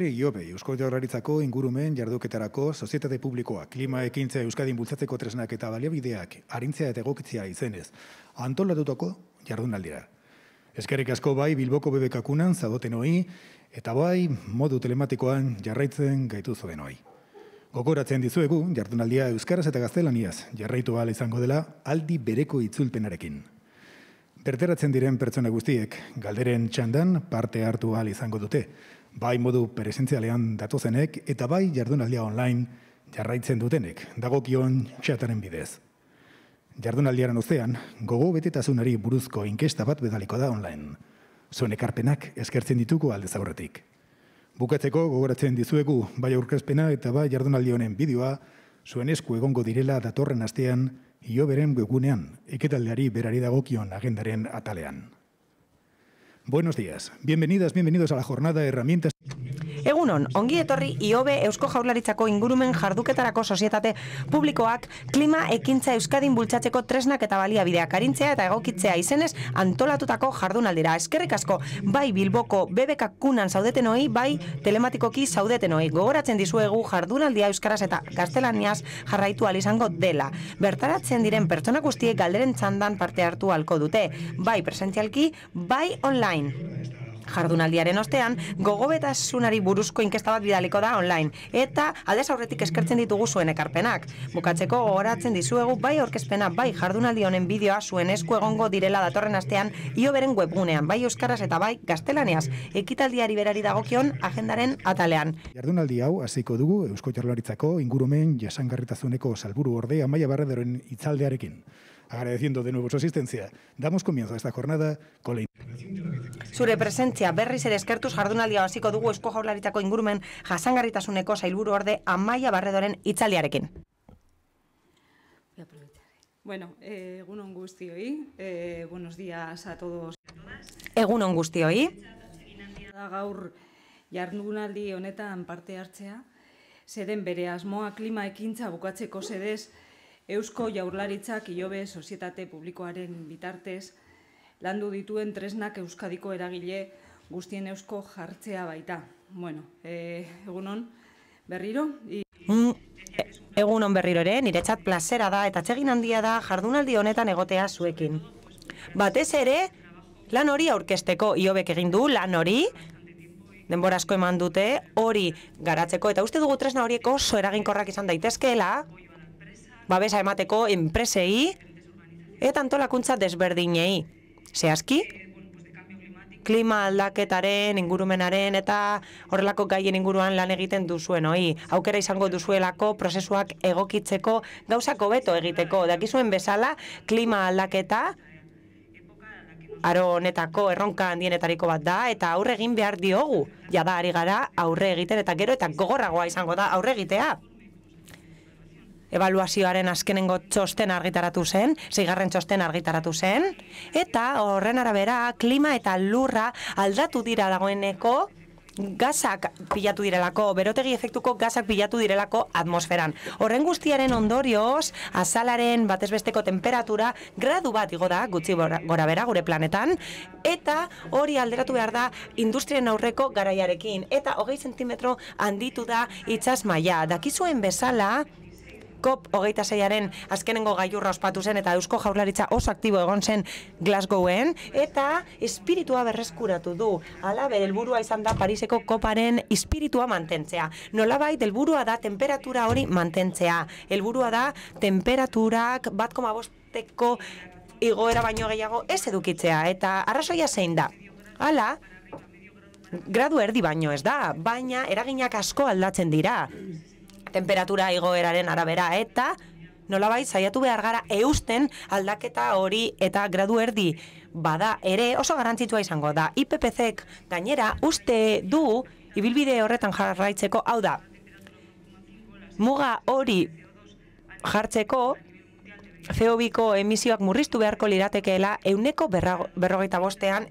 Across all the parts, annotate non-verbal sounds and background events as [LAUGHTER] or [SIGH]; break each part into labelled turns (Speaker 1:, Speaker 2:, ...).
Speaker 1: Berri Iobe, Eusko Jaurlaritzako ingurumen jarduketarako sozietate publikoa, klima ekintza Euskadin bultzatzeko tresnak eta baliabideak arintzea eta egokitzea izenez, antolatutako jardunaldira. Eskerrik asko bai Bilboko bebekakunan zadoten hoi, eta bai modu telematikoan jarraitzen gaitu zoen hoi. Gogoratzen dizuegu, jardunaldia Euskaraz eta Gaztelaniaz jarraitu ahal izango dela aldi bereko itzulpenarekin. Berteratzen diren pertsona guztiek, galderen txandan parte hartu ahal izango dute, bai modu presentzialean datozenek eta bai jardunaldia online jarraitzen dutenek, dagokion txataren bidez. Jardunaldiaren ozean, gogo betetasunari buruzko inkesta bat bedaliko da online. Zuen ekarpenak eskertzen dituko alde zaurretik. Bukatzeko gogoratzen dizuegu bai aurkezpena eta bai jardunaldi honen bideoa zuen esku egongo direla datorren astean io beren webunean, eketaldeari berari dagokion agendaren atalean. Buenos días, bienvenidas, bienvenidos a la jornada de herramientas.
Speaker 2: Egunon, ongi etorri IOBE Eusko Jaurlaritzako ingurumen jarduketarako sozietate publikoak klima ekintza Euskadin bultzatzeko tresnak eta baliabideak arintzea eta egokitzea izenez antolatutako jardunaldira. Eskerrik asko, bai Bilboko bebekak kunan zaudeten hoi, bai telematikoki zaudeten hoi. Gogoratzen dizuegu jardunaldia Euskaraz eta Gaztelaniaz jarraitu izango dela. Bertaratzen diren pertsona guztiek galderen txandan parte hartu halko dute, bai presentzialki, bai online. Jardunaldiaren ostean, gogobetasunari buruzko inkesta bat bidaliko da online. Eta aldez aurretik eskertzen ditugu zuen ekarpenak. Bukatzeko gogoratzen dizuegu bai aurkezpena bai jardunaldi honen bideoa zuen esku egongo direla datorren astean io beren webgunean, bai euskaraz eta bai gaztelaniaz. Ekitaldiari berari dagokion agendaren atalean.
Speaker 1: Jardunaldi hau hasiko dugu Eusko Jaurlaritzako ingurumen jasangarritasuneko salburu ordea maila barredoren itzaldearekin. Agradeciendo de nuevo su asistencia, damos comienzo a esta jornada con la
Speaker 2: Zure presentzia berriz ere eskertuz jardunaldia hasiko dugu Eusko Jaurlaritzako ingurumen jasangarritasuneko sailburu orde Amaia Barredoren itzaldiarekin.
Speaker 3: Bueno, eh, egunon guztioi, eh, buenos días a todos.
Speaker 2: Egunon guztioi.
Speaker 3: Da gaur jardunaldi honetan parte hartzea, zeren bere asmoa klima ekintza bukatzeko sedez, Eusko Jaurlaritzak Iobe Sozietate Publikoaren bitartez, landu dituen tresnak euskadiko eragile guztien eusko jartzea baita. Bueno, e, egunon, berriro? I...
Speaker 2: Mm, e, egunon berriro ere, niretzat plazera da eta txegin handia da jardunaldi honetan egotea zuekin. Batez ere, lan hori aurkesteko iobek egin du, lan hori, denbora asko eman dute, hori garatzeko, eta uste dugu tresna horiek oso eraginkorrak izan daitezkeela, babesa emateko enpresei, eta antolakuntza desberdinei. Zehazki, klima aldaketaren, ingurumenaren eta horrelako gaien inguruan lan egiten duzuen, oi? Aukera izango duzuelako prozesuak egokitzeko gauzako beto egiteko. Dakizuen bezala, klima aldaketa aro honetako erronka handienetariko bat da eta aurre egin behar diogu. Jada ari gara aurre egiten eta gero eta gogorragoa izango da aurre egitea evaluazioaren azkenengo txosten argitaratu zen, zigarren txosten argitaratu zen, eta horren arabera klima eta lurra aldatu dira dagoeneko gazak pilatu direlako, berotegi efektuko gazak pilatu direlako atmosferan. Horren guztiaren ondorioz, azalaren batezbesteko temperatura gradu bat igo da, gutxi gora bera gure planetan, eta hori alderatu behar da industrien aurreko garaiarekin, eta hogei zentimetro handitu da itxas maia. Dakizuen bezala, COP hogeita zeiaren azkenengo gaiurra ospatu zen eta Eusko Jaurlaritza oso aktibo egon zen Glasgowen eta espiritua berreskuratu du. Hala, helburua izan da Pariseko koparen espiritua mantentzea. Nolabait helburua da temperatura hori mantentzea. Helburua da temperaturak bat koma bosteko igoera baino gehiago ez edukitzea eta arrazoia zein da. Hala, gradu erdi baino ez da, baina eraginak asko aldatzen dira temperatura igoeraren arabera eta nolabait saiatu behar gara eusten aldaketa hori eta gradu erdi bada ere oso garantzitua izango da. IPPCek gainera uste du ibilbide horretan jarraitzeko hau da. Muga hori jartzeko CO2ko emisioak murriztu beharko liratekeela euneko berrogeita bostean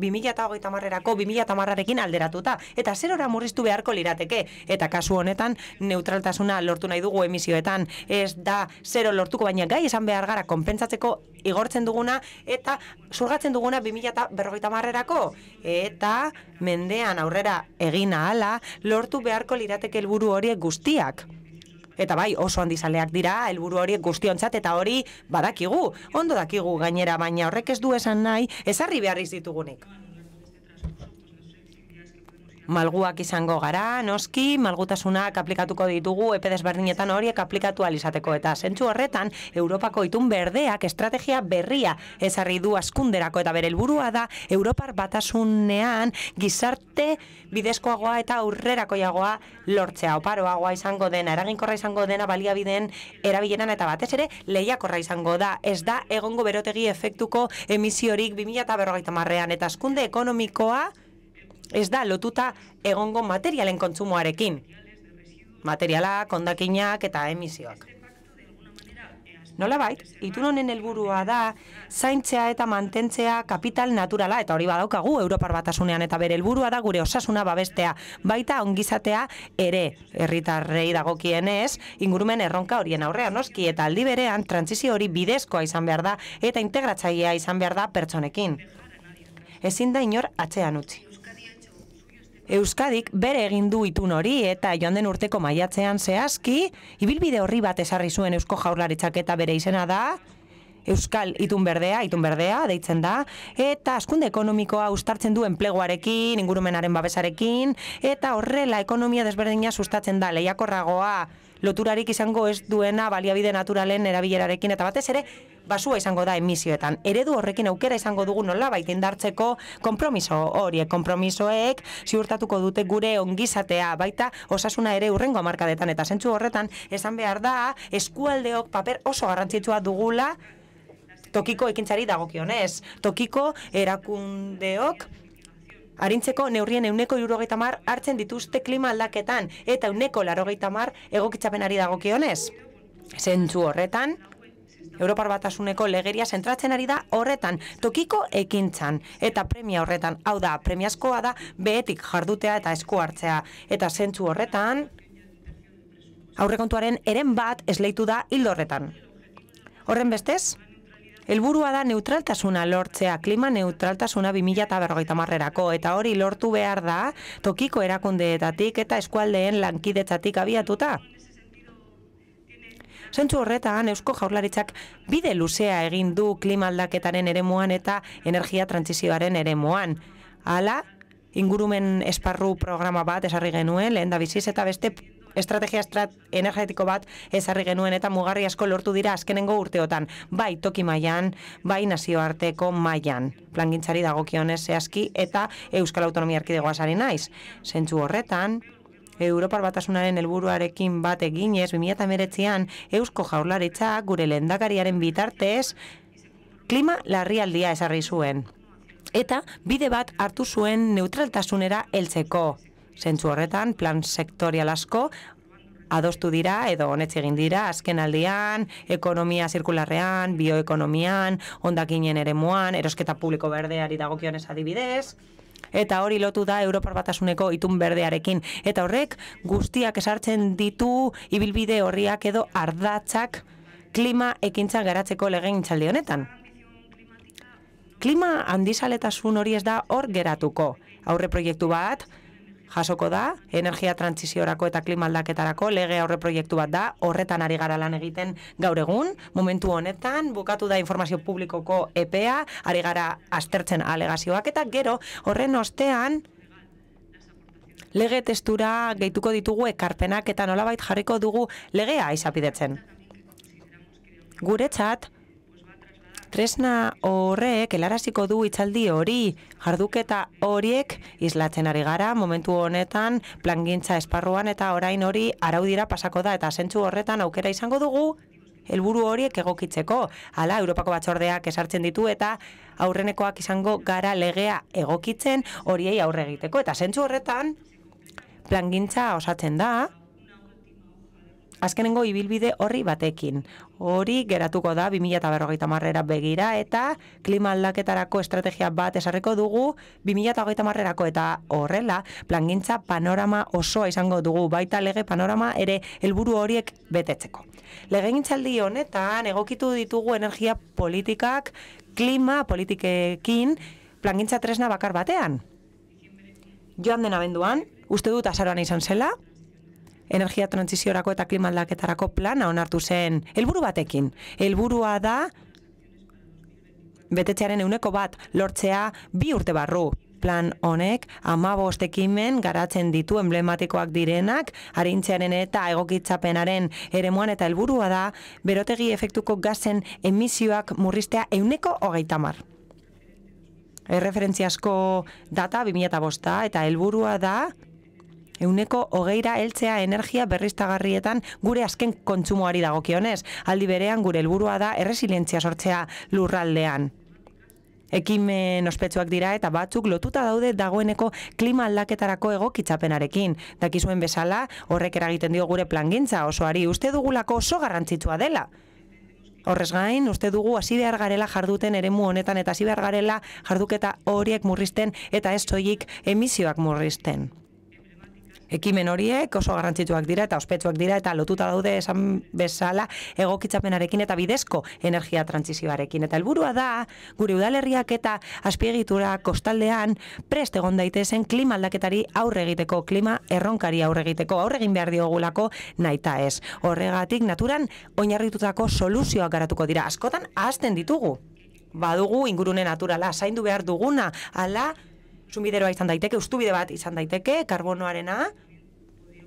Speaker 2: 2008 marrerako 2008 marrarekin alderatuta. Eta zer ora murriztu beharko lirateke. Eta kasu honetan, neutraltasuna lortu nahi dugu emisioetan. Ez da zero lortuko, baina gai esan behar gara konpentsatzeko igortzen duguna eta zurgatzen duguna 2008 marrerako. Eta mendean aurrera egina ala, lortu beharko lirateke helburu horiek guztiak. Eta bai, oso handizaleak dira, helburu horiek guztiontzat eta hori badakigu. Ondo dakigu gainera, baina horrek ez du esan nahi, ezarri behar ditugunik malguak izango gara, noski, malgutasunak aplikatuko ditugu epe desberdinetan horiek aplikatu alizateko eta zentsu horretan Europako itun berdeak estrategia berria ezarri du askunderako eta bere helburua da Europar batasunean gizarte bidezkoagoa eta aurrerakoiagoa lortzea. Oparoagoa izango dena, eraginkorra izango dena baliabideen erabileran eta batez ere lehiakorra izango da, ez da egongo berotegi efektuko emisiorik 2050 marrean eta askunde ekonomikoa ez da lotuta egongo materialen kontsumoarekin. Materiala, kondakinak eta emisioak. Nola bait, itun honen helburua da zaintzea eta mantentzea kapital naturala eta hori badaukagu Europar batasunean eta bere helburua da gure osasuna babestea baita ongizatea ere herritarrei dagokienez ingurumen erronka horien aurrean noski eta aldi berean trantzizio hori bidezkoa izan behar da eta integratzailea izan behar da pertsonekin. Ezin da inor atzean utzi. Euskadik bere egin du itun hori eta joan den urteko maiatzean zehazki, ibilbide horri bat esarri zuen Eusko Jaurlaritzak eta bere izena da, Euskal itun berdea, itun berdea, deitzen da, eta askunde ekonomikoa ustartzen du enpleguarekin, ingurumenaren babesarekin, eta horrela ekonomia desberdina sustatzen da, lehiakorragoa, loturarik izango ez duena baliabide naturalen erabilerarekin eta batez ere basua izango da emisioetan. Eredu horrekin aukera izango dugu nola baita indartzeko kompromiso horiek kompromisoek ziurtatuko dute gure ongizatea baita osasuna ere urrengo amarkadetan eta zentsu horretan esan behar da eskualdeok paper oso garrantzitsua dugula tokiko ekintzari dagokionez. Tokiko erakundeok Arintzeko neurrien euneko irurogeita mar hartzen dituzte klima aldaketan eta euneko larogeita mar egokitzapenari dagokionez. Zentzu horretan, Europar batasuneko legeria zentratzen ari da horretan, tokiko ekintzan. Eta premia horretan, hau da, premiazkoa da, behetik jardutea eta esku hartzea. Eta zentzu horretan, aurrekontuaren eren bat esleitu da hildo horretan. Horren bestez, Helburua da neutraltasuna lortzea, klima neutraltasuna 2050 marrerako, eta hori lortu behar da tokiko erakundeetatik eta eskualdeen lankidetzatik abiatuta. Zentzu horretan, Eusko Jaurlaritzak bide luzea egin du klima aldaketaren eremuan eta energia trantzizioaren eremuan. Hala, ingurumen esparru programa bat esarri genuen, lehen da biziz, eta beste estrategia estrat energetiko bat ezarri genuen eta mugarri asko lortu dira azkenengo urteotan, bai toki mailan, bai nazioarteko mailan. Plangintzari dagokionez zehazki eta Euskal Autonomia Erkidegoa sari naiz. Zentzu horretan, Europar batasunaren helburuarekin bat eginez 2019an Eusko Jaurlaritza gure lehendakariaren bitartez klima larrialdia esarri zuen. Eta bide bat hartu zuen neutraltasunera heltzeko. Zentzu horretan, plan sektorial asko adostu dira edo honetzi egin dira azken aldian, ekonomia zirkularrean, bioekonomian, ondakinen ere muan, erosketa publiko berdeari dagokionez adibidez, eta hori lotu da Europar Batasuneko itun berdearekin. Eta horrek guztiak esartzen ditu ibilbide horriak edo ardatzak klima ekintza geratzeko legeen txaldi honetan. Klima handizaletasun hori ez da hor geratuko. Aurre proiektu bat, jasoko da, energia trantsiziorako eta klima aldaketarako lege aurre proiektu bat da, horretan ari gara lan egiten gaur egun, momentu honetan, bukatu da informazio publikoko EPEA, ari gara aztertzen alegazioak, eta gero horren ostean, lege testura gehituko ditugu ekarpenak eta nolabait jarriko dugu legea izapidetzen. Guretzat, tresna horrek helaraziko du itzaldi hori, jarduketa horiek islatzen ari gara, momentu honetan plangintza esparruan eta orain hori araudira pasako da eta zentsu horretan aukera izango dugu, helburu horiek egokitzeko. Hala, Europako batzordeak esartzen ditu eta aurrenekoak izango gara legea egokitzen horiei aurre egiteko. Eta zentsu horretan, plangintza osatzen da, azkenengo ibilbide horri batekin. Hori geratuko da 2050 marrera begira eta klima aldaketarako estrategia bat esarriko dugu 2050 marrerako eta horrela plangintza panorama osoa izango dugu baita lege panorama ere helburu horiek betetzeko. Legegintzaldi honetan egokitu ditugu energia politikak klima politikekin plangintza tresna bakar batean. Joan den abenduan, uste dut azaroan izan zela, energia transiziorako eta klima aldaketarako plana onartu zen helburu batekin. Helburua da betetzearen euneko bat lortzea bi urte barru. Plan honek amabost ekimen garatzen ditu emblematikoak direnak, harintzearen eta egokitzapenaren eremuan eta helburua da berotegi efektuko gazen emisioak murriztea euneko hogeita mar. Erreferentziasko data 2005 eta helburua da Euneko hogeira heltzea energia berriztagarrietan gure azken kontsumoari dagokionez. Aldi berean gure helburua da erresilientzia sortzea lurraldean. Ekimen ospetsuak dira eta batzuk lotuta daude dagoeneko klima aldaketarako egokitzapenarekin. Dakizuen bezala, horrek eragiten dio gure plangintza osoari uste dugulako oso garrantzitsua dela. Horrez gain, uste dugu hasi behar garela jarduten eremu honetan eta hasi behar garela jarduketa horiek murrizten eta ez emisioak murrizten. Ekimen horiek oso garrantzitsuak dira eta ospetsuak dira eta lotuta daude esan bezala egokitzapenarekin eta bidezko energia trantsizioarekin. Eta helburua da, gure udalerriak eta azpiegitura kostaldean prest egon daitezen klima aldaketari aurre egiteko, klima erronkari aurre egiteko, aurre egin behar diogulako naita ez. Horregatik naturan oinarritutako soluzioak garatuko dira. Askotan ahazten ditugu. Badugu ingurune naturala, zaindu behar duguna, ala zumbideroa izan daiteke, ustubide bat izan daiteke, karbonoarena,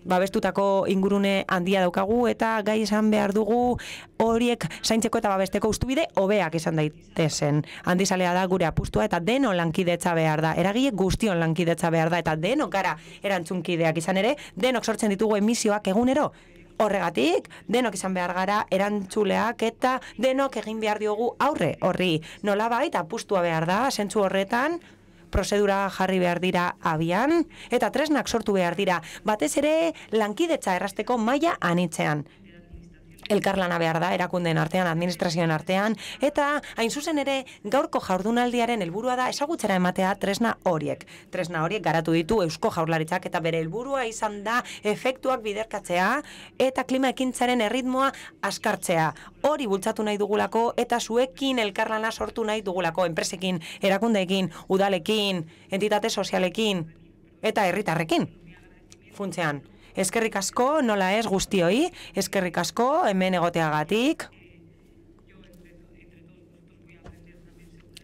Speaker 2: babestutako ingurune handia daukagu eta gai esan behar dugu horiek zaintzeko eta babesteko ustubide hobeak izan daitezen. Handizalea da gure apustua eta deno lankidetza behar da. Eragile guztion lankidetza behar da eta denok gara erantzunkideak izan ere, denok sortzen ditugu emisioak egunero. Horregatik, denok izan behar gara erantzuleak eta denok egin behar diogu aurre horri. Nola baita apustua behar da, sentzu horretan, prozedura jarri behar dira abian, eta tresnak sortu behar dira, batez ere lankidetza errasteko maila anitzean elkarlana behar da erakundeen artean, administrazioen artean, eta hain zuzen ere gaurko jaurdunaldiaren helburua da ezagutzera ematea tresna horiek. Tresna horiek garatu ditu Eusko Jaurlaritzak eta bere helburua izan da efektuak biderkatzea eta klima ekintzaren erritmoa askartzea. Hori bultzatu nahi dugulako eta zuekin elkarlana sortu nahi dugulako enpresekin, erakundeekin, udalekin, entitate sozialekin eta herritarrekin. Funtzean, Eskerrik asko, nola ez guztioi, eskerrik asko, hemen egoteagatik.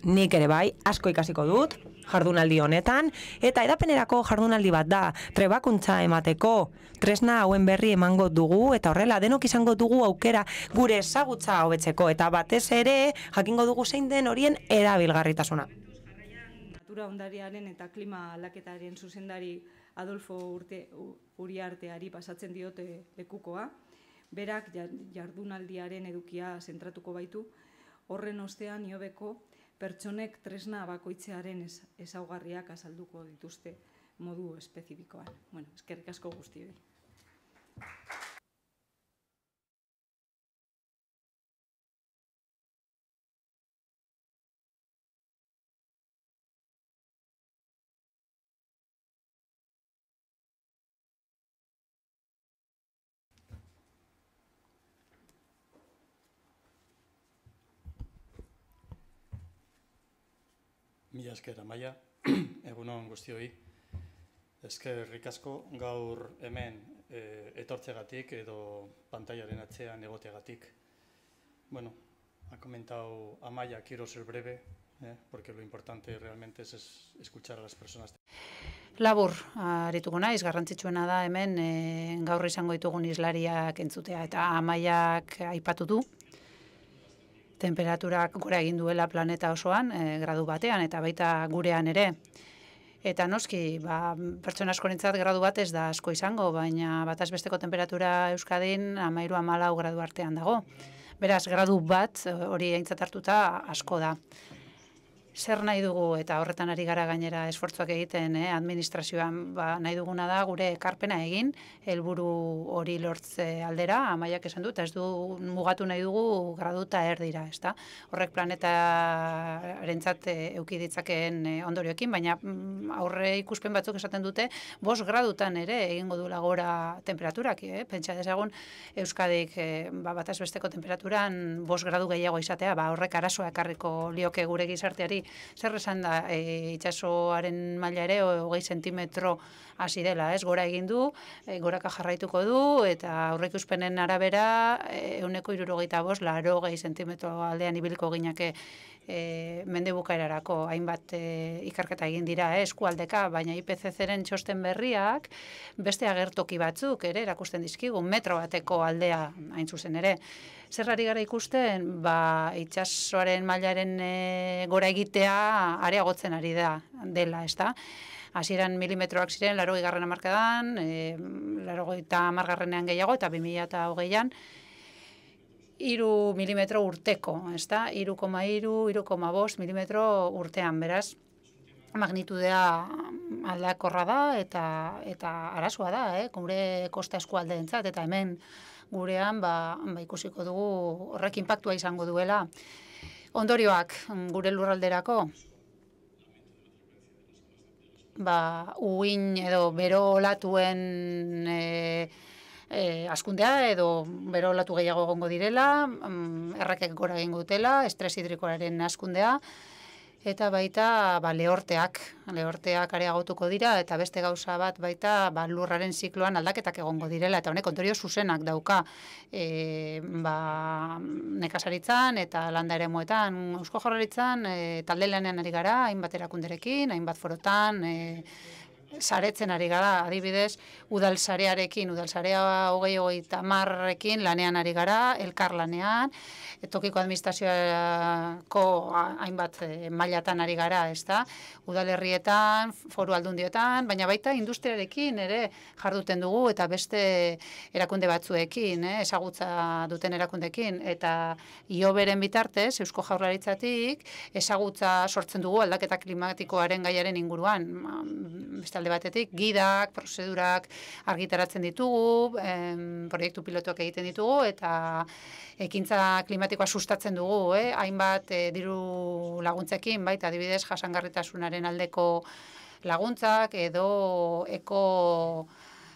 Speaker 2: Nik ere bai, asko ikasiko dut, jardunaldi honetan, eta edapenerako jardunaldi bat da, trebakuntza emateko, tresna hauen berri emango dugu, eta horrela, denok izango dugu aukera gure ezagutza hobetzeko, eta batez ere, jakingo dugu zein den horien erabilgarritasuna.
Speaker 3: Natura ondariaren eta klima aldaketaren zuzendari Adolfo Urte, Uriarteari pasatzen diote lekukoa, berak jardunaldiaren edukia zentratuko baitu, horren ostean iobeko pertsonek tresna bakoitzearen ezaugarriak azalduko dituzte modu espezifikoan. Bueno, eskerrik asko guztioi.
Speaker 4: Esker amaia, [CLEARS THROAT] egunon guztioi. Eskerrik asko gaur hemen e, etortzegatik edo pantaiaren atzean egoteagatik. Bueno, ha comentado Amaya, quiero ser breve, eh, porque lo importante realmente es, es escuchar a las personas.
Speaker 5: Labur, arituko naiz, garrantzitsuena da hemen e, gaur izango ditugun islariak entzutea eta Amaiak aipatu du, temperaturak gora egin duela planeta osoan, e, gradu batean, eta baita gurean ere. Eta noski, ba, pertsona askorentzat gradu bat ez da asko izango, baina bataz besteko temperatura Euskadin amairu amalau gradu artean dago. Beraz, gradu bat hori aintzat hartuta asko da. Zer nahi dugu eta horretan ari gara gainera esfortzuak egiten eh, administrazioan ba, nahi duguna da gure ekarpena egin helburu hori lortze aldera amaiak esan dut ez du mugatu nahi dugu graduta erdira ezta horrek planetarentzat e, euki ditzakeen e, ondorioekin baina mm, aurre ikuspen batzuk esaten dute bos gradutan ere egingo du gora temperaturak eh? pentsa dezagun Euskadik e, ba, bataz besteko temperaturan bos gradu gehiago izatea ba, horrek arazoa ekarriko lioke gure gizarteari zer esan da e, itxasoaren maila ere hogei sentimetro hasi dela, ez? Gora egin du, e, goraka jarraituko du, eta aurreikuspenen arabera, euneko irurogeita bost, laro gehi sentimetro aldean ibiliko ginake e, mende bukaerarako hainbat e, ikarketa egin dira eh, eskualdeka, baina IPCC-ren txosten berriak beste agertoki batzuk ere erakusten dizkigu metro bateko aldea hain zuzen ere zerrari gara ikusten, ba, itxasoaren mailaren e, gora egitea areagotzen ari da dela, ez? Hasieran milimetroak ziren, laro garren amarkadan, e, laro eta amargarrenean gehiago, eta 2000 eta hogeian, iru milimetro urteko, ez da? Iru koma iru, iru koma bost milimetro urtean, beraz, magnitudea aldakorra da eta eta arazoa da, eh? gure kosta eskualdeentzat eta hemen gurean ba, ba ikusiko dugu horrek inpaktua izango duela. Ondorioak gure lurralderako ba uin edo bero latuen e, e, askundea edo bero latu gehiago egongo direla, mm, errakek gora egingo dutela, estres hidrikoaren askundea, eta baita ba, lehorteak, lehorteak areagotuko dira, eta beste gauza bat baita ba, lurraren zikloan aldaketak egongo direla, eta honek ondorio zuzenak dauka e, ba, nekasaritzan eta landa ere muetan, eusko jorraritzan, e, talde lanean ari gara, hainbat erakunderekin, hainbat forotan, e, saretzen ari gara, adibidez, udalsarearekin, udalsarea hogei hogei tamarrekin lanean ari gara, elkar lanean, tokiko administrazioako hainbat e, mailatan ari gara, ez da, udalerrietan, foru aldundiotan, baina baita industriarekin ere jarduten dugu, eta beste erakunde batzuekin, eh, ezagutza duten erakundekin, eta ioberen bitartez, Eusko Jaurlaritzatik, ezagutza sortzen dugu aldaketa klimatikoaren gaiaren inguruan, beste alde batetik, gidak, prozedurak argitaratzen ditugu, em, proiektu pilotuak egiten ditugu, eta ekintza klimatikoa sustatzen dugu, eh? hainbat e, diru laguntzekin, baita adibidez jasangarritasunaren aldeko laguntzak edo eko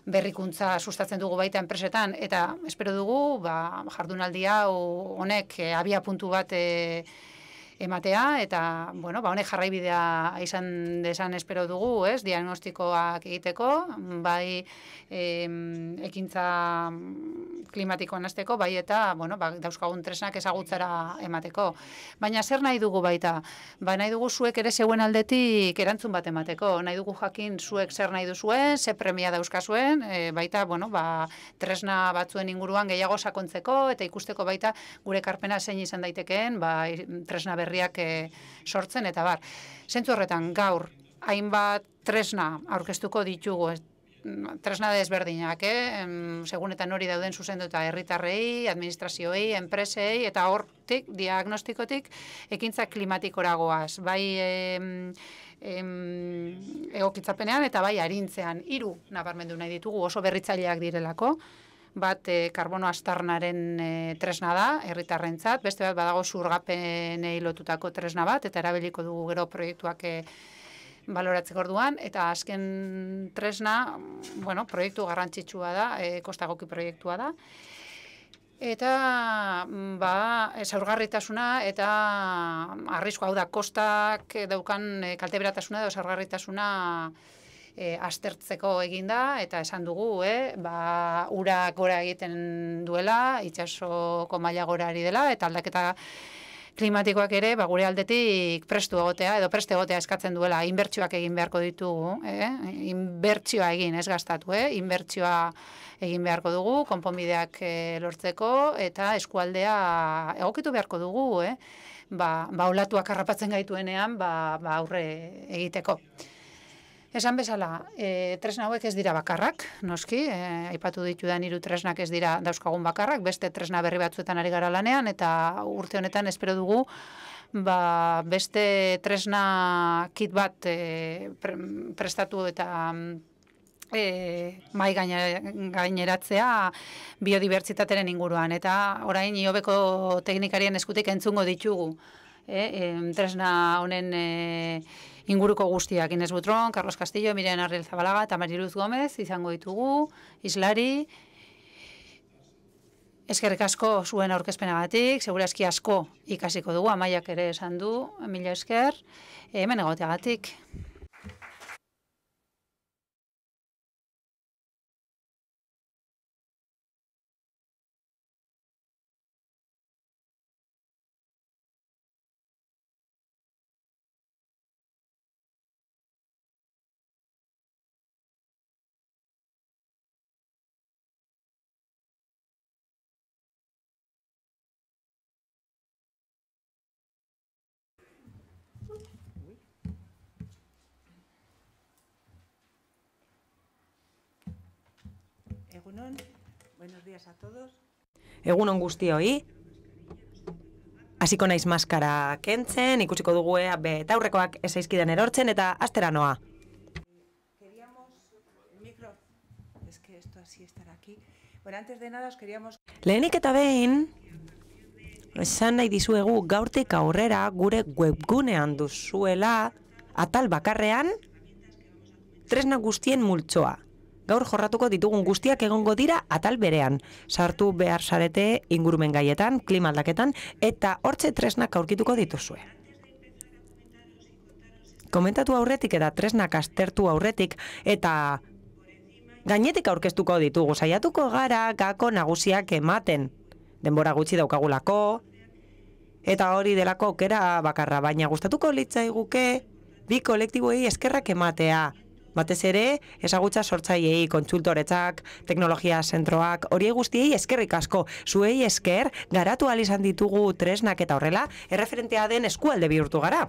Speaker 5: berrikuntza sustatzen dugu baita enpresetan eta espero dugu ba jardunaldi hau honek e, abia puntu bat e, ematea eta bueno, ba honek jarraibidea izan desan espero dugu, ez? Diagnostikoak egiteko, bai ekintza klimatikoan hasteko, bai eta bueno, ba dauzkagun tresnak ezagutzara emateko. Baina zer nahi dugu baita? Ba nahi dugu zuek ere zeuen aldetik erantzun bat emateko. Nahi dugu jakin zuek zer nahi duzuen, ze premia dauzkazuen, e, baita bueno, ba, tresna batzuen inguruan gehiago sakontzeko eta ikusteko baita gure karpena zein izan daitekeen, ba tresna berriak e, sortzen eta bar. Zentzu horretan gaur hainbat tresna aurkeztuko ditugu tresna desberdinak, eh? segunetan hori dauden zuzendu eta herritarrei, administrazioei, enpresei, eta hortik, diagnostikotik, ekintza klimatikoragoaz. Bai, em, em, egokitzapenean eta bai harintzean hiru nabarmendu nahi ditugu oso berritzaileak direlako bat e, karbono astarnaren e, tresna da, herritarrentzat, beste bat badago zurgapenei lotutako tresna bat, eta erabiliko dugu gero proiektuak e, baloratzeko orduan, eta azken tresna, bueno, proiektu garrantzitsua da, e, kostagoki proiektua da, eta ba, zaurgarritasuna eta arrisko hau da kostak daukan kalteberatasuna edo zaurgarritasuna e, astertzeko eginda eta esan dugu, eh, ba, ura gora egiten duela, itxasoko maila gora ari dela, eta aldaketa klimatikoak ere, ba, gure aldetik prestu egotea, edo preste egotea eskatzen duela, inbertsioak egin beharko ditugu, eh? inbertsioa egin ez gastatu, eh? inbertsioa egin beharko dugu, konponbideak eh, lortzeko, eta eskualdea egokitu beharko dugu, eh? ba, ba olatuak harrapatzen gaituenean, ba, ba aurre egiteko. Esan bezala, e, tresna hauek ez dira bakarrak, noski, e, aipatu ditu da hiru tresnak ez dira dauzkagun bakarrak, beste tresna berri batzuetan ari gara lanean, eta urte honetan espero dugu, ba, beste tresna kit bat e, prestatu eta e, mai gaineratzea biodibertsitateren inguruan. Eta orain iobeko teknikarien eskutik entzungo ditugu. E, tresna honen e, inguruko guztiak. Inez Butron, Carlos Castillo, Miriam Arriel Zabalaga eta Mariluz Gomez izango ditugu, Islari, Eskerrik asko zuen aurkezpenagatik, segurazki asko ikasiko dugu, amaiak ere esan du, mila esker, hemen egoteagatik.
Speaker 2: Egunon, buenos días a todos. Egunon guztioi. Hasiko naiz maskara kentzen, ikusiko dugu ea be aurrekoak ez aizkidan erortzen eta astera noa. Queríamos el micro. Es que esto así estará aquí. Bueno, antes de nada os queríamos Lehenik eta behin esan nahi dizuegu gaurtik aurrera gure webgunean duzuela atal bakarrean tresna guztien multzoa gaur jorratuko ditugun guztiak egongo dira atal berean. Sartu behar sarete ingurumen gaietan, klima aldaketan, eta hortze tresnak aurkituko dituzue. Komentatu aurretik eta tresnak astertu aurretik, eta gainetik aurkeztuko ditugu, saiatuko gara gako nagusiak ematen. Denbora gutxi daukagulako, eta hori delako aukera bakarra, baina gustatuko litzaiguke bi kolektiboei eskerrak ematea, Batez ere, ezagutza sortzaileei, kontsultoretzak, teknologia zentroak, hori guztiei eskerrik asko, zuei esker, garatu izan ditugu tresnak eta horrela, erreferentea den eskualde bihurtu gara.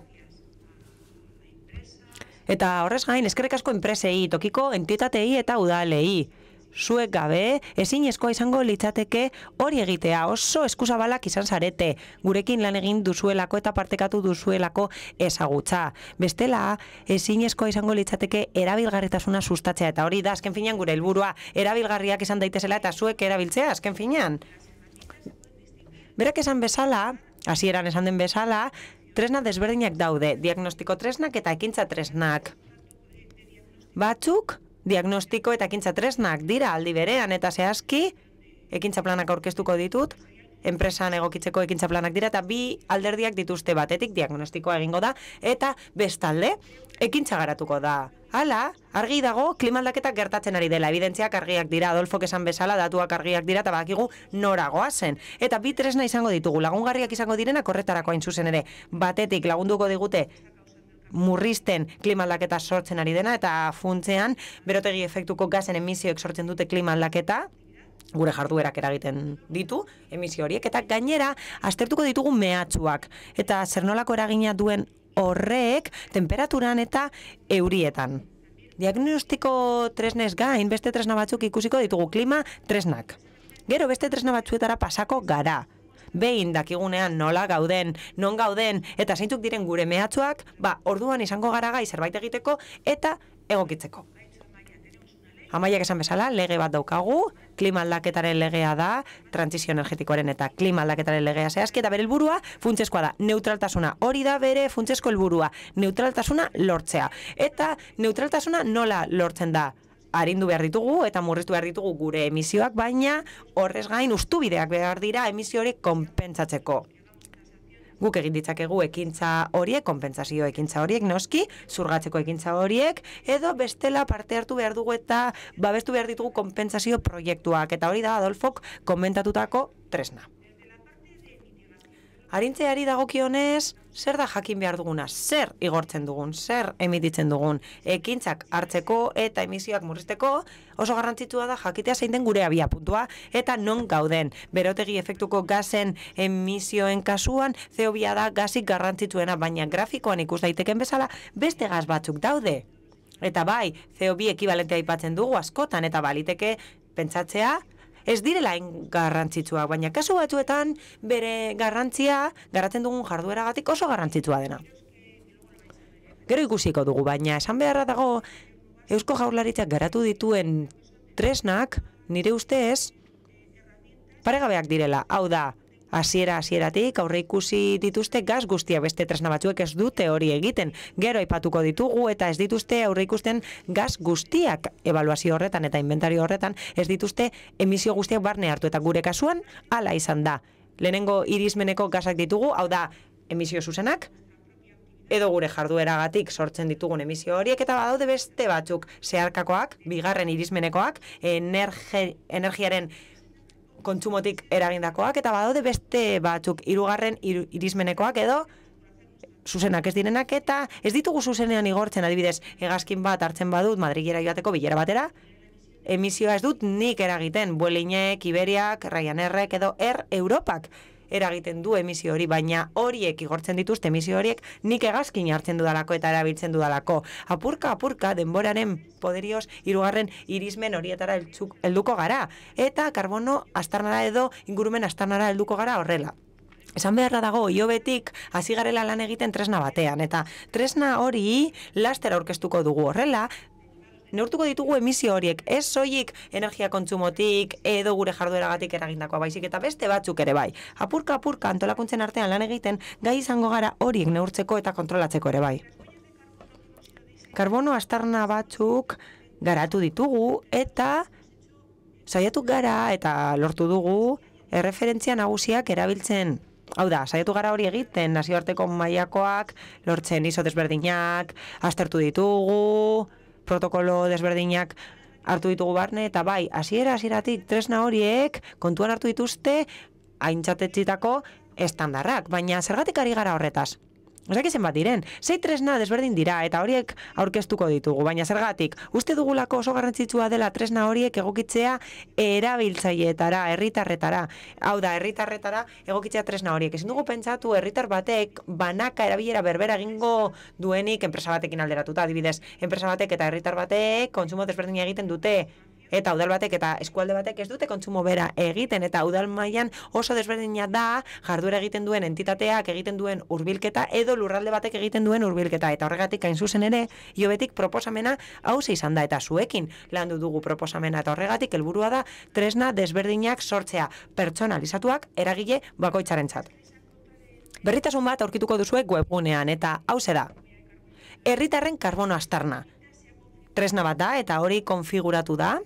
Speaker 2: Eta horrez gain, eskerrik asko enpresei, tokiko entitatei eta udalei zuek gabe, ezin eskoa izango litzateke hori egitea oso eskusabalak izan zarete, gurekin lan egin duzuelako eta partekatu duzuelako ezagutza. Bestela, ezin eskoa izango litzateke erabilgarritasuna sustatzea, eta hori da, azken finean gure helburua erabilgarriak izan daitezela eta zuek erabiltzea, azken finean. Berak esan bezala, hasieran esan den bezala, tresna desberdinak daude, diagnostiko tresnak eta ekintza tresnak. Batzuk, diagnostiko eta ekintza tresnak dira aldi berean eta zehazki ekintza planak aurkeztuko ditut enpresan egokitzeko ekintza planak dira eta bi alderdiak dituzte batetik diagnostikoa egingo da eta bestalde ekintza garatuko da. Hala, argi dago klimaldaketak gertatzen ari dela, evidentziak argiak dira, Adolfo esan bezala, datuak argiak dira, eta bakigu noragoa zen. Eta bi tresna izango ditugu, lagungarriak izango direna korretarako hain zuzen ere, batetik lagunduko digute murrizten klima aldaketa sortzen ari dena eta funtzean berotegi efektuko gazen emisioek sortzen dute klima aldaketa gure jarduerak eragiten ditu emisio horiek eta gainera aztertuko ditugu mehatxuak eta zer nolako eragina duen horrek temperaturan eta eurietan. Diagnostiko tresnez gain beste tresna batzuk ikusiko ditugu klima tresnak. Gero beste tresna batzuetara pasako gara behin dakigunean nola gauden, non gauden, eta zeintzuk diren gure mehatxoak, ba, orduan izango gara gai zerbait egiteko eta egokitzeko. Amaiak esan bezala, lege bat daukagu, klima aldaketaren legea da, transizio energetikoaren eta klima aldaketaren legea zehazki, eta bere helburua funtzeskoa da, neutraltasuna. Hori da bere funtzesko helburua, neutraltasuna lortzea. Eta neutraltasuna nola lortzen da? Arindu behar ditugu eta murriztu behar ditugu gure emisioak, baina horrez gain ustubideak behar dira emisio hori konpentsatzeko. Guk egin ditzakegu ekintza horiek, konpentsazio ekintza horiek noski, zurgatzeko ekintza horiek, edo bestela parte hartu behar dugu eta babestu behar ditugu konpentsazio proiektuak. Eta hori da Adolfok komentatutako tresna. Arintzeari dagokionez, zer da jakin behar duguna, zer igortzen dugun, zer emititzen dugun, ekintzak hartzeko eta emisioak murrizteko, oso garrantzitsua da jakitea zein den gure abia puntua, eta non gauden. Berotegi efektuko gazen emisioen kasuan, zeobia da gazik garrantzitsuena, baina grafikoan ikus daiteken bezala, beste gaz batzuk daude. Eta bai, CO2 ekibalentea aipatzen dugu askotan, eta baliteke pentsatzea, ez direla hain garrantzitsuak, baina kasu batzuetan bere garrantzia garatzen dugun jardueragatik oso garrantzitsua dena. Gero ikusiko dugu, baina esan beharra dago Eusko Jaurlaritzak garatu dituen tresnak nire ustez paregabeak direla. Hau da, hasiera hasieratik aurre ikusi dituzte gas guztia beste tresna batzuek ez dute hori egiten. Gero aipatuko ditugu eta ez dituzte aurre ikusten gas guztiak ebaluazio horretan eta inventario horretan ez dituzte emisio guztiak barne hartu eta gure kasuan hala izan da. Lehenengo irismeneko gasak ditugu, hau da emisio zuzenak, edo gure jardueragatik sortzen ditugun emisio horiek eta badaude beste batzuk zeharkakoak, bigarren irismenekoak, energi, energiaren kontsumotik eragindakoak eta badaude beste batzuk hirugarren irismenekoak edo zuzenak ez direnak eta ez ditugu zuzenean igortzen adibidez hegazkin bat hartzen badut Madrilera joateko bilera batera emisioa ez dut nik eragiten Buelinek, Iberiak, Ryanerrek edo Er Europak eragiten du emisio hori, baina horiek igortzen dituzte emisio horiek nik egazkin hartzen dudalako eta erabiltzen dudalako. Apurka, apurka, denboraren poderioz, irugarren irismen horietara helduko gara. Eta karbono astarnara edo ingurumen astarnara helduko gara horrela. Esan beharra dago, iobetik hasi garela lan egiten tresna batean, eta tresna hori laster aurkeztuko dugu horrela, neurtuko ditugu emisio horiek, ez soilik energia kontsumotik edo gure jardueragatik eragindakoa baizik eta beste batzuk ere bai. Apurka apurka antolakuntzen artean lan egiten gai izango gara horiek neurtzeko eta kontrolatzeko ere bai. Karbono astarna batzuk garatu ditugu eta saiatu gara eta lortu dugu erreferentzia nagusiak erabiltzen Hau da, saiatu gara hori egiten, nazioarteko mailakoak, lortzen iso desberdinak, aztertu ditugu, protokolo desberdinak hartu ditugu barne, eta bai, hasiera hasieratik tresna horiek kontuan hartu dituzte aintzatetzitako estandarrak, baina zergatik ari gara horretaz? Izan bat diren, zei tresna desberdin dira eta horiek aurkeztuko ditugu, baina zergatik, uste dugulako oso garrantzitsua dela tresna horiek egokitzea erabiltzaietara, herritarretara. Hau da, herritarretara egokitzea tresna horiek. Ezin dugu pentsatu herritar batek banaka erabilera berbera egingo duenik enpresa batekin alderatuta, adibidez, enpresa batek eta herritar batek kontsumo desberdin egiten dute eta udal batek eta eskualde batek ez dute kontsumo bera egiten eta udal mailan oso desberdina da jarduera egiten duen entitateak egiten duen hurbilketa edo lurralde batek egiten duen hurbilketa eta horregatik hain zuzen ere iobetik proposamena hau izan da eta zuekin landu dugu proposamena eta horregatik helburua da tresna desberdinak sortzea pertsonalizatuak eragile bakoitzarentzat. Berritasun bat aurkituko duzuek webgunean eta hau da. Herritarren karbono astarna. Tresna bat da eta hori konfiguratu da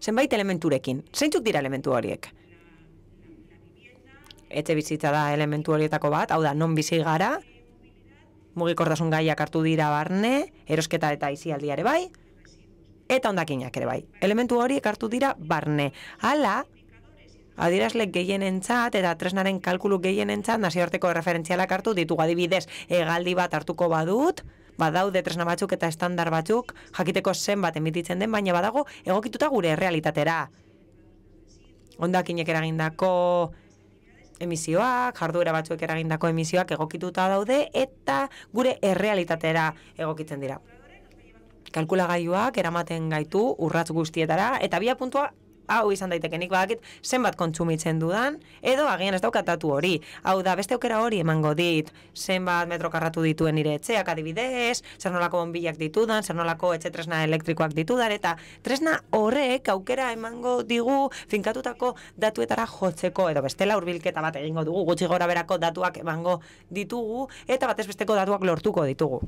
Speaker 2: zenbait elementurekin. Zeintzuk dira elementu horiek? Etxe bizitza da elementu horietako bat, hau da, non bizi gara, mugikortasun gaiak hartu dira barne, erosketa eta izialdi ere bai, eta ondakinak ere bai. Elementu horiek hartu dira barne. Hala, adierazle gehienentzat eta tresnaren kalkulu gehienentzat nazioarteko referentzialak hartu ditugu adibidez hegaldi bat hartuko badut, badaude tresna batzuk eta estandar batzuk jakiteko zenbat emititzen den, baina badago egokituta gure realitatera. Ondakinek eragindako emisioak, jarduera batzuek eragindako emisioak egokituta daude eta gure errealitatera egokitzen dira. Kalkulagailuak eramaten gaitu urratz guztietara eta bia puntua hau izan daiteke nik badakit zenbat kontsumitzen dudan, edo agian ez daukatatu hori. Hau da, beste aukera hori emango dit, zenbat metro karratu dituen nire etxeak adibidez, zer nolako bonbilak ditudan, zer nolako etxe tresna elektrikoak ditudan, eta tresna horrek aukera emango digu finkatutako datuetara jotzeko, edo bestela hurbilketa bat egingo dugu, gutxi gora berako datuak emango ditugu, eta batez besteko datuak lortuko ditugu.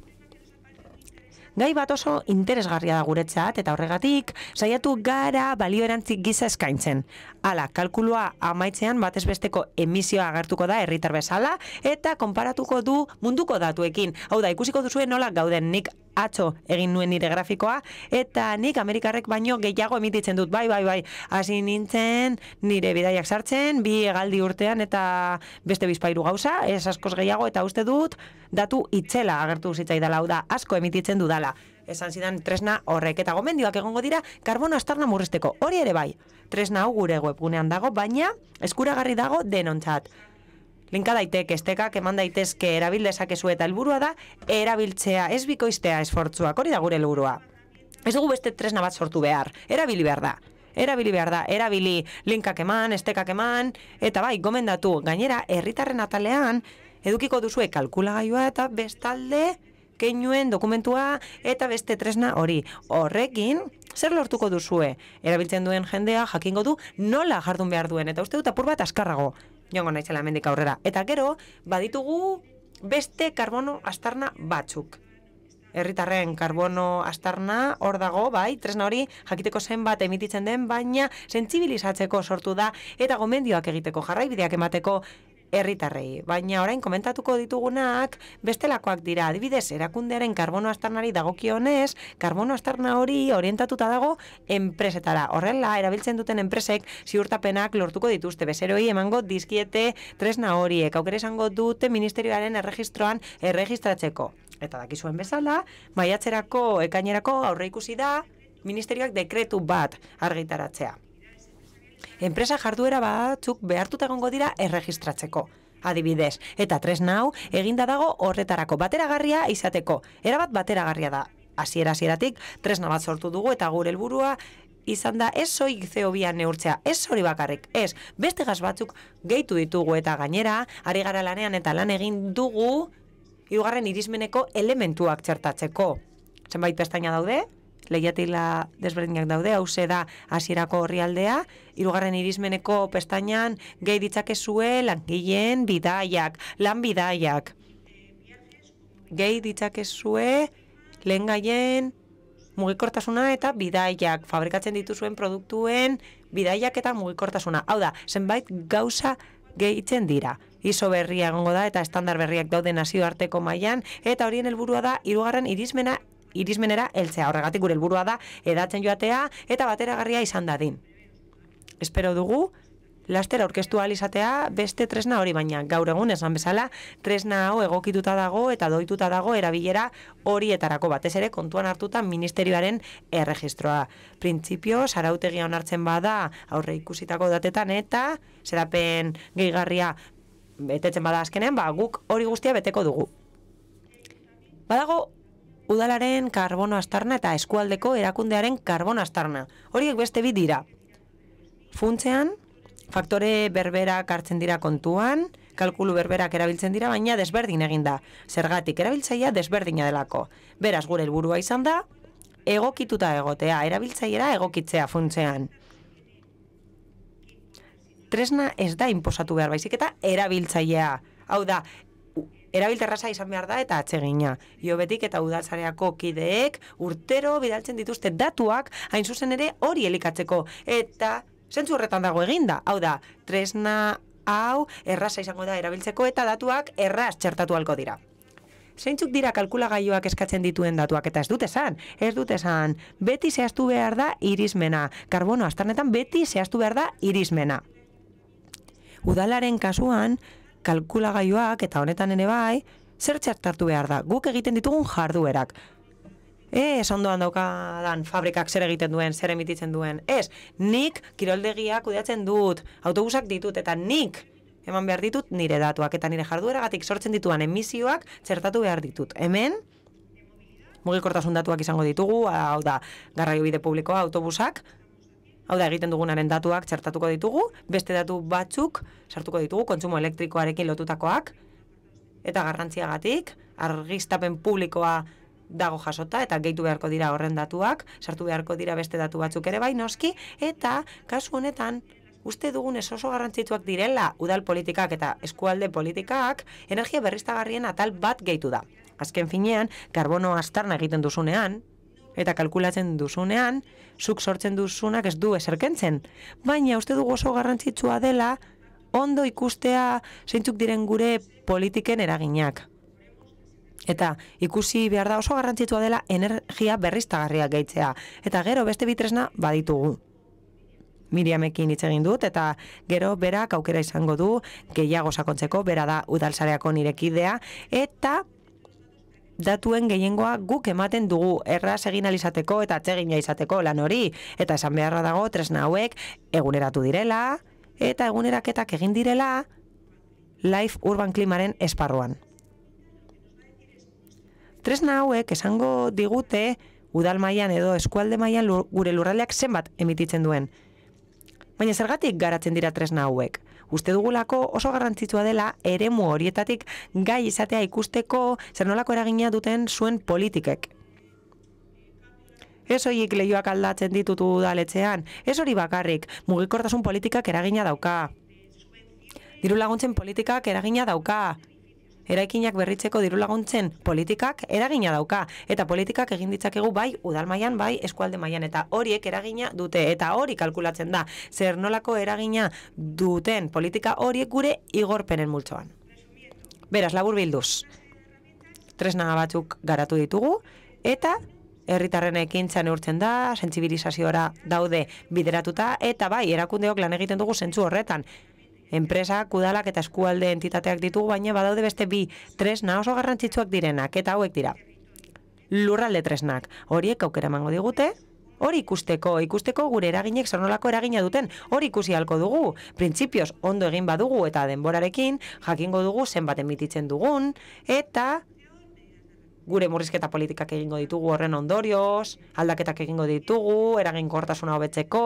Speaker 2: Gai bat oso interesgarria da guretzat eta horregatik saiatu gara balioerantzik giza eskaintzen. Hala, kalkulua amaitzean batez besteko emisioa agertuko da herritar bezala eta konparatuko du munduko datuekin. Hau da, ikusiko duzuen nola gauden nik atzo egin nuen nire grafikoa, eta nik Amerikarrek baino gehiago emititzen dut, bai, bai, bai, hasi nintzen nire bidaiak sartzen, bi egaldi urtean eta beste bizpairu gauza, ez askoz gehiago, eta uste dut, datu itzela agertu zitzai dela, hau da, asko emititzen dudala. Esan zidan tresna horrek eta gomendioak egongo dira karbono astarna murresteko. Hori ere bai, tresna hau gure webgunean dago, baina eskuragarri dago denontzat linka daitek, estekak eman daitezke erabil dezakezu eta helburua da erabiltzea ez bikoiztea esfortzuak, hori da gure helburua. Ez dugu beste tresna bat sortu behar, erabili behar da. Erabili behar da, erabili linkak eman, estekak eman, eta bai, gomendatu, gainera, herritarren atalean, edukiko duzue kalkulagailua eta bestalde keinuen dokumentua eta beste tresna hori. Horrekin, zer lortuko duzue? Erabiltzen duen jendea jakingo du nola jardun behar duen, eta uste dut apur bat askarrago, jongo naizela mendik aurrera. Eta gero, baditugu beste karbono astarna batzuk. Herritarren karbono astarna hor dago, bai, tresna hori jakiteko zenbat emititzen den, baina sentsibilizatzeko sortu da eta gomendioak egiteko jarraibideak emateko herritarrei. Baina orain komentatuko ditugunak bestelakoak dira. Adibidez, erakundearen karbono astarnari dagokionez, karbono astarna hori orientatuta dago enpresetara. Horrela, erabiltzen duten enpresek ziurtapenak lortuko dituzte. Bezeroi emango dizkiete tresna horiek. Aukere esango dute ministerioaren erregistroan erregistratzeko. Eta dakizuen bezala, maiatzerako ekainerako aurre ikusi da ministerioak dekretu bat argitaratzea enpresa jarduera batzuk behartuta egongo dira erregistratzeko. Adibidez, eta tresna hau eginda dago horretarako bateragarria izateko. Erabat bateragarria da. Hasiera hasieratik tresna bat sortu dugu eta gure helburua izan da ez soik zeobian neurtzea, ez hori bakarrik, ez, beste gaz batzuk gehitu ditugu eta gainera, ari gara lanean eta lan egin dugu, irugarren irismeneko elementuak txertatzeko. Zenbait pestaina daude, lehiatila desberdinak daude, hau da hasierako aldea, irugarren irismeneko pestainan gehi ditzakezue langileen bidaiak, lan bidaiak. Gehi ditzakezue lehen gaien mugikortasuna eta bidaiak, fabrikatzen dituzuen produktuen bidaiak eta mugikortasuna. Hau da, zenbait gauza gehitzen dira. Iso berria egongo da eta estandar berriak daude nazioarteko mailan eta horien helburua da hirugarren irismena irismenera heltzea. Horregatik gure helburua da edatzen joatea eta bateragarria izan dadin. Espero dugu laster aurkeztu izatea beste tresna hori baina gaur egun esan bezala tresna hau egokituta dago eta doituta dago erabilera horietarako batez ere kontuan hartuta ministerioaren erregistroa. Printzipio sarautegia onartzen bada aurre ikusitako datetan eta zerapen gehigarria betetzen bada azkenen, ba, guk hori guztia beteko dugu. Badago udalaren karbono astarna eta eskualdeko erakundearen karbono astarna. Horiek beste bit dira. Funtzean, faktore berberak hartzen dira kontuan, kalkulu berberak erabiltzen dira, baina desberdin eginda. Zergatik erabiltzaia desberdina delako. Beraz, gure helburua izan da, egokituta egotea, erabiltzaiera egokitzea funtzean. Tresna ez da inposatu behar baizik eta erabiltzailea. Hau da, erabilterraza izan behar da eta atsegina. Iobetik eta udaltzareako kideek urtero bidaltzen dituzte datuak hain zuzen ere hori elikatzeko. Eta zentzu horretan dago eginda. Hau da, tresna hau erraza izango da erabiltzeko eta datuak erraz txertatu halko dira. Zeintzuk dira kalkulagailuak eskatzen dituen datuak eta ez dute esan, ez dute esan, beti zehaztu behar da irismena, karbono astarnetan beti zehaztu behar da irismena. Udalaren kasuan, kalkulagailuak eta honetan ere bai, zer txartartu behar da, guk egiten ditugun jarduerak. Ez, ondoan daukadan fabrikak zer egiten duen, zer emititzen duen. Ez, nik kiroldegiak kudeatzen dut, autobusak ditut, eta nik eman behar ditut nire datuak, eta nire jardueragatik sortzen dituan emisioak txertatu behar ditut. Hemen, mugikortasun datuak izango ditugu, hau da, garraio bide publikoa, autobusak, Hau da, egiten dugunaren datuak txertatuko ditugu, beste datu batzuk sartuko ditugu, kontsumo elektrikoarekin lotutakoak, eta garrantziagatik, argistapen publikoa dago jasota, eta gehitu beharko dira horren datuak, sartu beharko dira beste datu batzuk ere bai noski, eta kasu honetan, uste dugun ez oso garrantzituak direla udal politikak eta eskualde politikak, energia berriztagarrien atal bat gehitu da. Azken finean, karbono astarna egiten duzunean, eta kalkulatzen duzunean, zuk sortzen duzunak ez du eserkentzen. Baina uste dugu oso garrantzitsua dela, ondo ikustea zeintzuk diren gure politiken eraginak. Eta ikusi behar da oso garrantzitsua dela energia berriztagarriak gehitzea. Eta gero beste bitresna baditugu. Miriamekin hitz egin dut eta gero berak aukera izango du gehiago sakontzeko bera da udalsareako nirekidea eta datuen gehiengoa guk ematen dugu erraz egin alizateko eta atsegina izateko lan hori. Eta esan beharra dago tresna hauek eguneratu direla eta eguneraketak egin direla Life Urban Klimaren esparruan. Tresna hauek esango digute udal mailan edo eskualde mailan lur, gure lurraldeak zenbat emititzen duen. Baina zergatik garatzen dira tresna hauek? Uste dugulako oso garrantzitsua dela eremu horietatik gai izatea ikusteko zer nolako eragina duten zuen politikek. Ez horiek lehioak aldatzen ditutu udaletxean, ez hori bakarrik, mugikortasun politikak eragina dauka. Diru laguntzen politikak eragina dauka. Eraikinak berritzeko diru laguntzen politikak eragina dauka. Eta politikak egin ditzakegu bai udal mailan bai eskualde mailan eta horiek eragina dute. Eta hori kalkulatzen da, zer nolako eragina duten politika horiek gure igorpenen multzoan. Beraz, labur bilduz. Tresna batzuk garatu ditugu, eta herritarren ekintza neurtzen da, sentsibilizaziora daude bideratuta, eta bai, erakundeok lan egiten dugu zentzu horretan. Enpresa, kudalak eta eskualde entitateak ditugu, baina badaude beste bi tresna oso garrantzitsuak direnak, eta hauek dira. Lurralde tresnak, horiek aukera emango digute, hori ikusteko, ikusteko gure eraginek zornolako eragina duten, hori ikusi halko dugu. Printzipioz, ondo egin badugu eta denborarekin, jakingo dugu zenbat emititzen dugun, eta gure murrizketa politikak egingo ditugu horren ondorioz, aldaketak egingo ditugu, eraginkortasuna hobetzeko,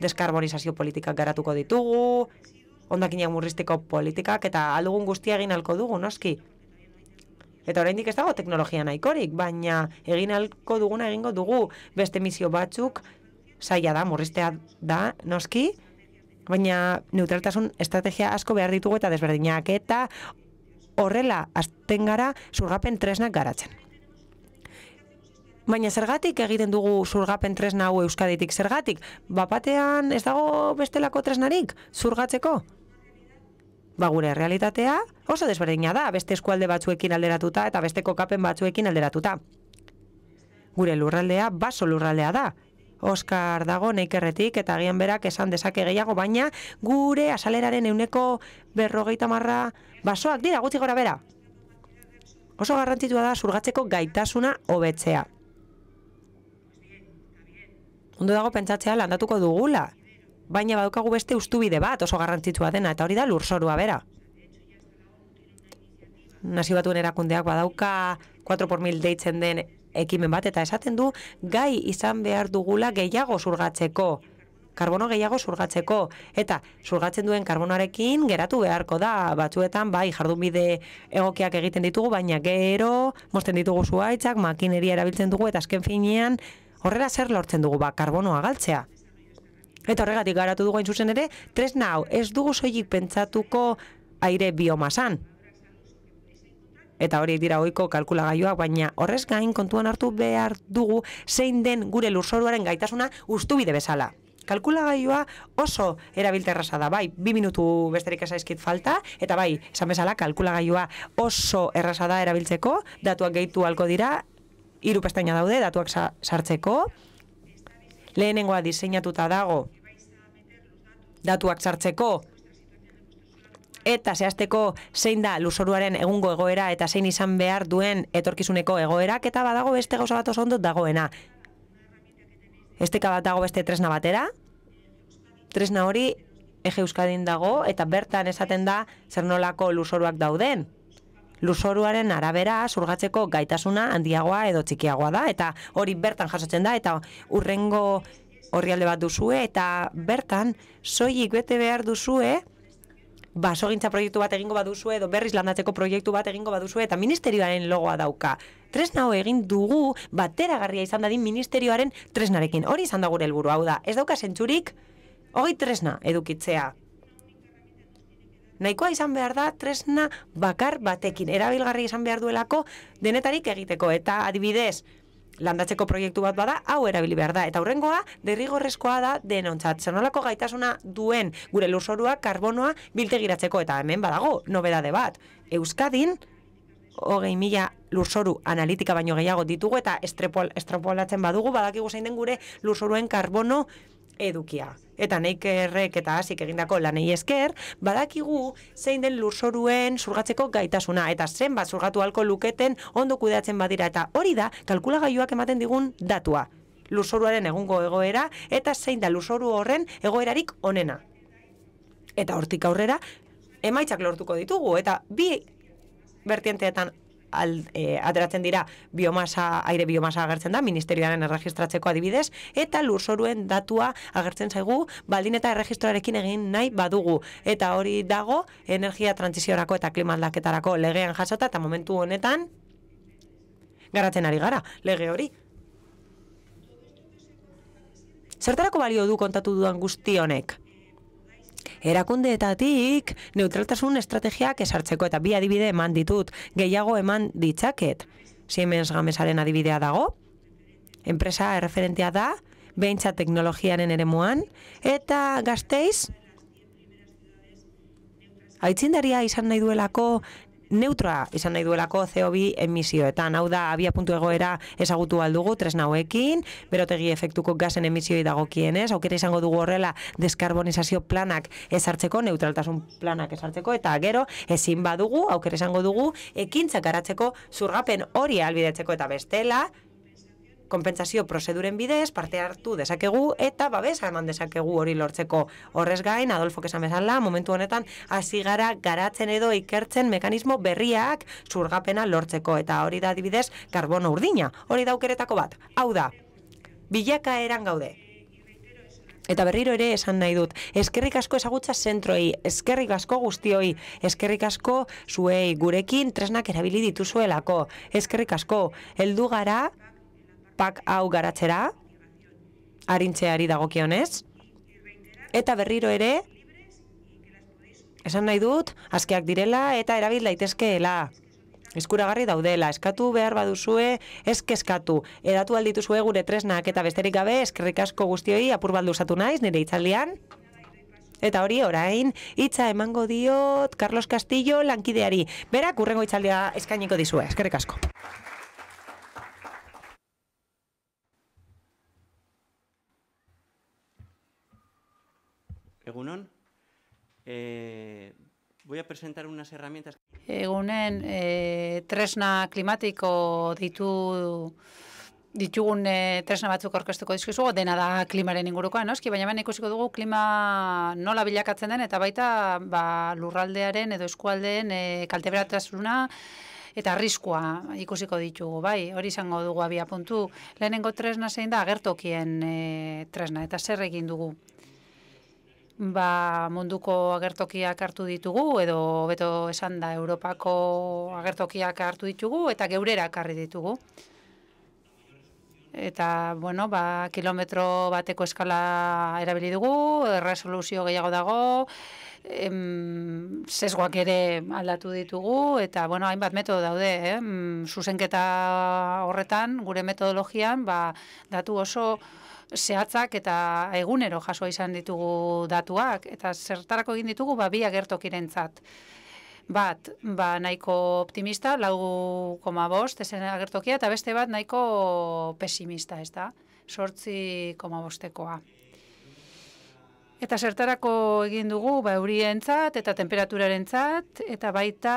Speaker 2: deskarbonizazio politikak garatuko ditugu, ondakinak murrizteko politikak eta aldugun guztia egin halko dugu, noski. Eta oraindik ez dago teknologia nahikorik, baina egin halko duguna egingo dugu beste misio batzuk saia da, murriztea da, noski, baina neutraltasun estrategia asko behar ditugu eta desberdinak eta horrela azten gara zurgapen tresnak garatzen. Baina zergatik egiten dugu zurgapen tresna hau euskaditik zergatik? Bapatean ez dago bestelako tresnarik zurgatzeko? Ba gure realitatea oso desberdina da, beste eskualde batzuekin alderatuta eta beste kokapen batzuekin alderatuta. Gure lurraldea baso lurraldea da. Oskar dago neikerretik eta agian berak esan dezake gehiago, baina gure asaleraren euneko berrogeita marra basoak dira gutxi gora bera. Oso garrantzitua da zurgatzeko gaitasuna hobetzea. Ondo dago pentsatzea landatuko dugula, baina badaukagu beste ustubide bat oso garrantzitsua dena, eta hori da lurzorua bera. Nazio batuen erakundeak badauka 4 por mil deitzen den ekimen bat, eta esaten du gai izan behar dugula gehiago zurgatzeko, karbono gehiago zurgatzeko, eta zurgatzen duen karbonoarekin geratu beharko da, batzuetan bai jardunbide egokiak egiten ditugu, baina gero, mosten ditugu zuaitzak, makineria erabiltzen dugu, eta azken finean, horrela zer lortzen dugu, ba, karbonoa galtzea. Eta horregatik garatu dugu zuzen ere, tresna hau ez dugu soilik pentsatuko aire biomasan, eta hori dira ohiko kalkulagailuak, baina horrez gain kontuan hartu behar dugu zein den gure lurzoruaren gaitasuna ustubide bezala. Kalkulagailua oso erabilterraza da, bai, bi minutu besterik esaizkit falta, eta bai, esan bezala, kalkulagailua oso erraza da erabiltzeko, datuak gehitu halko dira, hiru pestaina daude, datuak sa sartzeko, lehenengoa diseinatuta dago, datuak sartzeko, eta zehazteko zein da luzoruaren egungo egoera eta zein izan behar duen etorkizuneko egoerak eta badago beste gauza bat oso ondo dagoena. Esteka bat dago beste tresna batera, tresna hori ege euskadin dago eta bertan esaten da zer nolako luzoruak dauden. Luzoruaren arabera zurgatzeko gaitasuna handiagoa edo txikiagoa da eta hori bertan jasotzen da eta urrengo horrialde bat duzue eta bertan soilik bete behar duzue basogintza proiektu bat egingo baduzu edo berriz landatzeko proiektu bat egingo baduzu eta ministerioaren logoa dauka. Tresna hau egin dugu bateragarria izan dadin ministerioaren tresnarekin. Hori izan da gure helburu hau da. Ez dauka zentzurik, hori tresna edukitzea. Nahikoa izan behar da tresna bakar batekin. Erabilgarri izan behar duelako denetarik egiteko. Eta adibidez, landatzeko proiektu bat bada, hau erabili behar da. Eta hurrengoa, derrigorrezkoa da denontzat. Zernolako gaitasuna duen gure lurzorua, karbonoa, biltegiratzeko. Eta hemen badago, nobedade bat. Euskadin, hogei mila lurzoru analitika baino gehiago ditugu eta estrepol, estrapolatzen badugu, badakigu zein den gure lurzoruen karbono edukia. Eta neik errek eta hasik egindako lanei esker, badakigu zein den lurzoruen zurgatzeko gaitasuna. Eta zenbat zurgatu halko luketen ondo kudeatzen badira. Eta hori da, kalkulagailuak ematen digun datua. Lurzoruaren egungo egoera eta zein da lurzoru horren egoerarik onena. Eta hortik aurrera, emaitzak lortuko ditugu. Eta bi vertienteetan al, e, ateratzen dira biomasa, aire biomasa agertzen da, ministerioaren erregistratzeko adibidez, eta lurzoruen datua agertzen zaigu, baldin eta erregistroarekin egin nahi badugu. Eta hori dago, energia transiziorako eta klimaldaketarako legean jasota, eta momentu honetan, garatzen ari gara, lege hori. Zertarako balio du kontatu dudan guzti honek? Erakundeetatik neutraltasun estrategiak esartzeko eta bi adibide eman ditut, gehiago eman ditzaket. Siemens Gamesaren adibidea dago, enpresa erreferentia da, behintza teknologiaren eremuan, eta gazteiz, aitzindaria izan nahi duelako neutroa izan nahi duelako CO2 emisioetan. Hau da, abia puntu egoera ezagutu aldugu, tresna hauekin, berotegi efektuko gazen emisioi dagokienez, aukera izango dugu horrela deskarbonizazio planak ezartzeko, neutraltasun planak ezartzeko, eta gero, ezin badugu, aukera izango dugu, ekintzak garatzeko zurgapen hori albidetzeko eta bestela, konpentsazio prozeduren bidez parte hartu dezakegu eta babesa eman dezakegu hori lortzeko. Horrez gain, Adolfo esan bezala, momentu honetan hasi gara garatzen edo ikertzen mekanismo berriak zurgapena lortzeko eta hori da adibidez karbono urdina. Hori daukeretako bat. Hau da. Bilaka eran gaude. Eta berriro ere esan nahi dut, eskerrik asko ezagutza zentroei, eskerrik asko guztioi, eskerrik asko zuei, gurekin tresnak erabili dituzuelako, eskerrik asko, heldu gara, pak hau garatzera, harintzeari dagokionez, eta berriro ere, esan nahi dut, askeak direla eta erabil daitezkeela. Eskuragarri daudela, eskatu behar baduzue, eskeskatu. Edatu aldituzue gure tresnak eta besterik gabe, eskerrik asko guztioi apur baldu naiz, nire itzaldian. Eta hori orain, hitza emango diot Carlos Castillo lankideari. Berak, urrengo itzaldia eskainiko dizue, eskerrik asko.
Speaker 6: Egunon, eh, voy a presentar unas herramientas.
Speaker 5: Egunen, eh, tresna klimatiko ditu ditugun e, tresna batzuk orkestuko dizkizugu, dena da klimaren ingurukoa, noski, baina baina ikusiko dugu klima nola bilakatzen den, eta baita ba, lurraldearen edo eskualdeen e, kalteberatasuna eta arriskua ikusiko ditugu, bai, hori izango dugu abia puntu. Lehenengo tresna zein da agertokien e, tresna, eta zer egin dugu ba, munduko agertokiak hartu ditugu, edo beto esan da Europako agertokiak hartu ditugu, eta geurera karri ditugu. Eta, bueno, ba, kilometro bateko eskala erabili dugu, resoluzio gehiago dago, em, sesgoak ere aldatu ditugu, eta, bueno, hainbat metodo daude, eh? zuzenketa horretan, gure metodologian, ba, datu oso, zehatzak eta egunero jaso izan ditugu datuak eta zertarako egin ditugu ba bi agertokirentzat. Bat, ba, nahiko optimista, lau koma bost, esen agertokia, eta beste bat nahiko pesimista, ez da? Sortzi koma bostekoa. Eta zertarako egin dugu, ba, eurientzat eta temperaturarentzat, eta baita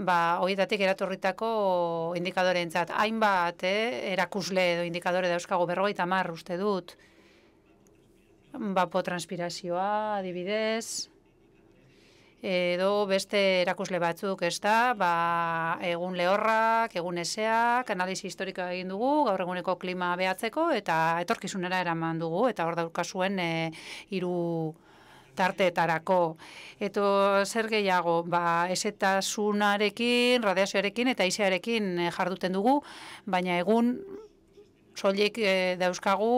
Speaker 5: ba, horietatik eratorritako indikadoreentzat hainbat, eh, erakusle edo indikadore dauzkago berrogeita mar uste dut. Bapo transpirazioa, adibidez, edo beste erakusle batzuk, ez da, ba, egun lehorrak, egun eseak, analizi historikoa egin dugu, gaur eguneko klima behatzeko, eta etorkizunera eraman dugu, eta hor daukazuen e, iru tarteetarako. Eto zer gehiago, ba, esetasunarekin, radiazioarekin eta isearekin eh, jarduten dugu, baina egun soilik e, dauzkagu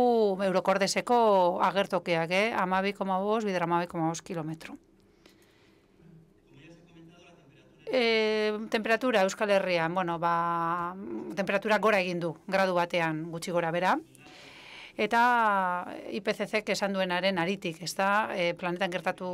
Speaker 5: eurokordeseko agertokeak, eh? amabi koma bost, bidera amabi koma kilometro. E, temperatura Euskal Herrian, bueno, ba, temperatura gora egin du, gradu batean gutxi gora bera eta IPCC esan duenaren aritik, ez da, e, planetan gertatu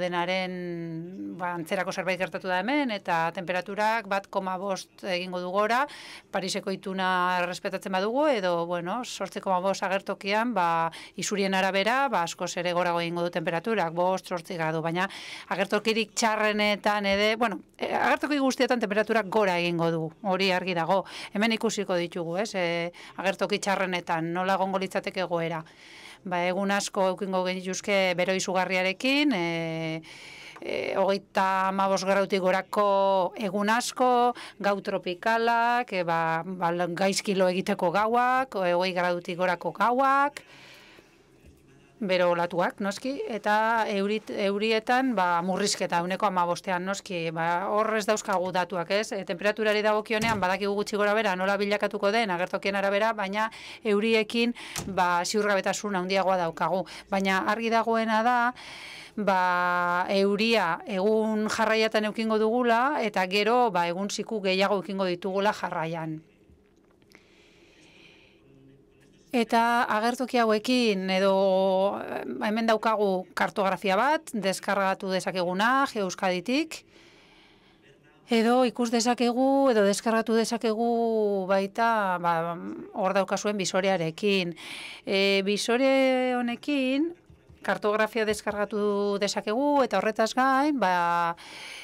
Speaker 5: denaren ba, antzerako zerbait gertatu da hemen, eta temperaturak bat koma bost egingo du gora, Pariseko ituna respetatzen badugu, edo, bueno, sortze koma bost agertokian, ba, isurien arabera, ba, asko ere gorago egingo du temperaturak, bost, sortzi gradu, baina agertokirik txarrenetan, ede, bueno, e, agertoki guztietan temperaturak gora egingo du, hori argi dago, hemen ikusiko ditugu, ez, e, agertoki txarrenetan, nola gongo litzateke goera. Ba, egun asko eukingo genituzke bero izugarriarekin, e, e, hogeita amabos grautik gorako egun asko, gau tropikalak, e, ba, ba, gaizkilo egiteko gauak, e, hogei gradutik gorako gauak, bero olatuak, noski, eta eurit, eurietan ba, murrizketa, uneko amabostean, noski, ba, horrez dauzkagu datuak, ez? E, temperaturari dagokionean, badakigu gutxi gora bera, nola bilakatuko den, agertokien arabera, baina euriekin, ba, ziurgabetasun handiagoa daukagu. Baina argi dagoena da, ba, euria egun jarraiatan eukingo dugula, eta gero, ba, egun ziku gehiago eukingo ditugula jarraian. Eta agertoki hauekin edo eh, hemen daukagu kartografia bat, deskargatu dezakeguna, Euskaditik, edo ikus dezakegu edo deskargatu dezakegu baita ba, hor daukazuen bisorearekin. E, bisore honekin, kartografia deskargatu dezakegu eta horretaz gain, ba,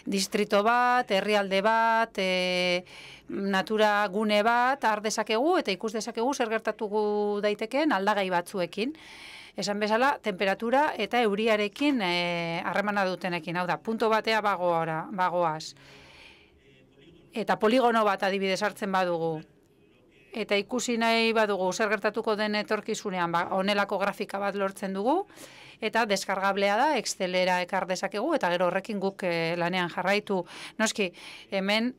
Speaker 5: distrito bat, herrialde bat, e, natura gune bat har dezakegu eta ikus dezakegu zer gertatuko daitekeen aldagai batzuekin. Esan bezala, temperatura eta euriarekin e, harremana dutenekin, hau da, punto batea bagoara, bagoaz. Eta poligono bat adibidez hartzen badugu, eta ikusi nahi badugu zer gertatuko den etorkizunean ba, onelako grafika bat lortzen dugu, eta deskargablea da, Excelera ekar dezakegu, eta gero horrekin guk e, lanean jarraitu. Noski, hemen,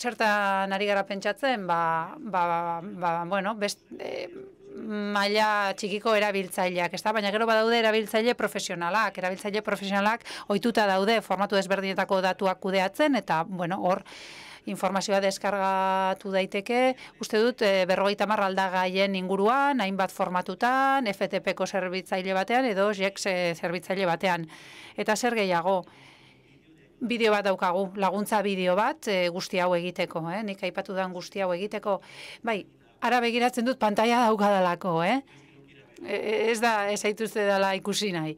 Speaker 5: zertan ari gara pentsatzen, ba, ba, ba, bueno, best, e, maila txikiko erabiltzaileak, ezta? Baina gero badaude erabiltzaile profesionalak, erabiltzaile profesionalak ohituta daude formatu desberdinetako datuak kudeatzen eta bueno, hor informazioa deskargatu daiteke, uste dut e, berrogeita marra aldagaien inguruan, hainbat formatutan, FTP-ko zerbitzaile batean, edo JEX e, zerbitzaile batean. Eta zer gehiago, bideo bat daukagu, laguntza bideo bat e, guzti hau egiteko, eh? nik aipatu dan guzti hau egiteko, bai, ara begiratzen dut pantalla daukadalako, eh? E, e, ez da, ez aituzte dela ikusi nahi,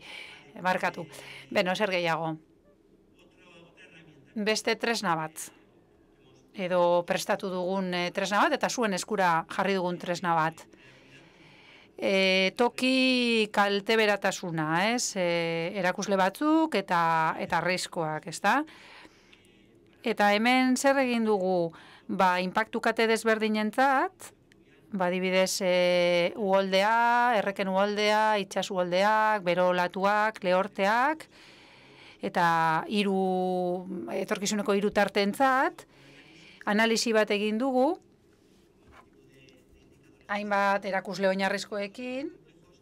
Speaker 5: markatu. Beno, zer gehiago. Beste tresna bat edo prestatu dugun e, tresna bat, eta zuen eskura jarri dugun tresna bat. E, toki kalte beratasuna, ez? E, erakusle batzuk eta eta arreskoak, ez da? Eta hemen zer egin dugu, ba, impactu kate desberdinentzat, ba, dibidez, e, uoldea, erreken uoldea, itxas uoldeak, berolatuak, lehorteak, eta hiru etorkizuneko hiru tartentzat, analisi bat egin dugu, hainbat erakusle oinarrizkoekin,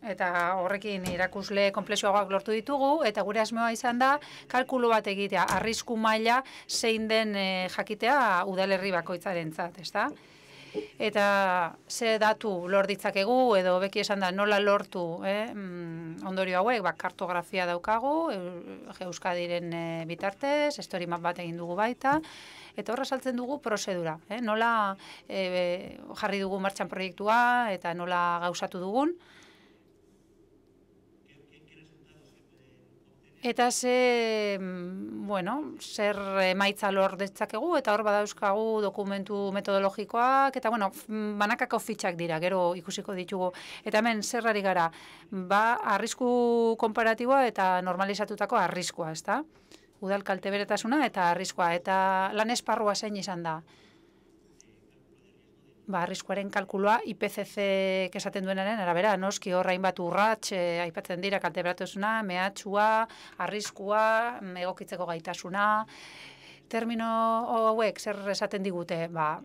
Speaker 5: eta horrekin erakusle komplexuagoak lortu ditugu, eta gure asmoa izan da, kalkulu bat egitea, arrisku maila zein den e, jakitea udalerri bakoitzaren zat, ez da? Eta ze datu lor ditzakegu, edo beki esan da nola lortu eh? mm, ondorio hauek, bak, kartografia daukagu, Euskadiren e, bitartez, estori bat egin dugu baita, eta horra saltzen dugu prozedura, eh? nola e, jarri dugu martxan proiektua eta nola gauzatu dugun. Eta ze, mm, bueno, zer emaitza lor detzakegu, eta hor badauzkagu dokumentu metodologikoak, eta bueno, banakako fitxak dira, gero ikusiko ditugu. Eta hemen, zerrari gara, ba, arrisku komparatiboa eta normalizatutako arriskua, ez da? Udal kalte beretasuna eta arriskoa eta lan esparrua zein izan da. Ba, arriskuaren kalkulua IPCC esaten duenaren arabera, noski horrain bat urratx, eh, aipatzen dira kalte beretasuna, mehatxua, arriskua, egokitzeko gaitasuna. Termino hauek zer esaten digute, ba,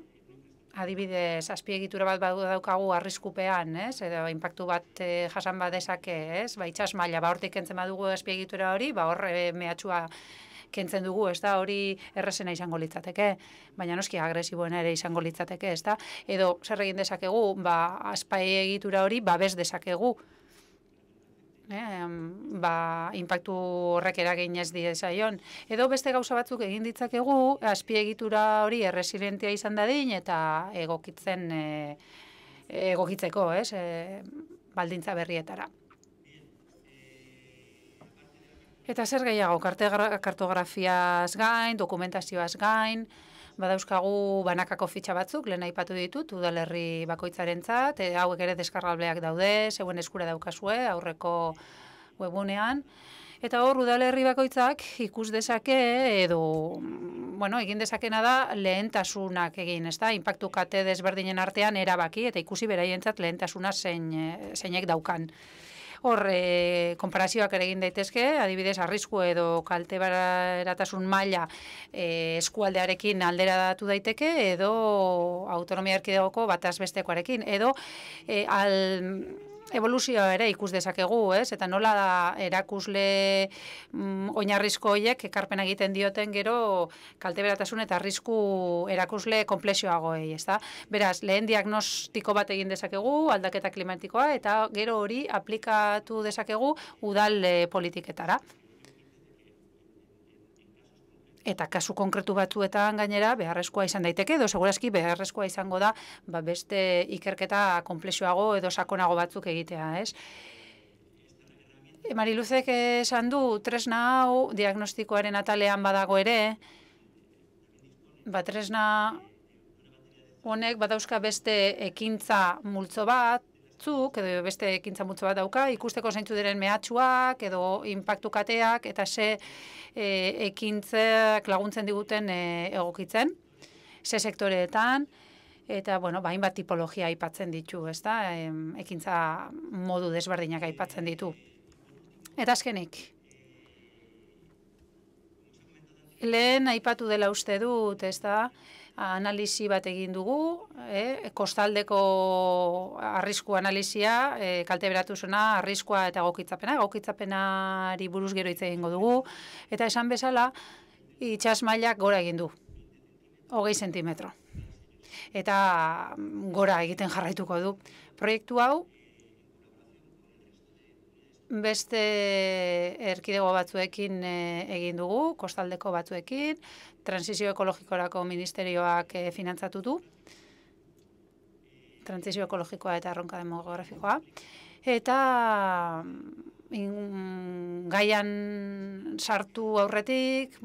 Speaker 5: adibidez, azpiegitura bat daukagu arriskupean, ez? Edo inpaktu bat e, jasan badezake, ez? Ba, itxas maila, ba, hortik kentzen badugu azpiegitura hori, ba, horre mehatxua kentzen dugu, ez da, hori errezena izango litzateke, baina noski agresiboena ere izango litzateke, ez da, edo zer egin dezakegu, ba, aspai egitura hori, babes dezakegu, eh, ba, impactu horrek eragin ez diezaion. Edo beste gauza batzuk egin ditzakegu, azpiegitura hori erresilentia izan dadin eta egokitzen e, egokitzeko, ez, e, baldintza berrietara. Eta zer gehiago, kartografiaz gain, dokumentazioaz gain, badauzkagu banakako fitxa batzuk, lehen aipatu ditut, udalerri bakoitzarentzat, e, hauek ere deskarrableak daude, zeuen eskura daukazue, aurreko webunean, Eta hor, udalerri bakoitzak ikus dezake edo, bueno, egin dezakena da lehentasunak egin, ez da? Impactu kate desberdinen artean erabaki eta ikusi beraientzat lehentasuna zein, eh, zeinek daukan. Hor, e, konparazioak ere egin daitezke, adibidez, arrisku edo kalte eratasun maila e, eskualdearekin aldera datu daiteke, edo autonomia erkidegoko bataz bestekoarekin, edo e, al evoluzioa ere ikus dezakegu, ez? Eta nola da erakusle mm, oinarrizko hoiek ekarpen egiten dioten gero kalteberatasun eta arrisku erakusle komplexioagoei, ezta? Beraz, lehen diagnostiko bat egin dezakegu aldaketa klimatikoa eta gero hori aplikatu dezakegu udal eh, politiketara eta kasu konkretu batzuetan gainera beharrezkoa izan daiteke edo segurazki beharrezkoa izango da ba, beste ikerketa komplexuago edo sakonago batzuk egitea, ez? E, Mariluzek esan du tresna hau diagnostikoaren atalean badago ere, ba, tresna honek badauzka beste ekintza multzo bat, batzuk, edo beste ekintza mutzu bat dauka, ikusteko zeintzu diren mehatxuak, edo impactu kateak, eta ze e, ekintzak laguntzen diguten e, egokitzen, ze sektoreetan, eta, bueno, bain bat tipologia aipatzen ditu, ez da, e, ekintza modu desberdinak aipatzen ditu. Eta azkenik, lehen aipatu dela uste dut, ez da, analisi bat egin dugu, eh, kostaldeko arrisku analizia, eh, kalte beratu zena, arriskua eta gokitzapena, gokitzapenari buruz gero hitz egingo dugu, eta esan bezala, itxas mailak gora egin du, hogei sentimetro. Eta gora egiten jarraituko du. Proiektu hau, beste erkidego batzuekin e, egin dugu, kostaldeko batzuekin, transizio ekologikorako ministerioak e, finantzatu du, transizio ekologikoa eta erronka demografikoa, eta in, gaian sartu aurretik,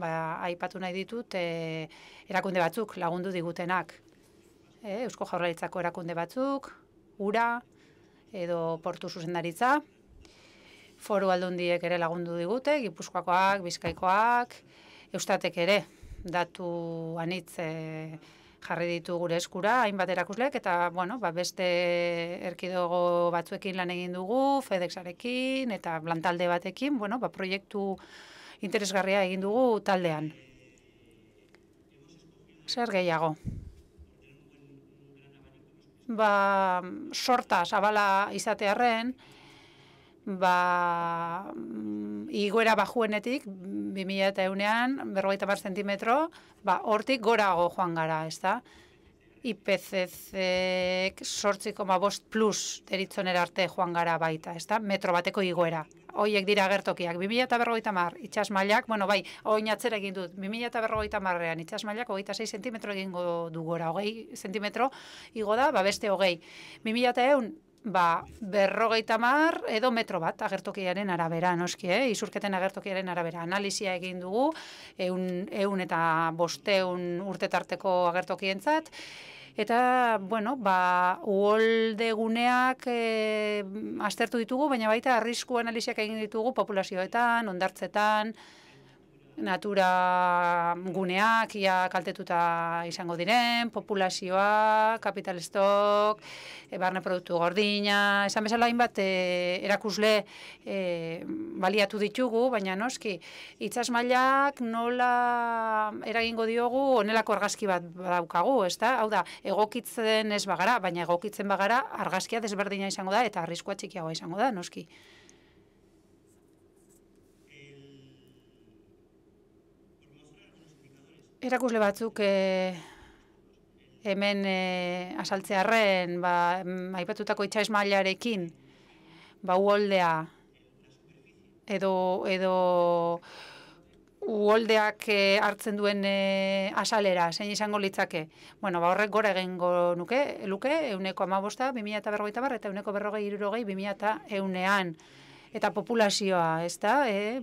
Speaker 5: ba, aipatu nahi ditut, e, erakunde batzuk lagundu digutenak. E, Eusko Jaurlaritzako erakunde batzuk, ura, edo portu zuzendaritza, foru aldundiek ere lagundu digute, Gipuzkoakoak, Bizkaikoak, Eustatek ere datu anitz e, jarri ditu gure eskura, hainbat erakusleak, eta bueno, ba, beste erkidogo batzuekin lan egin dugu, FedExarekin, eta blantalde batekin, bueno, ba, proiektu interesgarria egin dugu taldean. Zer gehiago? Ba, sorta, zabala izatearen, ba, mm, igoera bajuenetik, 2000 eta eunean, berrogeita bar zentimetro, ba, hortik gorago joan gara, ez da? IPCC sortziko ma bost plus deritzonera arte joan gara baita, ez da? Metro bateko igoera. Hoiek dira gertokiak, 2000 eta berrogeita mar, itxas mailak, bueno, bai, oin atzera egin dut, 2000 eta berrogeita marrean, itxas mailak, hogeita 6 zentimetro egingo du gora, hogei zentimetro, igo da, ba, beste hogei. 2000 eta eun, ba, berrogeita mar edo metro bat agertokiaren arabera, noski, eh? izurketen agertokiaren arabera. Analizia egin dugu, eun, eun eta bosteun urtetarteko agertokientzat, Eta, bueno, ba, uolde guneak e, aztertu ditugu, baina baita arrisku analiziak egin ditugu populazioetan, ondartzetan, natura guneak ia kaltetuta izango diren, populazioa, kapitalistok, e, barne produktu gordina, esan bezala hainbat e, erakusle e, baliatu ditugu, baina noski, itzaz mailak nola eragingo diogu onelako argazki bat daukagu, ez da? Hau da, egokitzen ez bagara, baina egokitzen bagara argazkia desberdina izango da eta arriskoa txikiagoa izango da, noski. Erakusle batzuk e, hemen e, asaltzearren, ba, aipatutako itxais mailarekin, ba, uoldea, edo, edo uoldeak e, hartzen duen e, asalera, zein izango litzake. Bueno, ba, horrek gora egingo nuke, luke, euneko amabosta, 2000 eta berrogeita bar, eta euneko berrogei irurogei, 2000 eta eunean eta populazioa, ez da, e,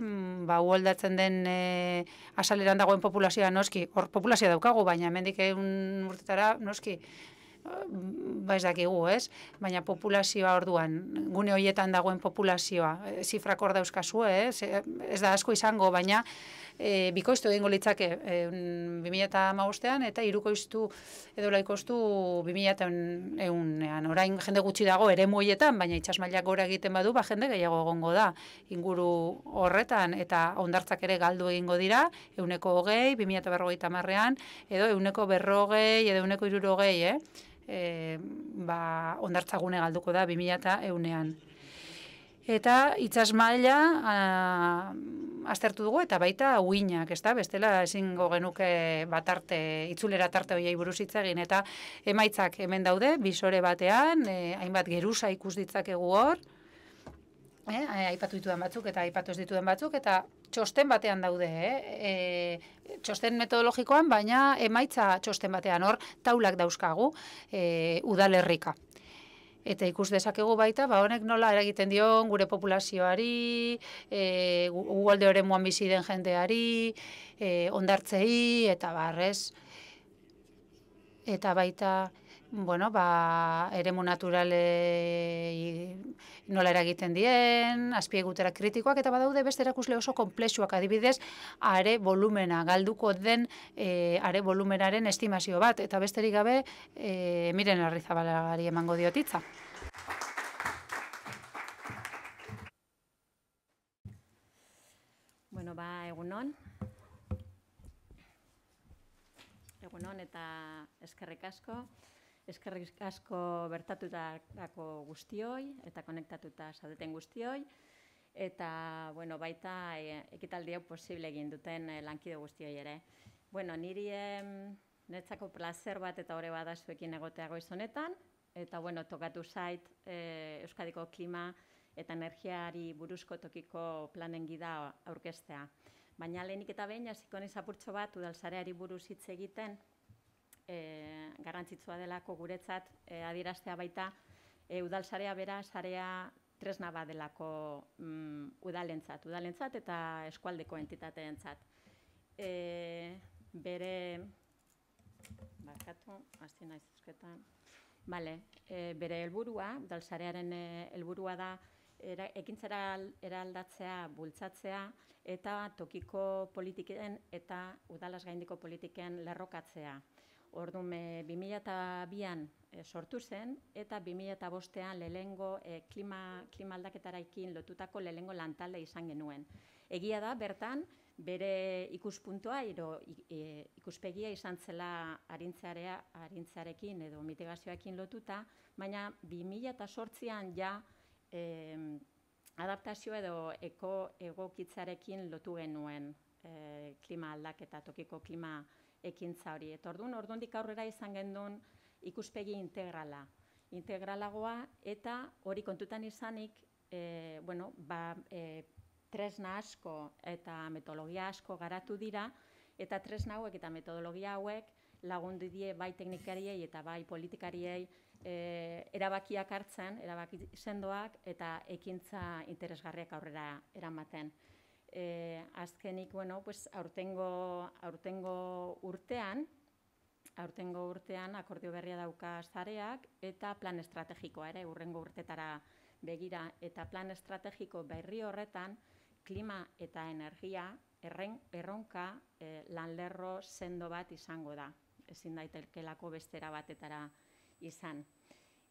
Speaker 5: ba, uoldatzen den e, asaleran dagoen populazioa noski, hor populazioa daukagu, baina hemendik egun urtetara noski, ba ez dakigu, ez? Baina populazioa orduan, gune hoietan dagoen populazioa, e, zifrak hor dauzkazu, ez? Ez da asko izango, baina e, bikoiztu egingo litzake e, 2008an eta irukoiztu edo laikoiztu 2000 Orain jende gutxi dago ere hoietan, baina itxasmailak gora egiten badu, ba jende gehiago egongo da inguru horretan eta ondartzak ere galdu egingo dira, euneko hogei, 2000 berrogeita marrean, edo euneko berrogei, edo euneko irurogei, eh? e, ba, ondartzagune galduko da 2000 eta eunean. Eta itxas maila aztertu dugu eta baita uinak, ezta? Bestela ezingo genuke batarte, itzulera tarte hoiei buruz hitz egin eta emaitzak hemen daude, bisore batean, e, hainbat geruza ikus ditzakegu hor. Eh, aipatu dituen batzuk eta aipatu ez dituen batzuk eta txosten batean daude, eh? E, txosten metodologikoan, baina emaitza txosten batean hor taulak dauzkagu e, udalerrika. Eta ikus dezakegu baita, ba honek nola eragiten dion gure populazioari, e, ugalde horren muan bizi den jendeari, e, ondartzei, eta barrez. Eta baita, bueno, ba, eremu naturale nola eragiten dien, azpiegutera kritikoak, eta badaude beste erakusle oso komplexuak adibidez, are volumena, galduko den e, are volumenaren estimazio bat, eta besterik gabe, e, miren arrizabalaari emango diotitza.
Speaker 7: Bueno, ba, egunon. Egunon eta eskerrik asko eskerrik asko bertatutako guztioi eta konektatuta zaudeten guztioi eta bueno, baita e, ekitaldi hau posible egin duten e, lankide guztioi ere. Bueno, niri netzako placer bat eta hori bada zuekin egotea goiz honetan eta bueno, tokatu zait e, Euskadiko klima eta energiari buruzko tokiko planen gida aurkestea. Baina lehenik eta behin, hasiko apurtxo bat udalzareari buruz hitz egiten, e, garrantzitsua delako guretzat e, adieraztea baita e, udalsarea bera sarea tresna bat delako mm, udalentzat, udalentzat eta eskualdeko entitateentzat. E, bere barkatu, hasi naiz esketan. Vale, e, bere helburua, udalsarearen helburua da era, ekintzara eraldatzea, bultzatzea eta tokiko politiken eta udalas gaindiko politiken lerrokatzea. Orduan, e, 2002an e, sortu zen, eta 2005an lehengo e, klima, klima aldaketaraekin lotutako lehengo lantalde izan genuen. Egia da, bertan, bere ikuspuntua, ero, e, ikuspegia izan zela arintzarea, arintzarekin edo mitigazioekin lotuta, baina 2008an ja e, adaptazio edo eko egokitzarekin lotu genuen e, klima aldaketa, tokiko klima ekintza hori. Eta orduan, orduandik aurrera izan gendun ikuspegi integrala. Integralagoa eta hori kontutan izanik, e, bueno, ba, e, tresna asko eta metodologia asko garatu dira, eta tresna hauek eta metodologia hauek lagundu die bai teknikariei eta bai politikariei e, erabakiak hartzen, erabaki sendoak eta ekintza interesgarriak aurrera eramaten e, azkenik, bueno, pues, aurtengo, aurtengo urtean, aurtengo urtean akordio berria dauka zareak eta plan estrategikoa ere urrengo urtetara begira eta plan estrategiko berri horretan klima eta energia erren, erronka e, lanlerro sendo bat izango da. Ezin daitekelako bestera batetara izan.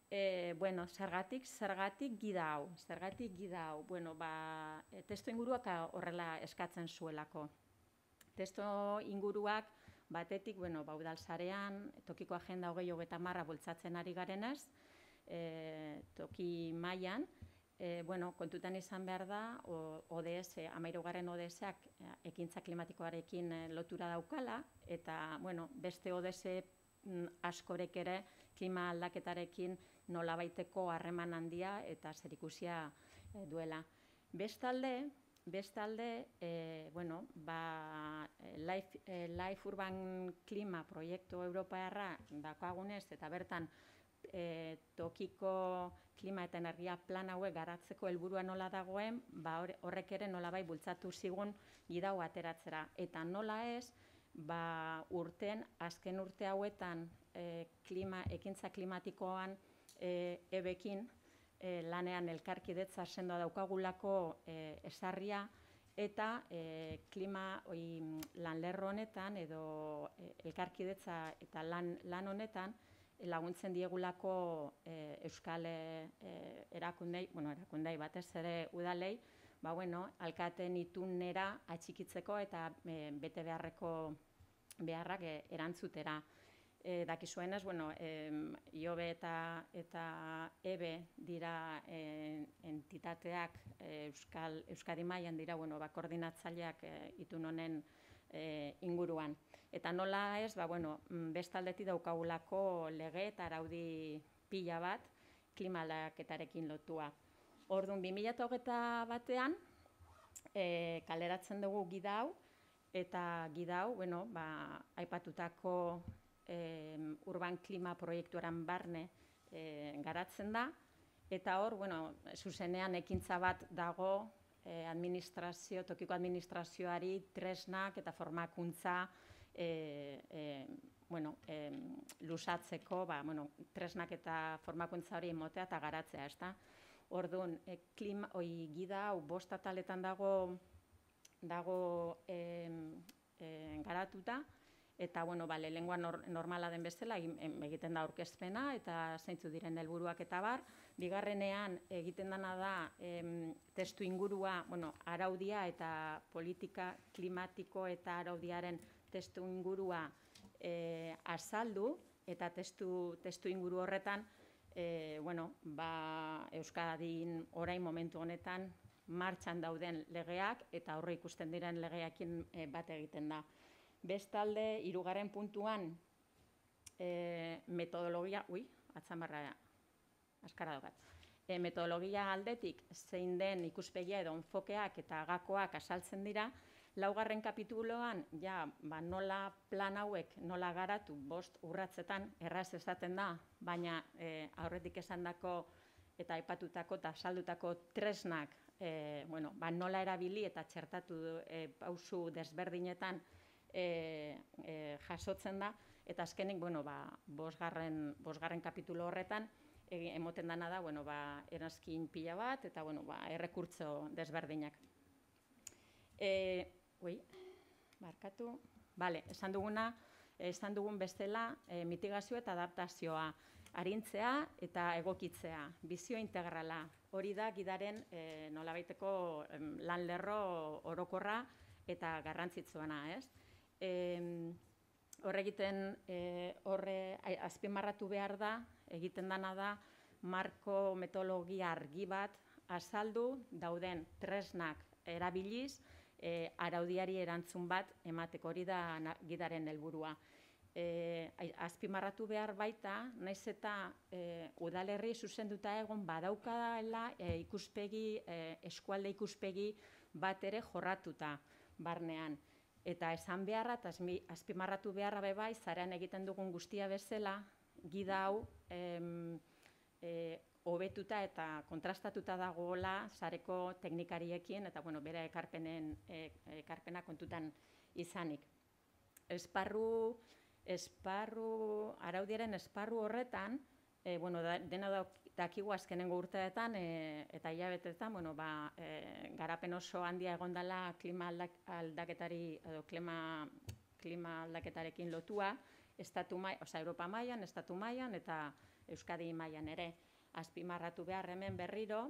Speaker 7: E, bueno, zergatik, zergatik gida hau, zergatik gida hau. Bueno, ba, e, testo inguruak horrela eskatzen zuelako. Testo inguruak batetik, bueno, ba, udalzarean, tokiko agenda hogei hogeta marra bultzatzen ari garenez, e, toki mailan, e, bueno, kontutan izan behar da, ODS, amairu garen ODS-ak ekintza klimatikoarekin lotura daukala, eta, bueno, beste ODS mm, askorek ere klima aldaketarekin nolabaiteko harreman handia eta zerikusia e, duela. Bestalde, bestalde, e, bueno, ba, Life, e, Life Urban Klima proiektu Europaerra dakagunez eta bertan e, tokiko klima eta energia plan hauek garatzeko helburua nola dagoen, ba horrek ere nolabai bultzatu zigun gidau ateratzera eta nola ez, ba, urten, azken urte hauetan, e, klima, ekintza klimatikoan e, ebekin, e, lanean elkarkidetza sendoa daukagulako e, esarria, eta e, klima oi, lan lerro honetan, edo e, elkarkidetza eta lan, lan honetan, laguntzen diegulako e, euskal e, erakundei, bueno, erakundei batez ere udalei, ba, bueno, alkaten itunera atxikitzeko eta e, bete beharreko beharrak e, erantzutera. E, dakizuenez, bueno, e, IOBE eta, eta EBE dira e, entitateak e, Euskal, Euskadi mailan dira, bueno, ba, koordinatzaileak e, itun honen e, inguruan. Eta nola ez, ba, bueno, mm, bestaldeti daukagulako lege eta araudi pila bat klimaldaketarekin lotua. Orduan, 2008 batean, e, kaleratzen dugu gida hau, eta gida hau, bueno, ba, aipatutako e, urban klima proiektuaren barne e, garatzen da, eta hor, bueno, zuzenean ekintza bat dago e, administrazio, tokiko administrazioari tresnak eta formakuntza e, e, bueno, e, lusatzeko, ba, bueno, tresnak eta formakuntza hori emotea eta garatzea, ez da? Orduan, e, klima, oi, gida hau bost ataletan dago dago e, e, garatuta, eta, bueno, bale, lengua normala den bezala egiten da aurkezpena eta zeintzu diren helburuak eta bar. Bigarrenean egiten dana da em, testu ingurua, bueno, araudia eta politika klimatiko eta araudiaren testu ingurua e, azaldu eta testu, testu inguru horretan e, bueno, ba, Euskadin orain momentu honetan martxan dauden legeak eta horre ikusten diren legeakin e, bat egiten da. Bestalde, irugaren puntuan e, metodologia, ui, atzan barra, askara dogat, e, metodologia aldetik zein den ikuspegia edo onfokeak eta gakoak asaltzen dira, laugarren kapituloan, ja, ba, nola plan hauek, nola garatu, bost urratzetan, erraz esaten da, baina e, aurretik esan dako eta aipatutako eta saldutako tresnak e, bueno, ba, nola erabili eta txertatu e, pausu desberdinetan e, e, jasotzen da, eta azkenik, bueno, ba, bosgarren, bosgarren kapitulo horretan, e, emoten dana da, bueno, ba, erazkin pila bat, eta, bueno, ba, errekurtzo desberdinak. E, ui, barkatu, bale, esan duguna, esan dugun bestela, e, mitigazio eta adaptazioa arintzea eta egokitzea, bizio integrala. Hori da gidaren e, nolabaiteko lan lerro orokorra eta garrantzitsuena, ez? E, horre egiten, e, horre azpimarratu behar da, egiten dana da, marko metodologia argi bat azaldu dauden tresnak erabiliz, e, araudiari erantzun bat emateko hori da gidaren helburua e, azpimarratu behar baita, naiz eta e, udalerri zuzenduta egon badaukadala e, ikuspegi, e, eskualde ikuspegi bat ere jorratuta barnean. Eta esan beharra, eta azpimarratu beharra bebai, zarean egiten dugun guztia bezala, gida hau, em, e, hobetuta eta kontrastatuta dagoela zareko teknikariekin eta bueno, bere ekarpenen e, ekarpena kontutan izanik. Esparru esparru, araudiaren esparru horretan, e, bueno, da, dena da, dakigu azkenengo urteetan e, eta hilabetetan, bueno, ba, e, garapen oso handia egondala klima aldaketari edo klima, klima aldaketarekin lotua, estatu mai, oza, Europa mailan, estatu mailan eta Euskadi mailan ere. Azpimarratu behar hemen berriro,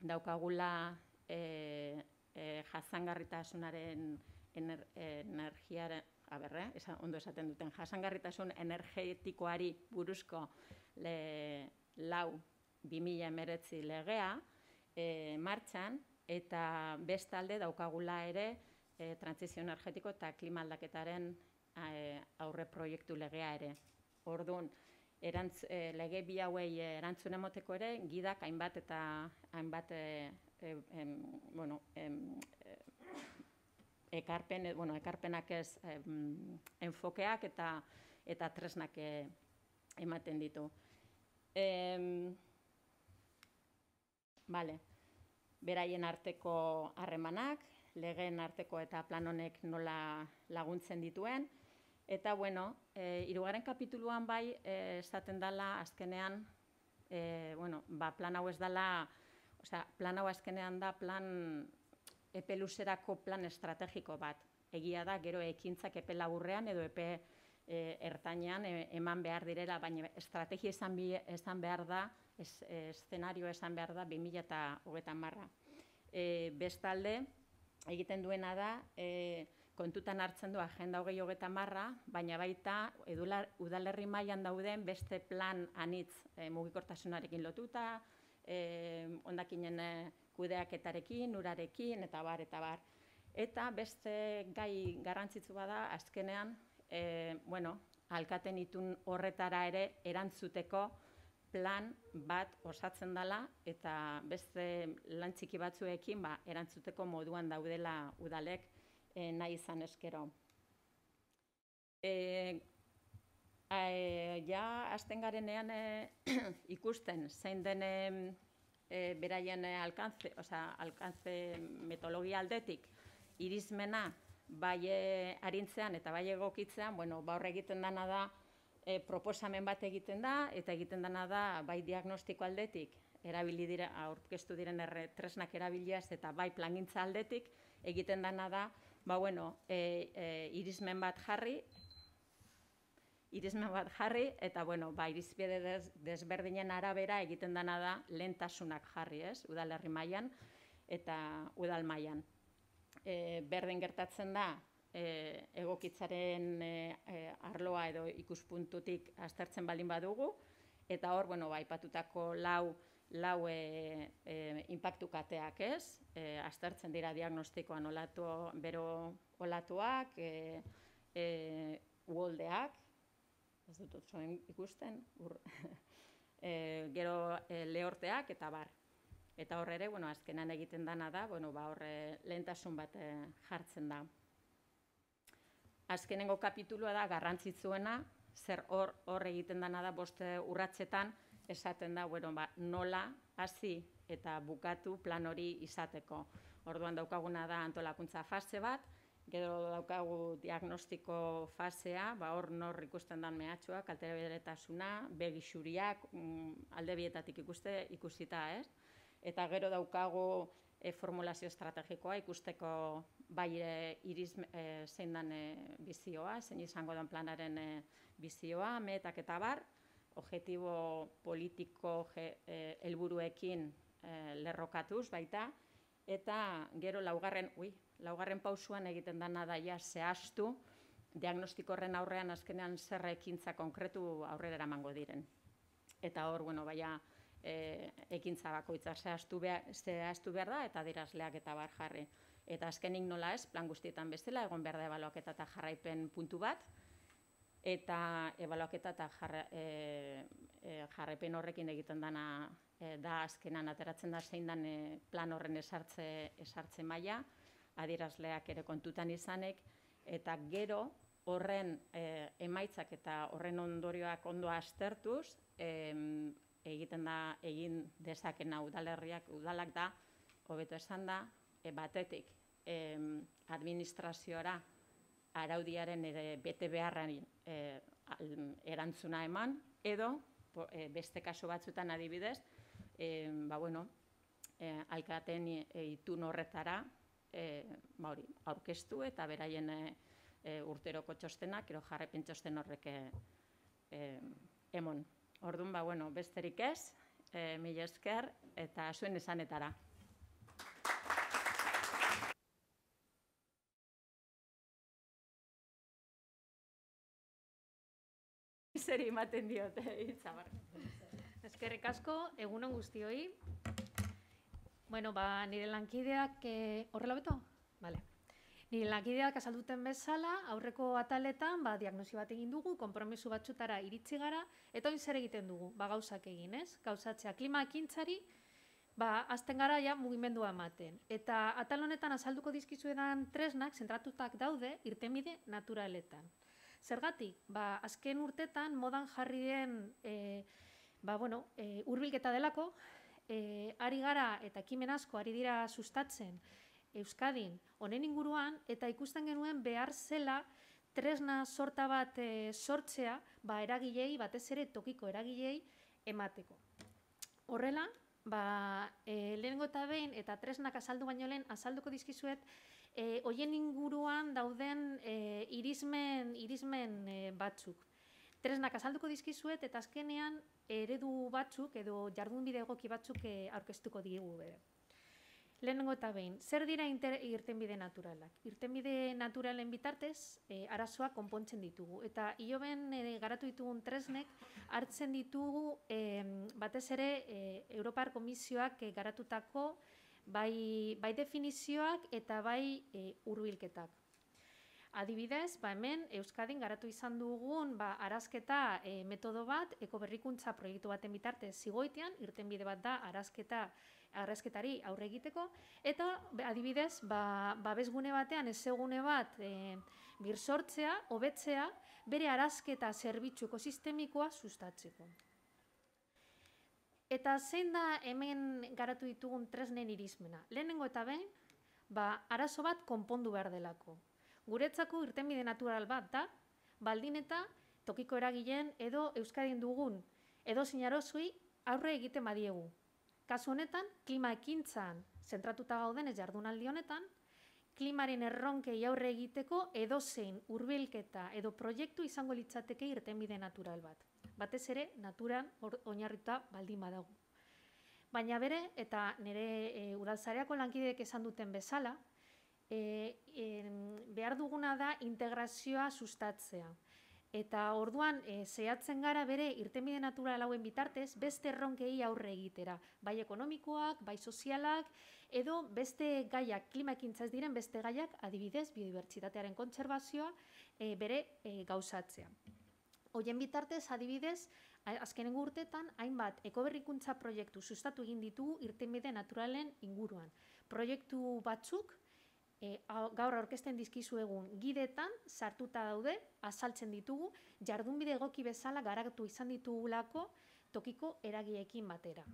Speaker 7: daukagula e, e, jazangarritasunaren ener, energiaren, aberre, eh, ondo esaten duten, jasangarritasun energetikoari buruzko le, lau 2000 emeretzi legea e, martxan, eta bestalde daukagula ere e, transizio energetiko eta klima aldaketaren e, aurre proiektu legea ere. Orduan, erantz, e, lege bi hauei erantzun emoteko ere, gidak hainbat eta hainbat e, em, bueno, em, ekarpen, eh, bueno, ekarpenak ez enfokeak eta eta tresnak eh, ematen ditu. Em, vale. Beraien arteko harremanak, legeen arteko eta plan honek nola laguntzen dituen. Eta, bueno, e, irugarren kapituluan bai, e, esaten dela, azkenean, e, bueno, ba, plan hau ez dela, osea, plan hau azkenean da plan epe luzerako plan estrategiko bat. Egia da, gero ekintzak epe laburrean edo epe e, ertainean e, eman behar direla, baina estrategia esan, bi, esan behar da, ez, eszenario esan behar da 2000 eta hogetan marra. E, bestalde, egiten duena da, e, kontutan hartzen du agenda hogei hogetan marra, baina baita edular, udalerri mailan dauden beste plan anitz e, mugikortasunarekin lotuta, e, ondakinen e, kudeaketarekin, urarekin, eta bar, eta bar. Eta beste gai garrantzitsu bada, azkenean, e, bueno, alkaten itun horretara ere erantzuteko plan bat osatzen dela eta beste lantxiki batzuekin ba, erantzuteko moduan daudela udalek e, nahi izan eskero. E, e, ja, azten garenean e, [CLEARS THROAT] ikusten, zein den e, beraien alkantze, oza, alkantze metodologia aldetik, irizmena, bai arintzean eta bai egokitzean, bueno, ba egiten dana da, e, proposamen bat egiten da, eta egiten dana da, bai diagnostiko aldetik, erabili dira, aurkeztu diren erre, tresnak erabiliaz, eta bai plangintza aldetik, egiten dana da, ba bueno, e, e, irizmen bat jarri, irisme bat jarri, eta, bueno, ba, irizpide desberdinen arabera egiten dana da lentasunak jarri, ez, udalerri mailan eta udal mailan. E, berdin gertatzen da, e, egokitzaren e, arloa edo ikuspuntutik aztertzen baldin badugu, eta hor, bueno, ba, ipatutako lau, lau e, e, impactu kateak, ez, e, aztertzen dira diagnostikoan olatu, bero olatuak, e, e, uoldeak, ez dut ikusten, ur, [LAUGHS] e, gero e, lehorteak eta bar. Eta horre ere, bueno, azkenan egiten dana da, bueno, ba, horre lehentasun bat e, jartzen da. Azkenengo kapitulua da, garrantzitzuena, zer hor, hor egiten dana da, boste urratzetan, esaten da, bueno, ba, nola, hasi eta bukatu plan hori izateko. Orduan daukaguna da antolakuntza fase bat, Gero daukagu diagnostiko fasea, ba hor nor ikusten dan mehatxua, kaltere bederetasuna, begixuriak, mm, alde bietatik ikuste ikusita, ez? Eta gero daukagu e, formulazio estrategikoa ikusteko bai e, iriz e, zein dan e, bizioa, zein izango den planaren e, bizioa, metak eta bar, objetibo politiko helburuekin e, lerrokatuz baita, eta gero laugarren, ui, laugarren pausuan egiten dana daia zehaztu, diagnostiko horren aurrean azkenean zerra ekintza konkretu aurrera eramango diren. Eta hor, bueno, baia, e, ekintza bakoitza zehaztu behar, zehaztu behar da eta dirazleak eta bar jarri. Eta azkenik nola ez, plan guztietan bezala, egon behar da ebaluaketa eta jarraipen puntu bat, eta ebaluaketa eta jarra, e, e, jarraipen horrekin egiten dana e, da azkenan ateratzen da zein dan e, plan horren esartze, esartze maila, adierazleak ere kontutan izanek, eta gero horren e, emaitzak eta horren ondorioak ondo aztertuz, egiten da, egin dezakena udalerriak, udalak da, hobeto esan da, e, batetik e, administrazioara araudiaren ere bete beharren e, erantzuna eman, edo e, beste kasu batzutan adibidez, e, ba bueno, e, alkaten e, itun horretara e, ba hori, aurkeztu eta beraien e, e, urteroko txostenak, ero jarrepen txosten horrek e, emon. Orduan, ba, bueno, besterik ez, e, mila esker, eta zuen esanetara. Zeri ematen diote, itzabar.
Speaker 8: Eskerrik asko, egunon guztioi. Bueno, ba, nire lankideak, e, horrela beto? Vale. Nire lankideak azalduten bezala, aurreko ataletan, ba, diagnosi bat egin dugu, konpromisu batzutara iritsi gara, eta oin zer egiten dugu, ba, gauzak egin, ez? Gauzatzea klima ekintzari, ba, azten gara ja mugimendua ematen. Eta atal honetan azalduko dizkizuedan tresnak, zentratutak daude, irtemide naturaletan. Zergatik, ba, azken urtetan, modan jarri den, e, ba, bueno, e, urbilketa delako, e, ari gara eta ekimen asko ari dira sustatzen Euskadin honen inguruan eta ikusten genuen behar zela tresna sorta bat e, sortzea ba eragilei batez ere tokiko eragilei emateko. Horrela, ba e, lehenengo eta behin eta tresnak azaldu baino lehen azalduko dizkizuet e, hoien inguruan dauden e, irismen irismen e, batzuk. Tresnak azalduko dizkizuet eta azkenean eredu batzuk edo jardunbide egoki batzuk aurkeztuko diegu bere. Lehenengo eta behin, zer dira irtenbide naturalak? Irtenbide naturalen bitartez, e, arazoa konpontzen ditugu. Eta ioben e, garatu ditugun tresnek, hartzen ditugu e, batez ere e, Europar Komisioak e, garatutako bai, bai definizioak eta bai e, urbilketak. Adibidez, ba hemen Euskadin garatu izan dugun ba, arazketa e, metodo bat, ekoberrikuntza proiektu baten bitartez zigoitean, irtenbide bat da arazketa arrezketari aurre egiteko, eta adibidez, ba, babesgune batean, ezegune bat e, birsortzea, hobetzea, bere arazketa zerbitzu ekosistemikoa sustatzeko. Eta zein da hemen garatu ditugun tresnen irizmena? Lehenengo eta behin, ba, arazo bat konpondu behar delako. Guretzako irtenbide natural bat da, baldin eta tokiko eragileen edo Euskadin dugun edo zinarozui aurre egiten badiegu. Kasu honetan, klima ekintzan zentratuta gauden ez jardunaldi honetan, klimaren erronkei aurre egiteko edozein hurbilketa edo proiektu izango litzateke irtenbide natural bat. Batez ere, naturan oinarrita baldin badago. Baina bere, eta nire e, udalzareako lankideek esan duten bezala, e, e, behar duguna da integrazioa sustatzea. Eta orduan e, zehatzen gara bere irtenbide natural hauen bitartez beste erronkei aurre egitera, bai ekonomikoak, bai sozialak edo beste gaiak klimakintza ez diren beste gaiak adibidez biodibertsitatearen kontserbazioa e, bere e, gauzatzea. Hoien bitartez adibidez azkenengo urtetan hainbat ekoberrikuntza proiektu sustatu egin ditugu irtenbide naturalen inguruan. Proiektu batzuk e, gaur aurkezten dizkizu egun gidetan sartuta daude, azaltzen ditugu, jardunbide egoki bezala garatu izan ditugulako tokiko eragiekin batera.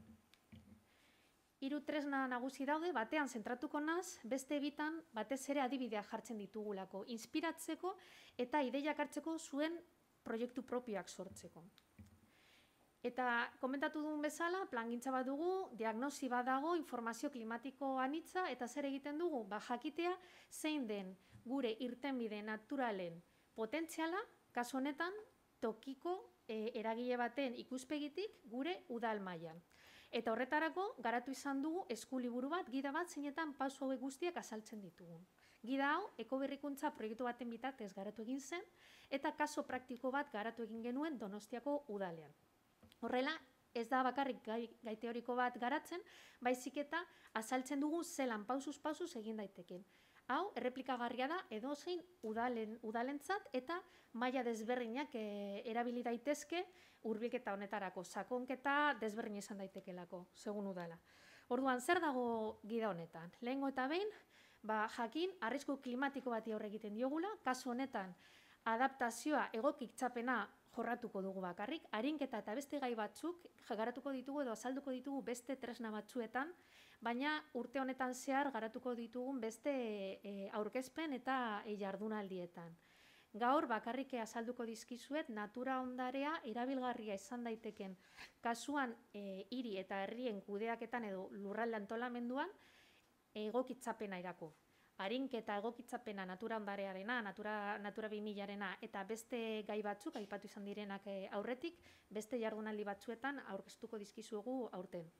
Speaker 8: Hiru tresna nagusi daude, batean zentratuko naz, beste bitan batez ere adibidea jartzen ditugulako, inspiratzeko eta ideiak hartzeko zuen proiektu propioak sortzeko. Eta komentatu duen bezala, plangintza bat dugu, diagnosi bat dago, informazio klimatiko anitza, eta zer egiten dugu? Ba, jakitea zein den gure irtenbide naturalen potentziala, kasu honetan, tokiko e, eragile baten ikuspegitik gure udal mailan. Eta horretarako, garatu izan dugu eskuliburu bat, gida bat, zeinetan pausu hauek guztiak azaltzen ditugu. Gida hau, ekoberrikuntza proiektu baten bitartez garatu egin zen, eta kaso praktiko bat garatu egin genuen donostiako udalean. Horrela, ez da bakarrik gai, gai teoriko bat garatzen, baizik eta azaltzen dugu zelan pausuz pausuz egin daiteken. Hau, erreplikagarria da edozein udalen, udalentzat eta maila desberdinak e, erabili daitezke hurbilketa honetarako, sakonketa desberdin izan daitekelako, segun udala. Orduan, zer dago gida honetan? Lehengo eta behin, ba, jakin, arrisku klimatiko bati aurre egiten diogula, kasu honetan, adaptazioa egokik txapena jorratuko dugu bakarrik, harinketa eta beste gai batzuk garatuko ditugu edo azalduko ditugu beste tresna batzuetan, baina urte honetan zehar garatuko ditugun beste e, aurkezpen eta e, jardunaldietan. Gaur bakarrik azalduko dizkizuet natura ondarea erabilgarria izan daiteken kasuan e, hiri eta herrien kudeaketan edo lurralde antolamenduan egokitzapena irako harinketa egokitzapena natura ondarearena, natura, natura 2000arena, eta beste gai batzuk, aipatu izan direnak eh, aurretik, beste jardunaldi batzuetan aurkeztuko dizkizuegu aurten.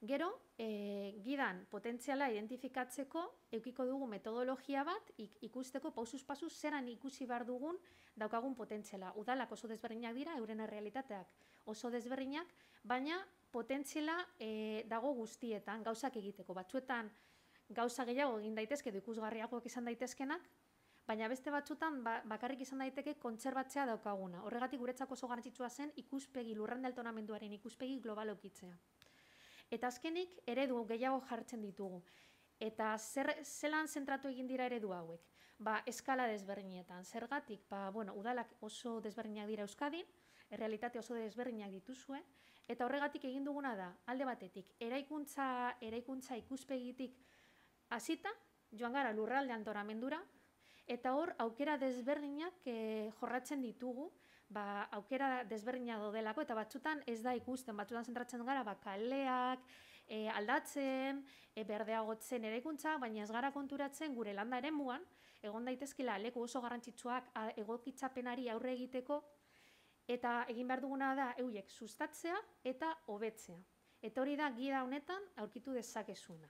Speaker 8: Gero, e, gidan potentziala identifikatzeko, eukiko dugu metodologia bat, ikusteko pausuz pasuz zeran ikusi behar dugun daukagun potentziala. Udalak oso desberdinak dira, euren realitateak oso desberdinak, baina potentziala e, dago guztietan, gauzak egiteko. Batzuetan, gauza gehiago egin daitezke, ikusgarriagoak izan daitezkenak, baina beste batzutan ba, bakarrik izan daiteke kontserbatzea daukaguna. Horregatik guretzako oso garrantzitsua zen ikuspegi lurrande altonamenduaren ikuspegi globalokitzea. Eta azkenik eredu gehiago jartzen ditugu. Eta zer, zelan zentratu egin dira eredu hauek? Ba, eskala desberdinetan. Zergatik, ba, bueno, udalak oso desberdinak dira Euskadin, errealitate oso desberdinak dituzue, eta horregatik egin duguna da, alde batetik, eraikuntza, eraikuntza ikuspegitik hasita joan gara lurralde antoramendura, eta hor aukera desberdinak e, jorratzen ditugu, ba, aukera desberdinak daudelako, eta batzutan ez da ikusten, batzutan zentratzen gara, ba, kaleak, e, aldatzen, e, berdeagotzen erekuntza, baina ez gara konturatzen gure landa ere muan, egon daitezkela leku oso garrantzitsuak egokitzapenari aurre egiteko, eta egin behar duguna da euiek sustatzea eta hobetzea. Eta hori da gida honetan aurkitu dezakezuna.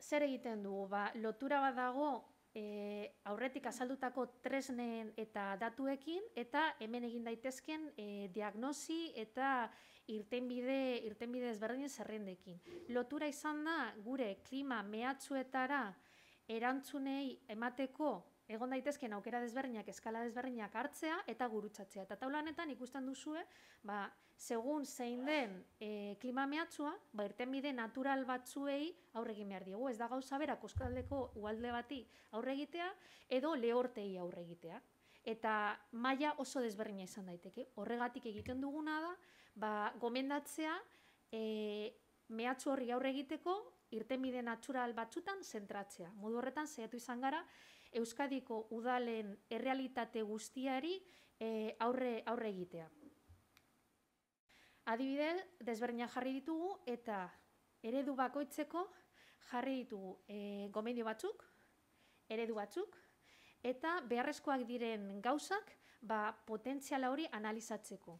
Speaker 8: Zer egiten dugu? Ba, lotura bat dago e, aurretik azaldutako tresnen eta datuekin eta hemen egin daitezken e, diagnosi eta irtenbide, irtenbide ezberdinen zerrendekin. Lotura izan da gure klima mehatzuetara erantzunei emateko egon daitezken aukera desberdinak, eskala desberdinak hartzea eta gurutzatzea. Eta taula honetan ikusten duzue, ba, segun zein den e, klima mehatzua, ba, irtenbide natural batzuei aurre egin behar diegu. Ez da gauza bera koskaldeko ualde bati aurre egitea, edo lehortei aurre egitea. Eta maila oso desberdina izan daiteke. Horregatik egiten duguna da, ba, gomendatzea e, mehatzu horri aurre egiteko, irtenbide natural batzutan zentratzea. Modu horretan, zehatu izan gara, Euskadiko udalen errealitate guztiari e, aurre, aurre egitea. Adibide, desberdina jarri ditugu eta eredu bakoitzeko jarri ditugu e, gomendio batzuk, eredu batzuk, eta beharrezkoak diren gauzak ba, potentziala hori analizatzeko.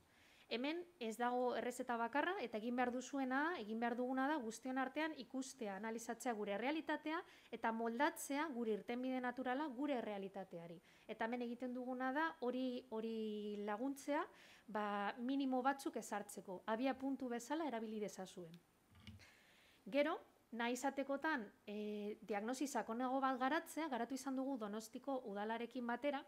Speaker 8: Hemen ez dago errezeta bakarra eta egin behar duzuena, egin behar duguna da guztion artean ikustea, analizatzea gure realitatea eta moldatzea gure irtenbide naturala gure realitateari. Eta hemen egiten duguna da hori hori laguntzea, ba, minimo batzuk ezartzeko, abia puntu bezala erabili dezazuen. Gero, nahi izatekotan e, diagnosi sakonago bat garatzea, garatu izan dugu Donostiko udalarekin batera,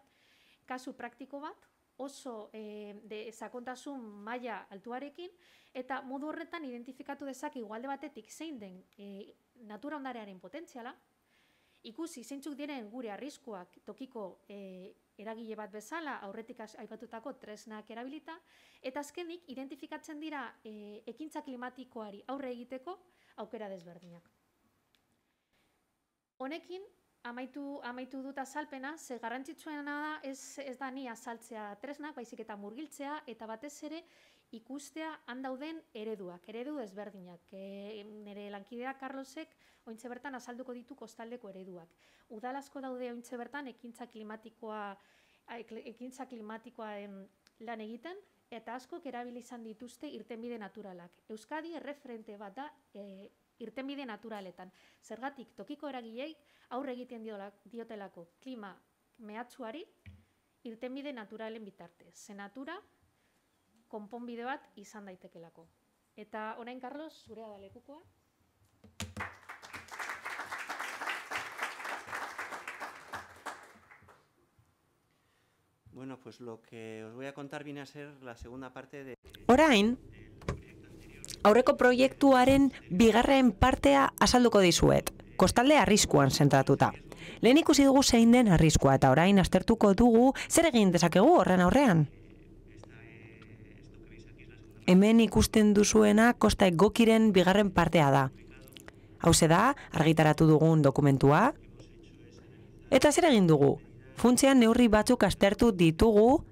Speaker 8: kasu praktiko bat, oso e, de sakontasun maila altuarekin eta modu horretan identifikatu dezake igualde batetik zein den e, natura ondarearen potentziala, ikusi zeintzuk diren gure arriskuak tokiko e, eragile bat bezala aurretik aipatutako tresnak erabilita eta azkenik identifikatzen dira e, ekintza klimatikoari aurre egiteko aukera desberdinak. Honekin amaitu, amaitu dut azalpena, ze garrantzitsuena da ez, ez da ni azaltzea tresnak, baizik eta murgiltzea, eta batez ere ikustea handauden ereduak, eredu ezberdinak. E, nire lankidea Carlosek ointze bertan azalduko ditu kostaldeko ereduak. Udalazko daude ointze bertan ekintza klimatikoa ekintza klimatikoa lan egiten, eta askok erabili izan dituzte irtenbide naturalak. Euskadi erreferente bat da e, irtenbide naturaletan. Zergatik tokiko eragilei aurre egiten diotelako klima mehatzuari irtenbide naturalen bitartez. Ze natura konponbide bat izan daitekelako. Eta orain Carlos, zurea da lekukoa.
Speaker 6: Bueno, pues lo que os voy a contar viene a ser la segunda parte de...
Speaker 2: Orain, aurreko proiektuaren bigarren partea azalduko dizuet, kostalde arriskuan zentratuta. Lehen ikusi dugu zein den arriskua eta orain aztertuko dugu zer egin dezakegu horren aurrean. Hemen ikusten duzuena kosta egokiren bigarren partea da. Hau da, argitaratu dugun dokumentua. Eta zer egin dugu? Funtzean neurri batzuk aztertu ditugu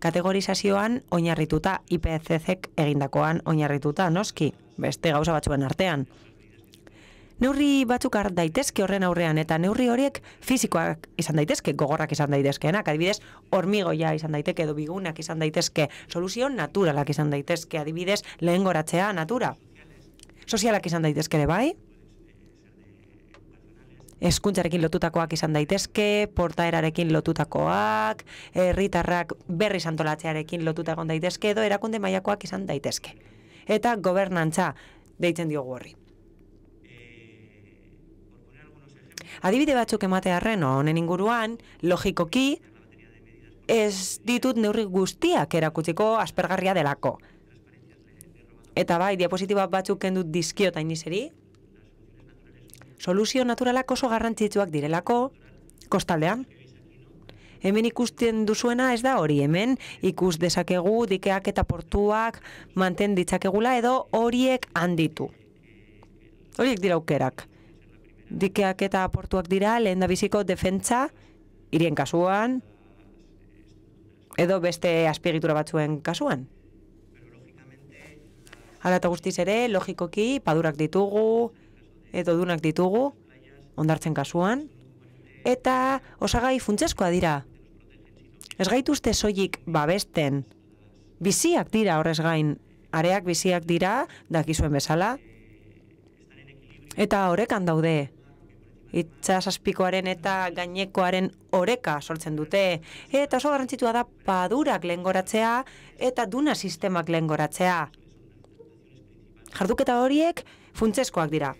Speaker 2: kategorizazioan oinarrituta, IPCC egindakoan oinarrituta, noski, beste gauza batzuen artean. Neurri batzuk har daitezke horren aurrean eta neurri horiek fisikoak izan daitezke, gogorrak izan daitezkeenak, adibidez, hormigoia izan daiteke edo bigunak izan daitezke, soluzio naturalak izan daitezke, adibidez, lehen goratzea natura. Sozialak izan daitezke ere bai, eskuntzarekin lotutakoak izan daitezke, portaerarekin lotutakoak, herritarrak berri santolatzearekin lotuta egon daitezke, edo erakunde mailakoak izan daitezke. Eta gobernantza deitzen diogu horri. Adibide batzuk ematearren honen inguruan, logikoki, ez ditut neurri guztiak erakutziko aspergarria delako. Eta bai, diapositiba batzuk kendut dizkiota inizeri, soluzio naturalak oso garrantzitsuak direlako kostaldean. Hemen ikusten duzuena ez da hori, hemen ikus dezakegu dikeak eta portuak manten ditzakegula edo horiek handitu. Horiek dira aukerak. dikeak eta portuak dira lehen da biziko defentsa, irien kasuan, edo beste azpiegitura batzuen kasuan. Hala eta guztiz ere, logikoki, padurak ditugu, edo dunak ditugu, ondartzen kasuan, eta osagai funtzeskoa dira. Ez gaituzte soilik babesten, biziak dira horrez gain, areak biziak dira, dakizuen bezala, eta horekan daude, itxasazpikoaren eta gainekoaren oreka sortzen dute. Eta oso garrantzitua da padurak lehengoratzea eta duna sistemak lehengoratzea. Jarduketa horiek funtzeskoak dira.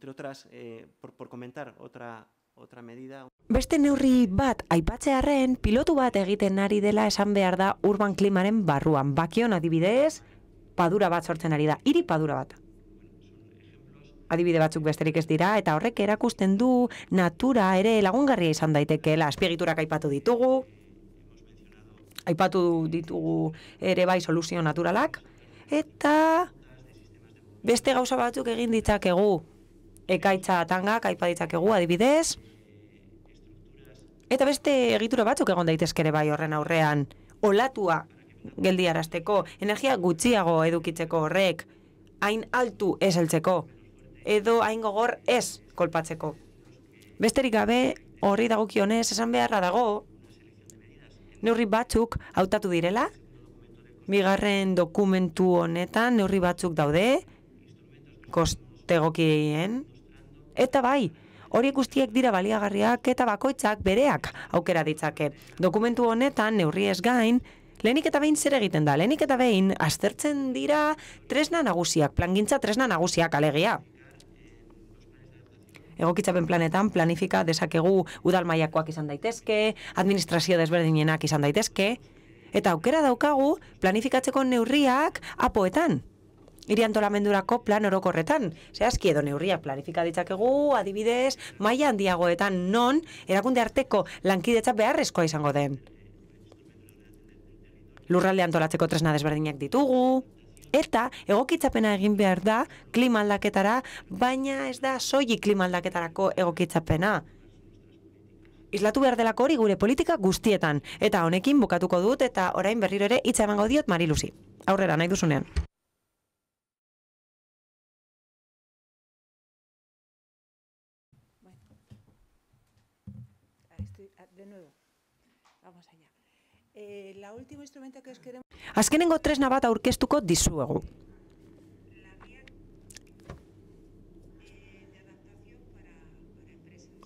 Speaker 6: Entre otras, eh, por, por comentar otra, otra medida.
Speaker 2: Beste neurri bat aipatzearren pilotu bat egiten ari dela esan behar da urban klimaren barruan. Bakion adibidez, padura bat sortzen ari da, hiri padura bat. Adibide batzuk besterik ez dira, eta horrek erakusten du natura ere lagungarria izan daitekeela. Azpiegiturak aipatu ditugu, aipatu ditugu ere bai soluzio naturalak, eta beste gauza batzuk egin ditzakegu. Ekaitza tangak aipa ditzakegu adibidez, eta beste egitura batzuk egon daitezke bai horren aurrean. Olatua geldiarazteko, energia gutxiago edukitzeko horrek, hain altu ez heltzeko, edo hain gogor ez kolpatzeko. Besterik gabe, horri dagokionez esan beharra dago, neurri batzuk hautatu direla, bigarren dokumentu honetan neurri batzuk daude, kostegokien, eta bai, horiek guztiek dira baliagarriak eta bakoitzak bereak aukera ditzake. Dokumentu honetan neurri ez gain, Lehenik eta behin zer egiten da, lehenik eta behin aztertzen dira tresna nagusiak, plangintza tresna nagusiak alegia. Egokitzapen planetan planifika dezakegu udalmaiakoak izan daitezke, administrazio desberdinenak izan daitezke, eta aukera daukagu planifikatzeko neurriak apoetan. Iri antolamendurako plan orokorretan. Zehazki edo neurriak planifika ditzakegu, adibidez, maila handiagoetan non erakunde arteko lankidetza beharrezkoa izango den lurralde antolatzeko tresna desberdinak ditugu, eta egokitzapena egin behar da klima aldaketara, baina ez da soilik klima aldaketarako egokitzapena. Islatu behar delako hori gure politika guztietan, eta honekin bukatuko dut eta orain berriro ere hitza emango diot Marilusi. Aurrera, nahi duzunean.
Speaker 9: La último instrumento que os queremos...
Speaker 2: Azkenengo tresna bat aurkeztuko dizuegu.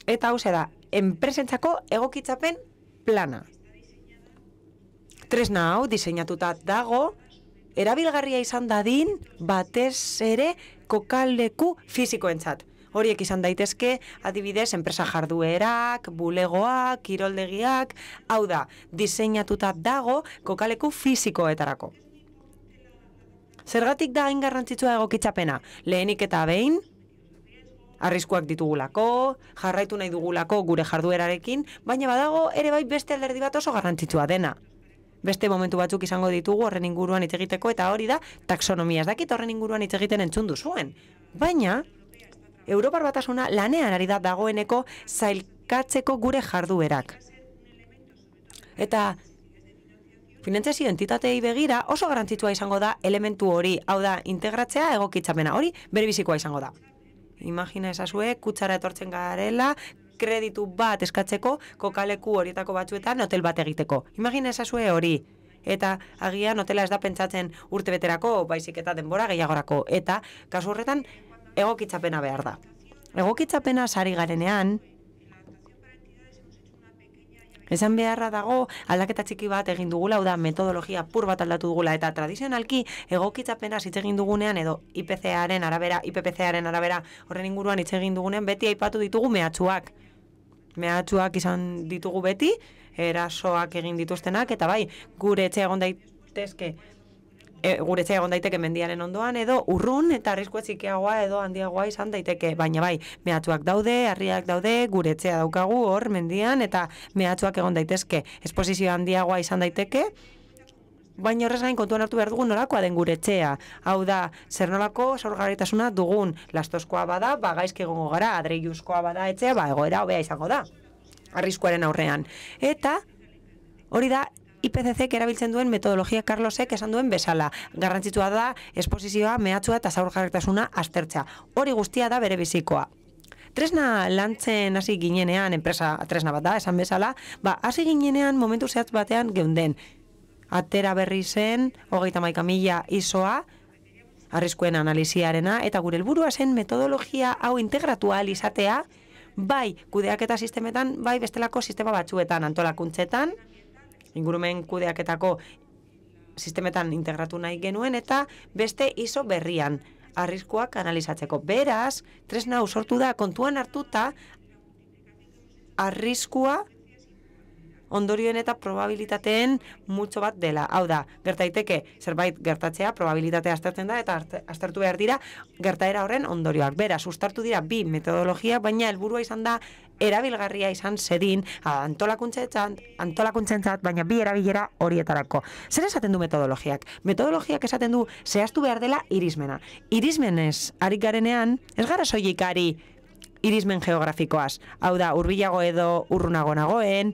Speaker 2: Eta hau da, enpresentzako egokitzapen plana. Tresna hau diseinatuta dago, erabilgarria izan dadin batez ere kokaldeku fizikoentzat horiek izan daitezke, adibidez, enpresa jarduerak, bulegoak, kiroldegiak, hau da, diseinatuta dago kokaleku fizikoetarako. Zergatik da hain garrantzitsua egokitzapena? Lehenik eta behin, arriskuak ditugulako, jarraitu nahi dugulako gure jarduerarekin, baina badago ere bai beste alderdi bat oso garrantzitsua dena. Beste momentu batzuk izango ditugu horren inguruan hitz egiteko eta hori da taksonomia ez dakit horren inguruan hitz egiten entzun zuen. Baina Europar batasuna lanean ari da dagoeneko zailkatzeko gure jarduerak. Eta finantzazio entitatei begira oso garantzitsua izango da elementu hori, hau da, integratzea egokitzapena hori, bere bizikoa izango da. Imagina esazue, kutsara etortzen garela, kreditu bat eskatzeko, kokaleku horietako batzuetan hotel bat egiteko. Imagina esazue hori, eta agian hotela ez da pentsatzen urte beterako, baizik eta denbora gehiagorako. Eta, kasu horretan, egokitzapena behar da. Egokitzapena sari garenean, Esan beharra dago aldaketa txiki bat egin dugula, da metodologia pur bat aldatu dugula eta tradizionalki egokitzapena hitz egin dugunean edo IPCaren arabera, IPPCaren arabera horren inguruan hitz egin dugunean beti aipatu ditugu mehatxuak. Mehatxuak izan ditugu beti, erasoak egin dituztenak eta bai, gure etxe egon daitezke e, guretzea egon daiteke mendiaren ondoan edo urrun eta arrisku txikiagoa edo handiagoa izan daiteke, baina bai, mehatxuak daude, harriak daude, guretzea daukagu hor mendian eta mehatxuak egon daitezke. Esposizio handiagoa izan daiteke Baina horrez gain kontuan hartu behar dugun nolakoa den gure etxea. Hau da, zer nolako sorgarritasuna dugun. Lastozkoa bada, ba gaizki egongo gara, adreiuzkoa bada etxea, ba egoera hobea izango da. Arriskuaren aurrean. Eta hori da IPCC erabiltzen duen metodologia Carlosek esan duen bezala. Garrantzitsua da esposizioa, mehatxua eta zaurgarritasuna aztertzea. Hori guztia da bere bizikoa. Tresna lantzen hasi ginenean, enpresa tresna bat da, esan bezala, ba, hasi ginenean momentu zehatz batean geunden. Atera berri zen, hogeita maika mila isoa, arriskuen analiziarena, eta gure helburua zen metodologia hau integratua izatea, bai kudeaketa sistemetan, bai bestelako sistema batzuetan, antolakuntzetan, ingurumen kudeaketako sistemetan integratu nahi genuen, eta beste iso berrian, arriskuak analizatzeko. Beraz, tresna hau sortu da kontuan hartuta arriskua ondorioen eta probabilitateen multzo bat dela. Hau da, gertaiteke zerbait gertatzea, probabilitatea aztertzen da, eta aztertu behar dira gertaera horren ondorioak. Beraz, ustartu dira bi metodologia, baina helburua izan da erabilgarria izan zedin antolakuntzentzat, antolakuntzentzat, baina bi erabilera horietarako. Zer esaten du metodologiak? Metodologiak esaten du zehaztu behar dela irismena. Irismenez, harik garenean, ez gara soilik ari irismen geografikoaz. Hau da, urbilago edo urrunago nagoen,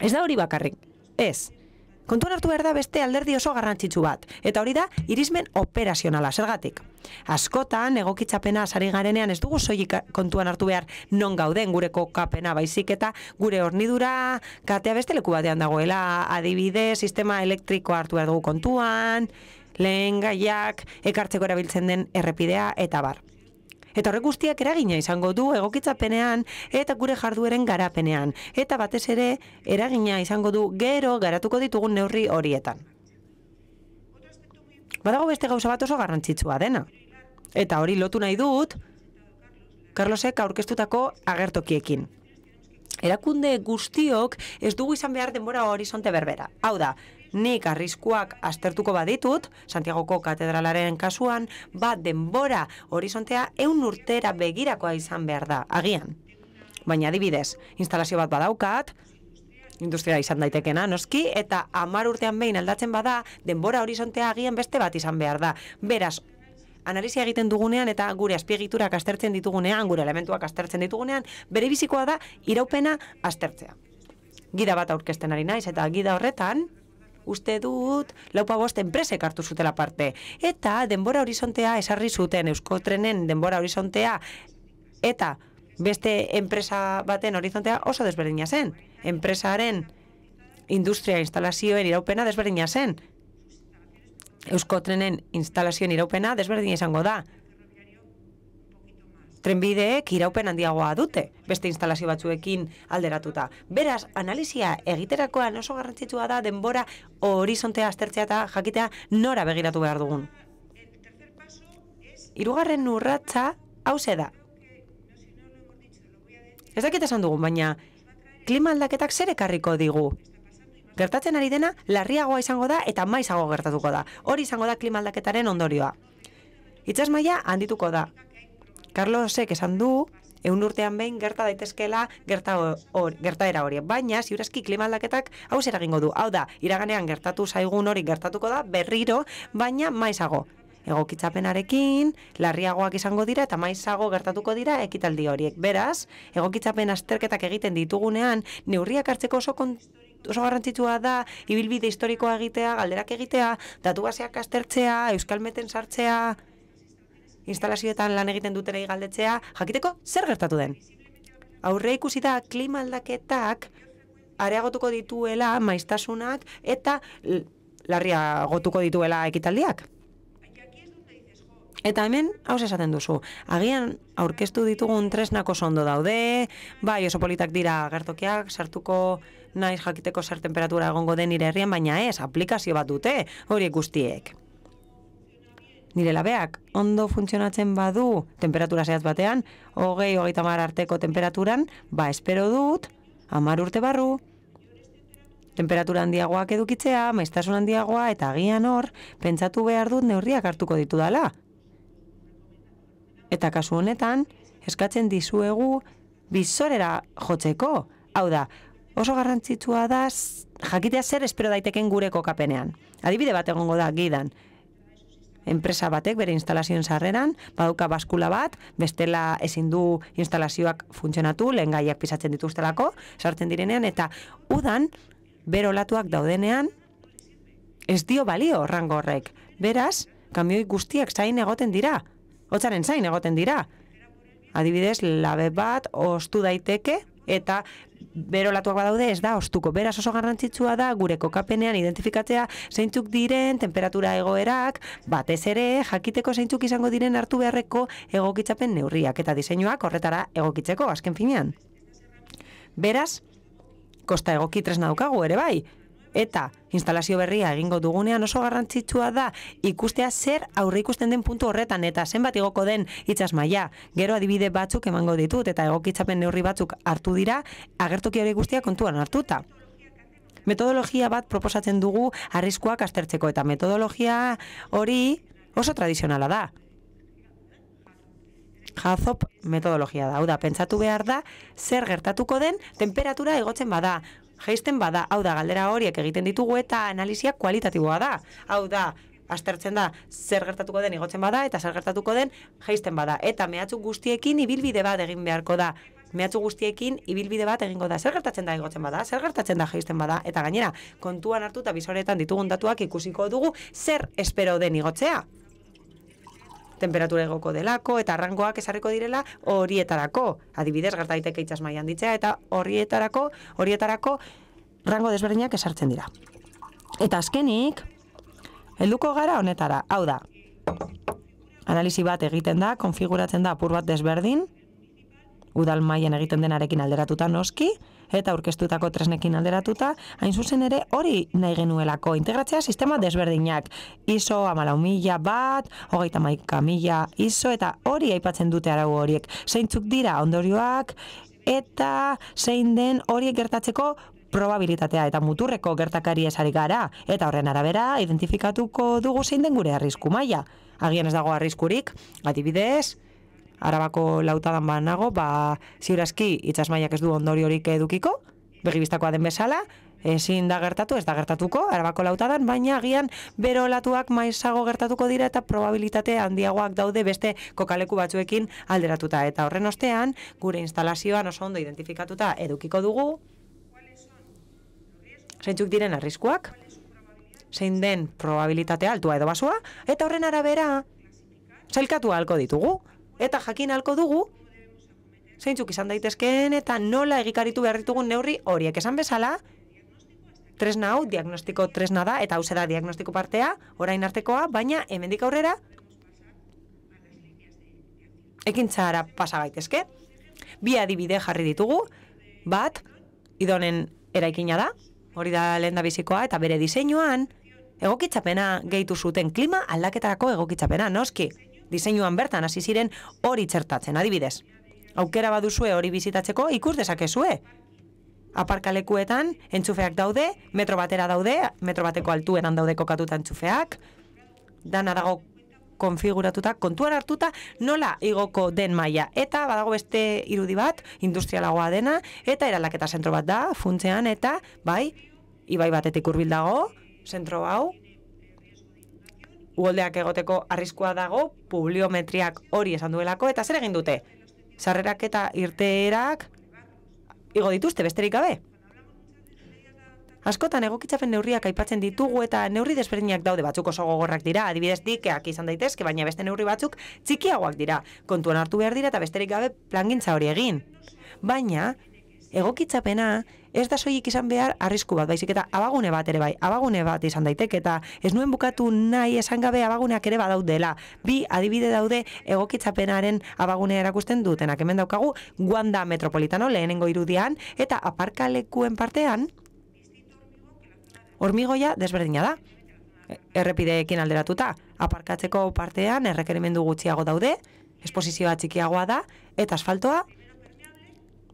Speaker 2: Ez da hori bakarrik. Ez. Kontuan hartu behar da beste alderdi oso garrantzitsu bat. Eta hori da, irismen operazionala, zergatik. Askotan, egokitzapena sari garenean ez dugu soilik kontuan hartu behar non gauden gure kokapena baizik eta gure hornidura katea beste leku batean dagoela, adibide, sistema elektriko hartu behar dugu kontuan, lehen gaiak, ekartzeko erabiltzen den errepidea, eta bar. Eta horrek guztiak eragina izango du egokitzapenean eta gure jardueren garapenean. Eta batez ere eragina izango du gero garatuko ditugun neurri horietan. Badago beste gauza bat oso garrantzitsua dena. Eta hori lotu nahi dut, Carlosek aurkeztutako agertokiekin. Erakunde guztiok ez dugu izan behar denbora horizonte berbera. Hau da, nik arriskuak aztertuko baditut, Santiagoko katedralaren kasuan, bat denbora horizontea eun urtera begirakoa izan behar da, agian. Baina adibidez, instalazio bat badaukat, industria izan daitekena, noski, eta amar urtean behin aldatzen bada, denbora horizontea agian beste bat izan behar da. Beraz, analizia egiten dugunean eta gure azpiegiturak aztertzen ditugunean, gure elementuak aztertzen ditugunean, bere bizikoa da iraupena aztertzea. Gida bat aurkezten ari naiz eta gida horretan, uste dut laupa bost enpresek hartu zutela parte. Eta denbora horizontea esarri zuten euskotrenen denbora horizontea eta beste enpresa baten horizontea oso desberdina zen. Enpresaren industria instalazioen iraupena desberdina zen. Euskotrenen instalazioen iraupena desberdina izango da trenbideek iraupen handiagoa dute, beste instalazio batzuekin alderatuta. Beraz, analizia egiterakoan oso garrantzitsua da denbora horizontea aztertzea eta jakitea nora begiratu behar dugun. Hirugarren urratza hauze da. Ez dakit esan dugun, baina klima aldaketak zer ekarriko digu. Gertatzen ari dena, larriagoa izango da eta maizago gertatuko da. Hori izango da klima aldaketaren ondorioa. Itzaz maia handituko da. Carlosek esan du, eun urtean behin gerta daitezkela gerta hor, gertaera hori. Baina, ziurazki klima aldaketak hau eragingo du. Hau da, iraganean gertatu zaigun hori gertatuko da, berriro, baina maizago. Egokitzapenarekin, larriagoak izango dira eta maizago gertatuko dira ekitaldi horiek. Beraz, egokitzapen azterketak egiten ditugunean, neurriak hartzeko oso oso garrantzitsua da ibilbide historikoa egitea, galderak egitea, datu baseak aztertzea, euskalmeten sartzea, instalazioetan lan egiten dutenei galdetzea, jakiteko zer gertatu den. Aurre ikusi da klima aldaketak areagotuko dituela maiztasunak eta larria gotuko dituela ekitaldiak. Eta hemen, haus esaten duzu, agian aurkeztu ditugun tresnako sondo daude, bai oso politak dira gertokiak, sartuko naiz jakiteko zer temperatura egongo den nire herrian, baina ez, aplikazio bat dute, horiek guztiek nire labeak ondo funtzionatzen badu temperatura zehatz batean, hogei, hogeita mar arteko temperaturan, ba espero dut, amar urte barru, temperatura handiagoak edukitzea, maiztasun handiagoa, eta agian hor, pentsatu behar dut neurriak hartuko ditu dala. Eta kasu honetan, eskatzen dizuegu bizorera jotzeko. Hau da, oso garrantzitsua da jakitea zer espero daiteken gure kokapenean. Adibide bat egongo da gidan. Enpresa batek bere instalazioen sarreran, baduka baskula bat, bestela ezin du instalazioak funtzionatu, lehen gaiak pisatzen dituztelako, sartzen direnean, eta udan, bero olatuak daudenean, ez dio balio rango horrek. Beraz, kamioi guztiak zain egoten dira. Hotzaren zain egoten dira. Adibidez, labe bat ostu daiteke eta berolatuak badaude ez da ostuko. Beraz oso garrantzitsua da gure kokapenean identifikatzea zeintzuk diren temperatura egoerak, batez ere jakiteko zeintzuk izango diren hartu beharreko egokitzapen neurriak eta diseinuak horretara egokitzeko azken finean. Beraz, kosta egoki tresna daukagu ere bai. Eta instalazio berria egingo dugunean oso garrantzitsua da ikustea zer aurre ikusten den puntu horretan eta zenbat igoko den itsas maila. Gero adibide batzuk emango ditut eta egokitzapen neurri batzuk hartu dira agertoki hori guztia kontuan hartuta. Metodologia bat proposatzen dugu arriskuak aztertzeko eta metodologia hori oso tradizionala da. Jazop metodologia da. Hau da, pentsatu behar da, zer gertatuko den temperatura egotzen bada. Jaisten bada, hau da, galdera horiek egiten ditugu eta analizia kualitatiboa da. Hau da, aztertzen da, zer gertatuko den igotzen bada eta zer gertatuko den jaisten bada. Eta mehatzu guztiekin ibilbide bat egin beharko da. Mehatzu guztiekin ibilbide bat egingo da. Zer gertatzen da igotzen bada, zer gertatzen da jaisten bada. Eta gainera, kontuan hartuta bisoretan ditugun datuak ikusiko dugu zer espero den igotzea temperatura egoko delako eta rangoak esarriko direla horietarako. Adibidez, gerta daiteke itsas mailan handitzea eta horietarako, horietarako rango desberdinak esartzen dira. Eta azkenik, helduko gara honetara, hau da. Analisi bat egiten da, konfiguratzen da apur bat desberdin, udal mailan egiten denarekin alderatuta noski, eta aurkeztutako tresnekin alderatuta, hain zuzen ere hori nahi genuelako integratzea sistema desberdinak. ISO amalau mila bat, hogeita maika mila ISO, eta hori aipatzen dute arau horiek. Zeintzuk dira ondorioak, eta zein den horiek gertatzeko probabilitatea eta muturreko gertakari esari gara, eta horren arabera identifikatuko dugu zein den gure arrisku maila. Agian ez dago arriskurik, adibidez, Arabako lautadan ba nago, ba, ziurazki itxasmaiak ez du ondoriorik edukiko, begibistakoa den bezala, ezin da gertatu, ez da gertatuko, arabako lautadan, baina agian bero olatuak maizago gertatuko dira eta probabilitate handiagoak daude beste kokaleku batzuekin alderatuta. Eta horren ostean, gure instalazioan oso ondo identifikatuta edukiko dugu, zeintzuk diren arriskuak, zein den probabilitatea altua edo basua, eta horren arabera, zailkatu halko ditugu, eta jakin halko dugu, zeintzuk izan daitezkeen eta nola egikaritu behar ditugun neurri horiek esan bezala, tresna hau diagnostiko tresna da eta hau da diagnostiko partea, orain artekoa, baina hemendik aurrera ekintzara pasa gaitezke. Bi adibide jarri ditugu, bat, idonen eraikina da, hori da lehen da bizikoa, eta bere diseinuan, egokitzapena gehitu zuten klima aldaketarako egokitzapena, noski. Diseinuan bertan hasi ziren hori txertatzen, adibidez. Aukera baduzue hori bizitatzeko ikus dezakezue. Aparkalekuetan entzufeak daude, metro batera daude, metro bateko altueran daude kokatuta entzufeak, dana dago konfiguratuta, kontuan hartuta, nola igoko den maila. Eta badago beste irudi bat, industrialagoa dena, eta eraldaketa zentro bat da, funtzean, eta bai, ibai batetik hurbil dago, zentro hau, uholdeak egoteko arriskua dago, publiometriak hori esan duelako, eta zer egin dute? Sarrerak eta irteerak igo dituzte besterik gabe. Askotan egokitzapen neurriak aipatzen ditugu eta neurri desberdinak daude batzuk oso gogorrak dira, adibidez dikeak izan daitezke, baina beste neurri batzuk txikiagoak dira. Kontuan hartu behar dira eta besterik gabe plangintza hori egin. Baina, egokitzapena ez da soilik izan behar arrisku bat, baizik eta abagune bat ere bai, abagune bat izan daiteke eta ez nuen bukatu nahi esan gabe abaguneak ere badaudela. Bi adibide daude egokitzapenaren abagunea erakusten dutenak. Hemen daukagu Guanda Metropolitano lehenengo irudian eta aparkalekuen partean hormigoia desberdina da. Errepideekin alderatuta, aparkatzeko partean errekerimendu gutxiago daude, esposizioa txikiagoa da, eta asfaltoa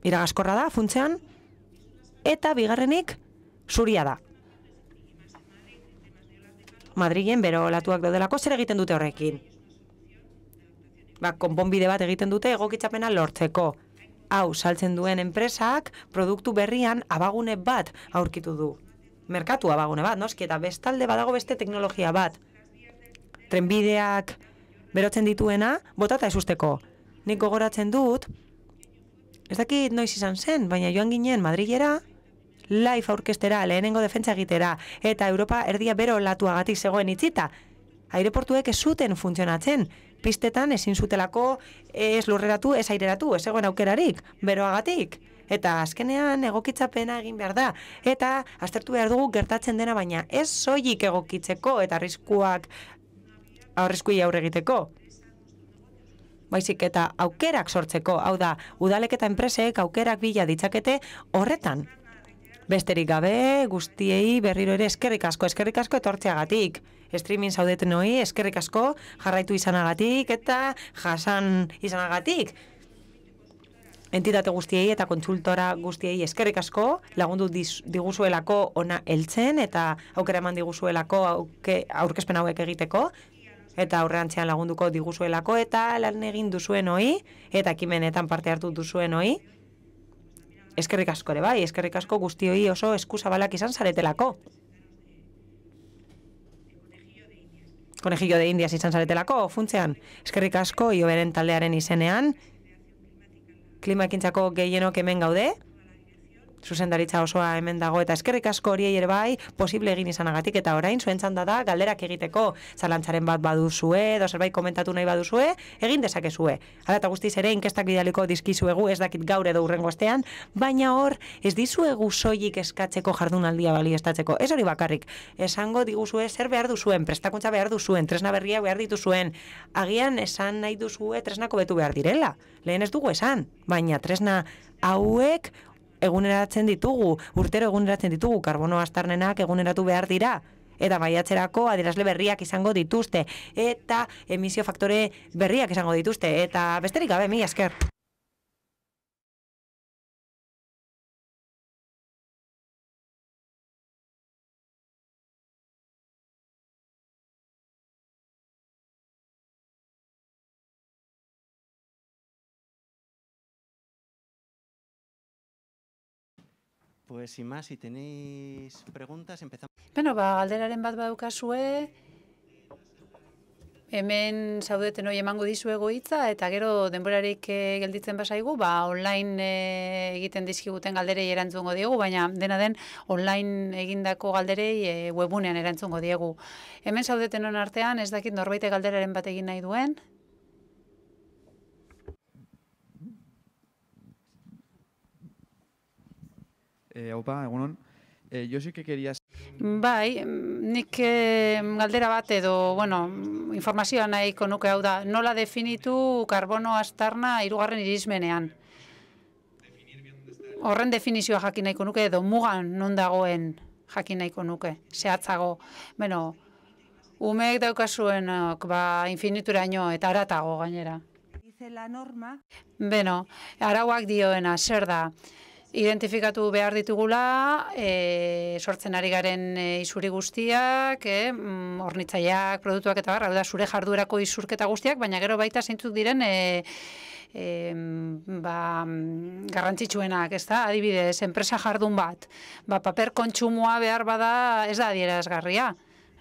Speaker 2: iragaskorra da, funtzean, eta bigarrenik zuria da. Madrilen bero olatuak daudelako zer egiten dute horrekin. Ba, konponbide bat egiten dute egokitzapena lortzeko. hau saltzen duen enpresak produktu berrian abagune bat aurkitu du. Merkatu abagune bat, noski, eta bestalde badago beste teknologia bat. Trenbideak berotzen dituena, botata ez usteko. Nik gogoratzen dut, ez dakit noiz izan zen, baina joan ginen Madrilera, live aurkestera, lehenengo defentsa egitera, eta Europa erdia bero latuagatik zegoen itzita. Aireportuek ez zuten funtzionatzen, pistetan ezin zutelako ez lurreratu, ez aireratu, ez zegoen aukerarik, beroagatik. Eta azkenean egokitzapena egin behar da. Eta aztertu behar dugu gertatzen dena, baina ez soilik egokitzeko eta arriskuak aurrizkui aurre egiteko. Baizik eta aukerak sortzeko, hau da, udalek eta enpresek aukerak bila ditzakete horretan. Besterik gabe, guztiei berriro ere eskerrik asko, eskerrik asko etortzeagatik. Streaming zaudeten hoi, eskerrik asko jarraitu izanagatik eta jasan izanagatik. Entitate guztiei eta kontsultora guztiei eskerrik asko lagundu diguzuelako ona heltzen eta aukera eman diguzuelako auke, aurkezpen hauek egiteko eta aurreantzean lagunduko diguzuelako eta lan egin duzuen hoi eta ekimenetan parte hartu duzuen hoi. Eskerrik asko ere bai, eskerrik asko guztioi oso eskuzabalak izan zaretelako. Konejillo de Indias izan zaretelako, funtzean. Eskerrik asko, ioberen taldearen izenean. Klimakintzako gehienok hemen gaude zuzendaritza osoa hemen dago eta eskerrik asko horiei ere bai posible egin izanagatik eta orain zuen txanda da galderak egiteko zalantzaren bat baduzue edo zerbait komentatu nahi baduzue egin dezakezue. Hala eta guztiz ere inkestak bidaliko dizkizuegu ez dakit gaur edo urrengo estean, baina hor ez dizuegu soilik eskatzeko jardunaldia bali estatzeko. Ez hori bakarrik, esango diguzue zer behar duzuen, prestakuntza behar duzuen, tresna berria behar dituzuen, agian esan nahi duzue tresnako betu behar direla. Lehen ez dugu esan, baina tresna hauek eguneratzen ditugu, urtero eguneratzen ditugu, karbono astarnenak eguneratu behar dira, eta baiatzerako adierazle berriak izango dituzte, eta emisio faktore berriak izango dituzte, eta besterik gabe, mi esker.
Speaker 6: Pues sin más, si tenéis preguntas, empezamos.
Speaker 5: Beno, ba, galderaren bat badukazue, hemen zaudeten hori emango dizuego hitza eta gero denborarik eh, gelditzen basaigu, ba, online eh, egiten dizkiguten galderei erantzungo diegu, baina dena den online egindako galderei eh, webunean erantzungo diegu. Hemen zaudeten hon artean, ez dakit norbaite galderaren bat egin nahi duen,
Speaker 10: Eh, opa, egunon. Eh, yo sí que quería...
Speaker 5: Bai, nik eh, galdera bat edo, bueno, informazioa nahiko nuke hau da, nola definitu karbono astarna irugarren irismenean? Horren definizioa jakin nahiko nuke edo mugan non dagoen jakin nahiko nuke, zehatzago. Bueno, umeek daukazuen ba, infinituraino eta aratago gainera.
Speaker 9: Dice la norma.
Speaker 5: Beno, arauak dioena, zer da? Identifikatu behar ditugula e, sortzen ari garen e, isuri guztiak, e, mm, ornitzaileak, produktuak eta barra, da zure jarduerako isurketa guztiak, baina gero baita zeintzuk diren e, e, ba, garrantzitsuenak, ez da? Adibidez, enpresa jardun bat, ba, paper kontsumoa behar bada ez da adierazgarria.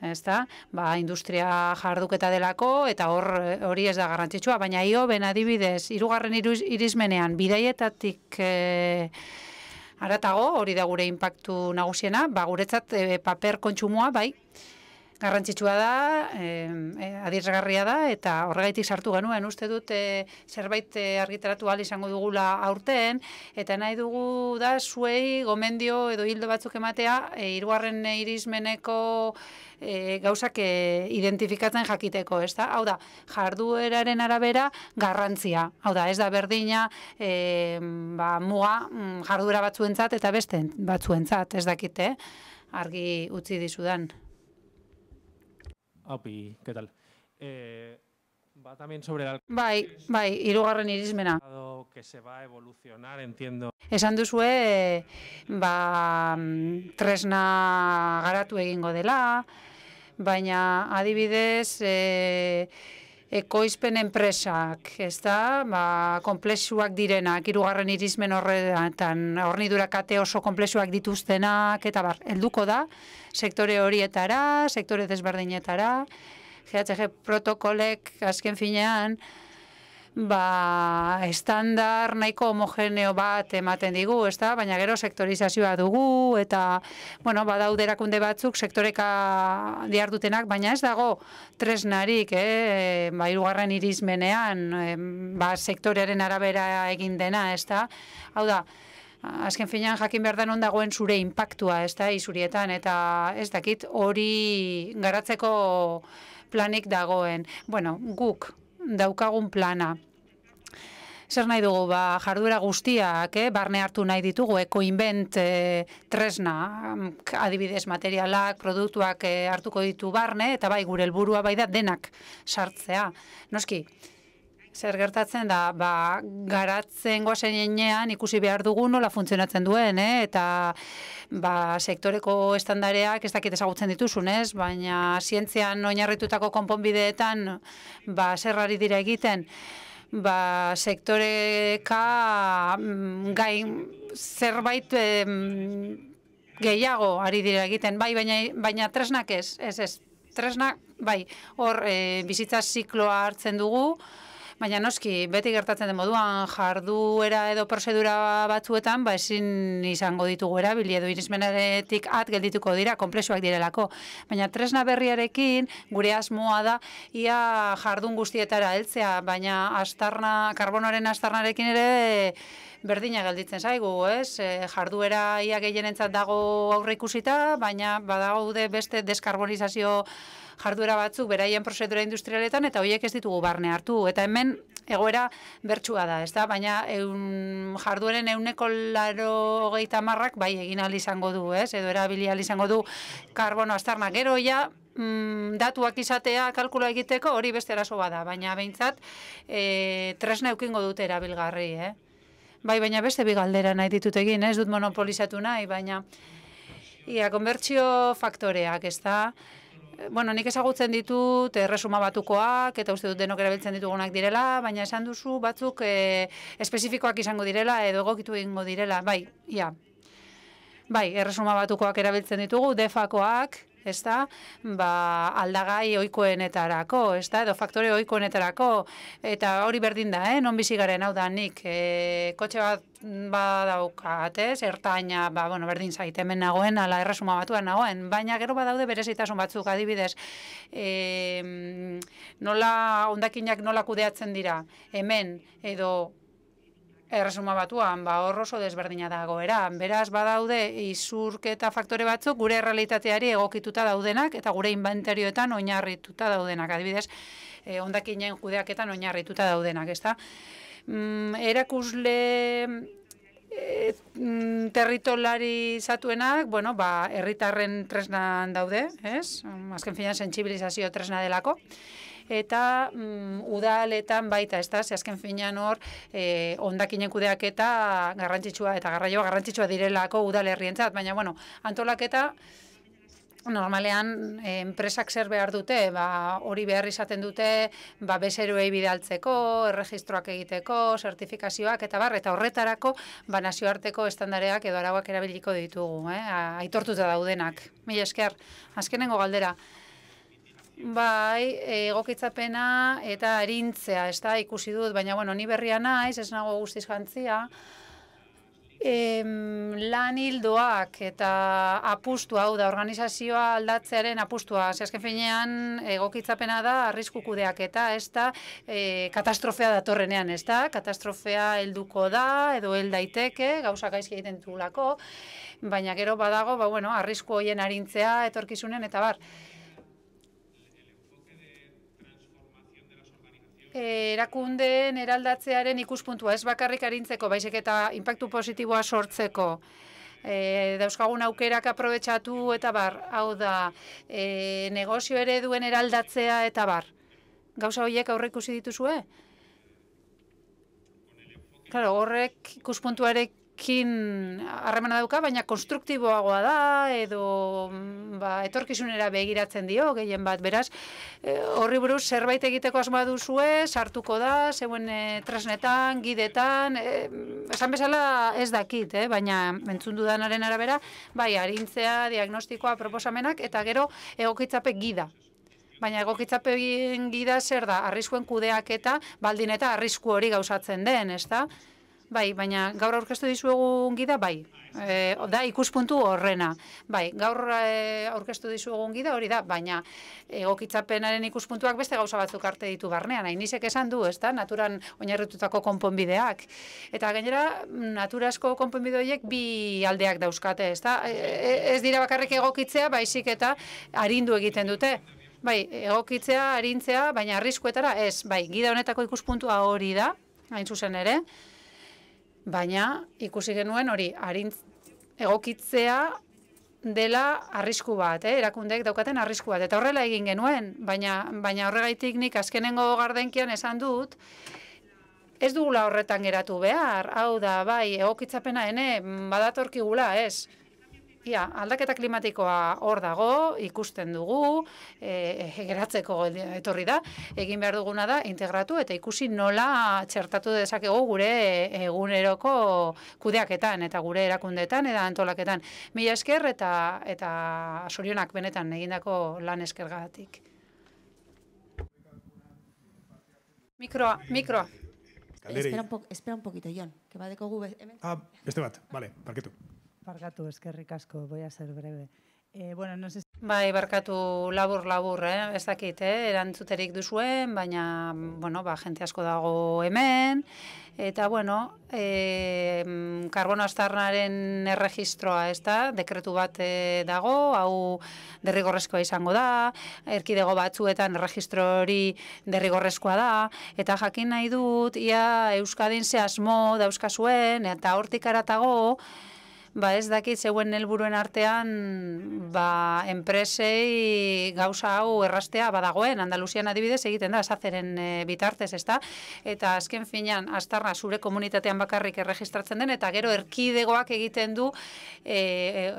Speaker 5: Ez da, ba, industria jarduketa delako, eta hor hori ez da garrantzitsua, baina io, ben adibidez, irugarren irismenean, bidaietatik e, aratago, hori da gure inpaktu nagusiena, ba, guretzat e, paper kontsumoa, bai, garrantzitsua da, e, adierazgarria da, eta horregaitik sartu genuen, uste dut e, zerbait e, argitaratu ahal izango dugula aurten, eta nahi dugu da zuei gomendio edo hildo batzuk ematea, e, irugarren irismeneko e, gauzak e, identifikatzen jakiteko, ez da? Hau da, jardueraren arabera garrantzia. Hau da, ez da berdina e, ba, muga mm, jarduera batzuentzat eta beste batzuentzat, ez dakite, argi utzi dizudan.
Speaker 11: Aupi, ¿qué tal? Eh, va también sobre el...
Speaker 5: Bai, bai, irugarren irismena.
Speaker 11: Que se va a evolucionar, entiendo.
Speaker 5: Esan duzue, ba, tresna garatu egingo dela, baina adibidez, e, ekoizpen enpresak, ez da, ba, komplexuak direnak, irugarren irizmen horretan, hornidura kate oso komplexuak dituztenak, eta bar, helduko da, sektore horietara, sektore desberdinetara, GHG protokolek azken finean, ba, estandar nahiko homogeneo bat ematen digu, ez da? baina gero sektorizazioa dugu, eta, bueno, badaude erakunde batzuk sektoreka diardutenak, baina ez dago tresnarik, eh? ba, irugarren irizmenean, ba, sektorearen arabera egin dena, ez da? Hau da, azken finean jakin behar da non dagoen zure impactua, ez da, izurietan, eta ez dakit hori garatzeko planik dagoen. Bueno, guk daukagun plana. Zer nahi dugu, ba, jarduera guztiak, eh, barne hartu nahi ditugu, ekoinbent eh, tresna, adibidez materialak, produktuak eh, hartuko ditu barne, eta bai, gure helburua bai da denak sartzea. Noski, zer gertatzen da, ba, garatzen goazen ikusi behar dugu nola funtzionatzen duen, eh? eta ba, sektoreko estandareak ez dakit ezagutzen dituzunez, baina zientzian oinarritutako konponbideetan ba, zerrari dira egiten, ba, sektoreka mm, gai zerbait gehiago ari dira egiten, bai, baina, baina tresnak ez, ez, ez, tresnak, bai, hor e, bizitza zikloa hartzen dugu, Baina noski, beti gertatzen den moduan jarduera edo prozedura batzuetan, ba ezin izango ditugu erabili edo irismenaretik at geldituko dira, komplexuak direlako. Baina tresna berriarekin gure asmoa da ia jardun guztietara heltzea, baina astarna, karbonoaren astarnarekin ere berdina gelditzen zaigu, ez? E, jarduera ia gehienentzat dago aurre ikusita, baina badaude beste deskarbonizazio jarduera batzuk beraien prozedura industrialetan eta hoiek ez ditugu barne hartu eta hemen egoera bertsua da, ezta? Baina eun jardueren euneko laro geita marrak bai egin izango du, ez? Edo erabili izango du karbono astarna gero ja mm, datuak izatea kalkula egiteko hori beste arazo bada, baina behintzat e, tresna eukingo dute erabilgarri, eh? Bai, baina beste bi galdera nahi ditut egin, ez dut monopolizatu nahi, baina ia konbertsio faktoreak, ez da? bueno, nik ezagutzen ditut erresuma batukoak eta uste dut denok erabiltzen ditugunak direla, baina esan duzu batzuk e, espezifikoak izango direla edo egokitu egingo direla, bai, ja. Bai, erresuma batukoak erabiltzen ditugu, defakoak, ez da, ba, aldagai oikoenetarako, ez da, edo faktore oikoenetarako, eta hori berdin da, eh? non bizi garen, hau da, nik, e, kotxe bat badaukat, ez, ertaina, ba, bueno, berdin zait, hemen nagoen, ala erresuma batuan nagoen, baina gero badaude berezitasun batzuk, adibidez, e, nola, ondakinak nola kudeatzen dira, hemen, edo erresuma batuan, ba, hor oso desberdina dagoera. Beraz, badaude, izurketa faktore batzuk, gure realitateari egokituta daudenak, eta gure inventarioetan oinarrituta daudenak. Adibidez, e, ondakinen judeaketan oinarrituta daudenak, ezta? Mm, erakusle e, mm, territorialari zatuenak, bueno, ba, herritarren tresnan daude, ez? Azken fina, sensibilizazio tresna delako eta mm, udaletan baita, ez da, ze azken finean hor, e, ondakinen kudeaketa garrantzitsua eta garraioa garrantzitsua direlako udalerrientzat, baina bueno, antolaketa normalean enpresak zer behar dute, ba, hori behar izaten dute, ba, bezeruei bidaltzeko, erregistroak egiteko, sertifikazioak eta bar, eta horretarako, ba, nazioarteko estandareak edo arauak erabiliko ditugu, eh? aitortuta daudenak. Mila esker, azkenengo galdera. Bai, egokitzapena eta arintzea, ez da, ikusi dut, baina, bueno, ni berria naiz, ez nago guztiz jantzia, em, lan hildoak eta apustu hau da, organizazioa aldatzearen apustua, zehazken finean, egokitzapena da, arrisku kudeak eta ez da, e, katastrofea datorrenean, ez da, katastrofea helduko da, edo hel daiteke, gauzak aizki egiten dugulako, baina gero badago, ba, bueno, arrisku hoien arintzea, etorkizunen, eta bar, erakundeen eraldatzearen ikuspuntua ez bakarrik arintzeko, baizik eta inpaktu positiboa sortzeko. E, dauzkagun aukerak aprobetsatu eta bar, hau da, e, negozio ere duen eraldatzea eta bar. Gauza horiek aurre ikusi dituzue? Claro, horrek ikuspuntuarek kin harremana dauka, baina konstruktiboagoa da, edo mm, ba, etorkizunera begiratzen dio, gehien bat, beraz, e, horri buruz zerbait egiteko asmoa duzue, sartuko da, zeuen e, tresnetan, gidetan, e, esan bezala ez dakit, eh? baina entzun dudanaren arabera, bai, harintzea, diagnostikoa, proposamenak, eta gero egokitzape gida. Baina egokitzapen gida zer da, arriskuen kudeak eta baldin eta arrisku hori gauzatzen den, ezta? Bai, baina gaur aurkeztu dizuegu gida, bai. E, da ikuspuntu horrena. Bai, gaur e, aurkeztu dizuegu gida hori da, baina egokitzapenaren ikuspuntuak beste gauza batzuk arte ditu barnean. Hain nisek esan du, ezta, naturan oinarritutako konponbideak. Eta gainera, naturasko konponbide horiek bi aldeak dauzkate, ezta? E, ez dira bakarrik egokitzea, baizik eta arindu egiten dute. Bai, egokitzea, arintzea, baina arriskuetara, ez, bai, gida honetako ikuspuntua hori da, hain zuzen ere, baina ikusi genuen hori arintz egokitzea dela arrisku bat, eh? erakundeek daukaten arrisku bat. Eta horrela egin genuen, baina, baina horregaitik nik azkenengo gardenkian esan dut, ez dugula horretan geratu behar, hau da, bai, egokitzapena ene, badatorkigula, ez. Ia, aldaketa klimatikoa hor dago, ikusten dugu, e, geratzeko etorri da, egin behar duguna da, integratu eta ikusi nola txertatu dezakegu gure eguneroko kudeaketan eta gure erakundetan eta antolaketan. Mila esker eta eta sorionak benetan egindako lan eskergatik. Mikroa, mikroa.
Speaker 12: Espera un, po espera un poquito, Jon, que va de cogu...
Speaker 1: Ah, beste bat, vale, parketu.
Speaker 13: Barkatu, eskerrik asko, a ser breve. Eh, bueno, no sé
Speaker 5: Bai, barkatu labur labur, eh? ez dakit, eh? erantzuterik duzuen, baina, bueno, ba, jente asko dago hemen, eta, bueno, e, karbono astarnaren erregistroa, ez da, dekretu bat e, dago, hau derrigorrezkoa izango da, erkidego batzuetan erregistro hori derrigorrezkoa da, eta jakin nahi dut, ia Euskadin ze asmo dauzkazuen, eta hortik aratago, ba ez dakit zeuen helburuen artean ba enpresei gauza hau errastea badagoen Andaluzian adibidez egiten da esazeren e, bitartez, ezta? Eta azken finean Astarra zure komunitatean bakarrik erregistratzen den eta gero erkidegoak egiten du e,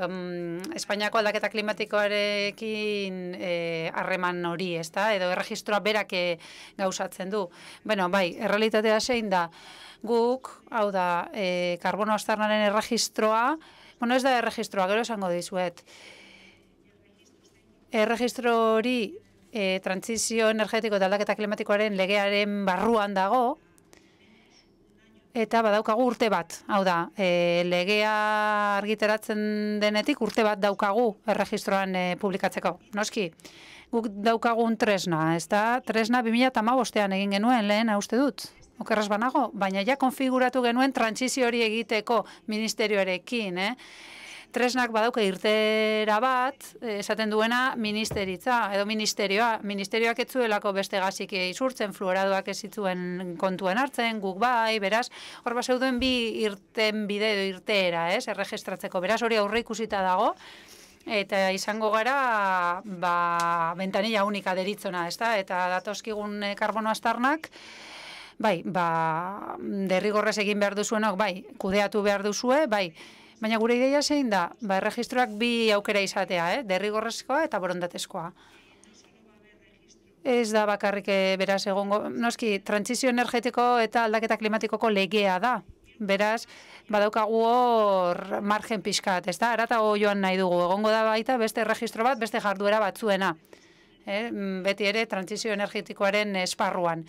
Speaker 5: Espainiako aldaketa klimatikoarekin eh, harreman hori, ezta? Edo erregistroa berak gauzatzen du. Bueno, bai, errealitatea zein da guk, hau da, e, karbono astarnaren erregistroa, bueno, ez da erregistroa, gero esango dizuet. Erregistro hori e, transizio energetiko eta aldaketa klimatikoaren legearen barruan dago, eta badaukagu urte bat, hau da, e, legea argiteratzen denetik urte bat daukagu erregistroan e, publikatzeko. Noski, guk daukagun tresna, ez da, tresna 2008an egin genuen lehen, uste dut, okerraz banago, baina ja konfiguratu genuen trantsizio hori egiteko ministerioarekin, eh? Tresnak badauke irtera bat, esaten duena ministeritza, edo ministerioa. Ministerioak etzuelako beste gazik izurtzen, fluoradoak ez zituen kontuen hartzen, guk bai, beraz, hor bat zeuden bi irten bide edo irteera, ez, erregistratzeko. Beraz, hori aurre ikusita dago, eta izango gara ba, ventanilla unika deritzona, ez da? Eta datozkigun karbono astarnak, bai, ba, derrigorrez egin behar duzuenok, bai, kudeatu behar duzue, bai, baina gure ideia zein da, ba, erregistroak bi aukera izatea, eh? derrigorrezkoa eta borondatezkoa. Ez da bakarrik eh, beraz egongo, noski, transizio energetiko eta aldaketa klimatikoko legea da. Beraz, badaukagu hor margen pixkat, ez da? Arata joan nahi dugu, egongo da baita beste erregistro bat, beste jarduera batzuena. Eh? Beti ere, transizio energetikoaren esparruan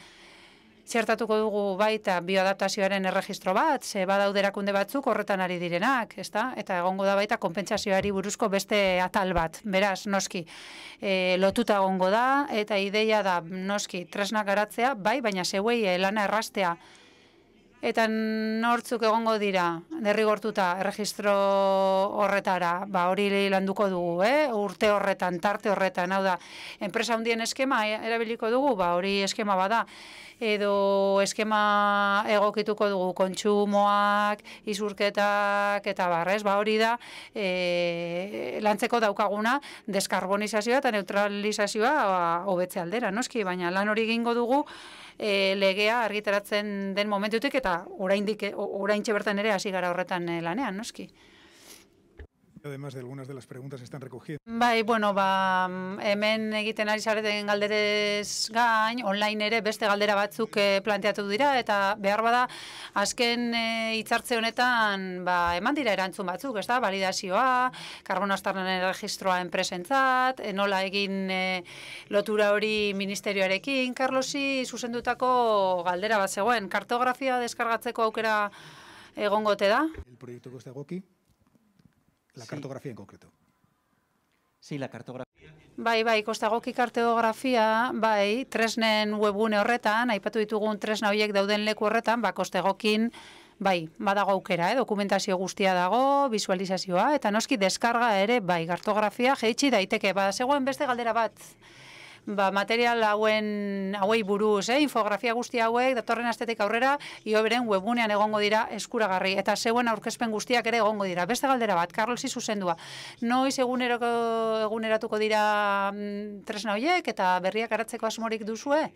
Speaker 5: zertatuko dugu baita bioadaptazioaren erregistro bat, ze badauderakunde batzuk horretan ari direnak, ezta? Eta egongo da baita konpentsazioari buruzko beste atal bat. Beraz, noski, e, lotuta egongo da eta ideia da noski tresnak garatzea, bai, baina zeuei e, lana errastea eta nortzuk egongo dira derrigortuta erregistro horretara, ba hori landuko dugu, eh? urte horretan, tarte horretan, hau da, enpresa hundien eskema erabiliko dugu, ba hori eskema bada, edo eskema egokituko dugu kontsumoak, izurketak eta barrez, ba hori da e, lantzeko daukaguna deskarbonizazioa eta neutralizazioa ba, hobetze aldera, noski, baina lan hori egingo dugu e, legea argitaratzen den momentutik eta oraindik oraintxe bertan ere hasi gara horretan e, lanean, noski.
Speaker 1: Además de algunas de las preguntas están recogidas.
Speaker 5: Bai, bueno, ba, hemen egiten ari zareten galderez gain, online ere beste galdera batzuk eh, planteatu dira, eta behar bada, azken eh, hitzartze honetan, ba, eman dira erantzun batzuk, ez da, validazioa, karbonastarnen registroa enpresentzat, eh, nola egin lotura hori ministerioarekin, Carlosi zuzendutako galdera bat zegoen, kartografia deskargatzeko aukera egongote da?
Speaker 1: El proiektu koste egoki, la cartografía en concreto.
Speaker 6: Sí, la cartografía.
Speaker 5: Bai, bai, kostagoki kartografia, bai, tresnen webune horretan, aipatu ditugun tresna horiek dauden leku horretan, ba, kostegokin, bai, badago aukera, eh? dokumentazio guztia dago, visualizazioa, eta noski deskarga ere, bai, kartografia, jeitsi daiteke, ba, zegoen beste galdera bat, ba, material hauen hauei buruz, eh, infografia guzti hauek datorren astetik aurrera ioberen webunean egongo dira eskuragarri eta zeuen aurkezpen guztiak ere egongo dira. Beste galdera bat, Carlos zuzendua. Noiz eguneroko eguneratuko dira mm, tresna hoiek eta berriak aratzeko asmorik duzue?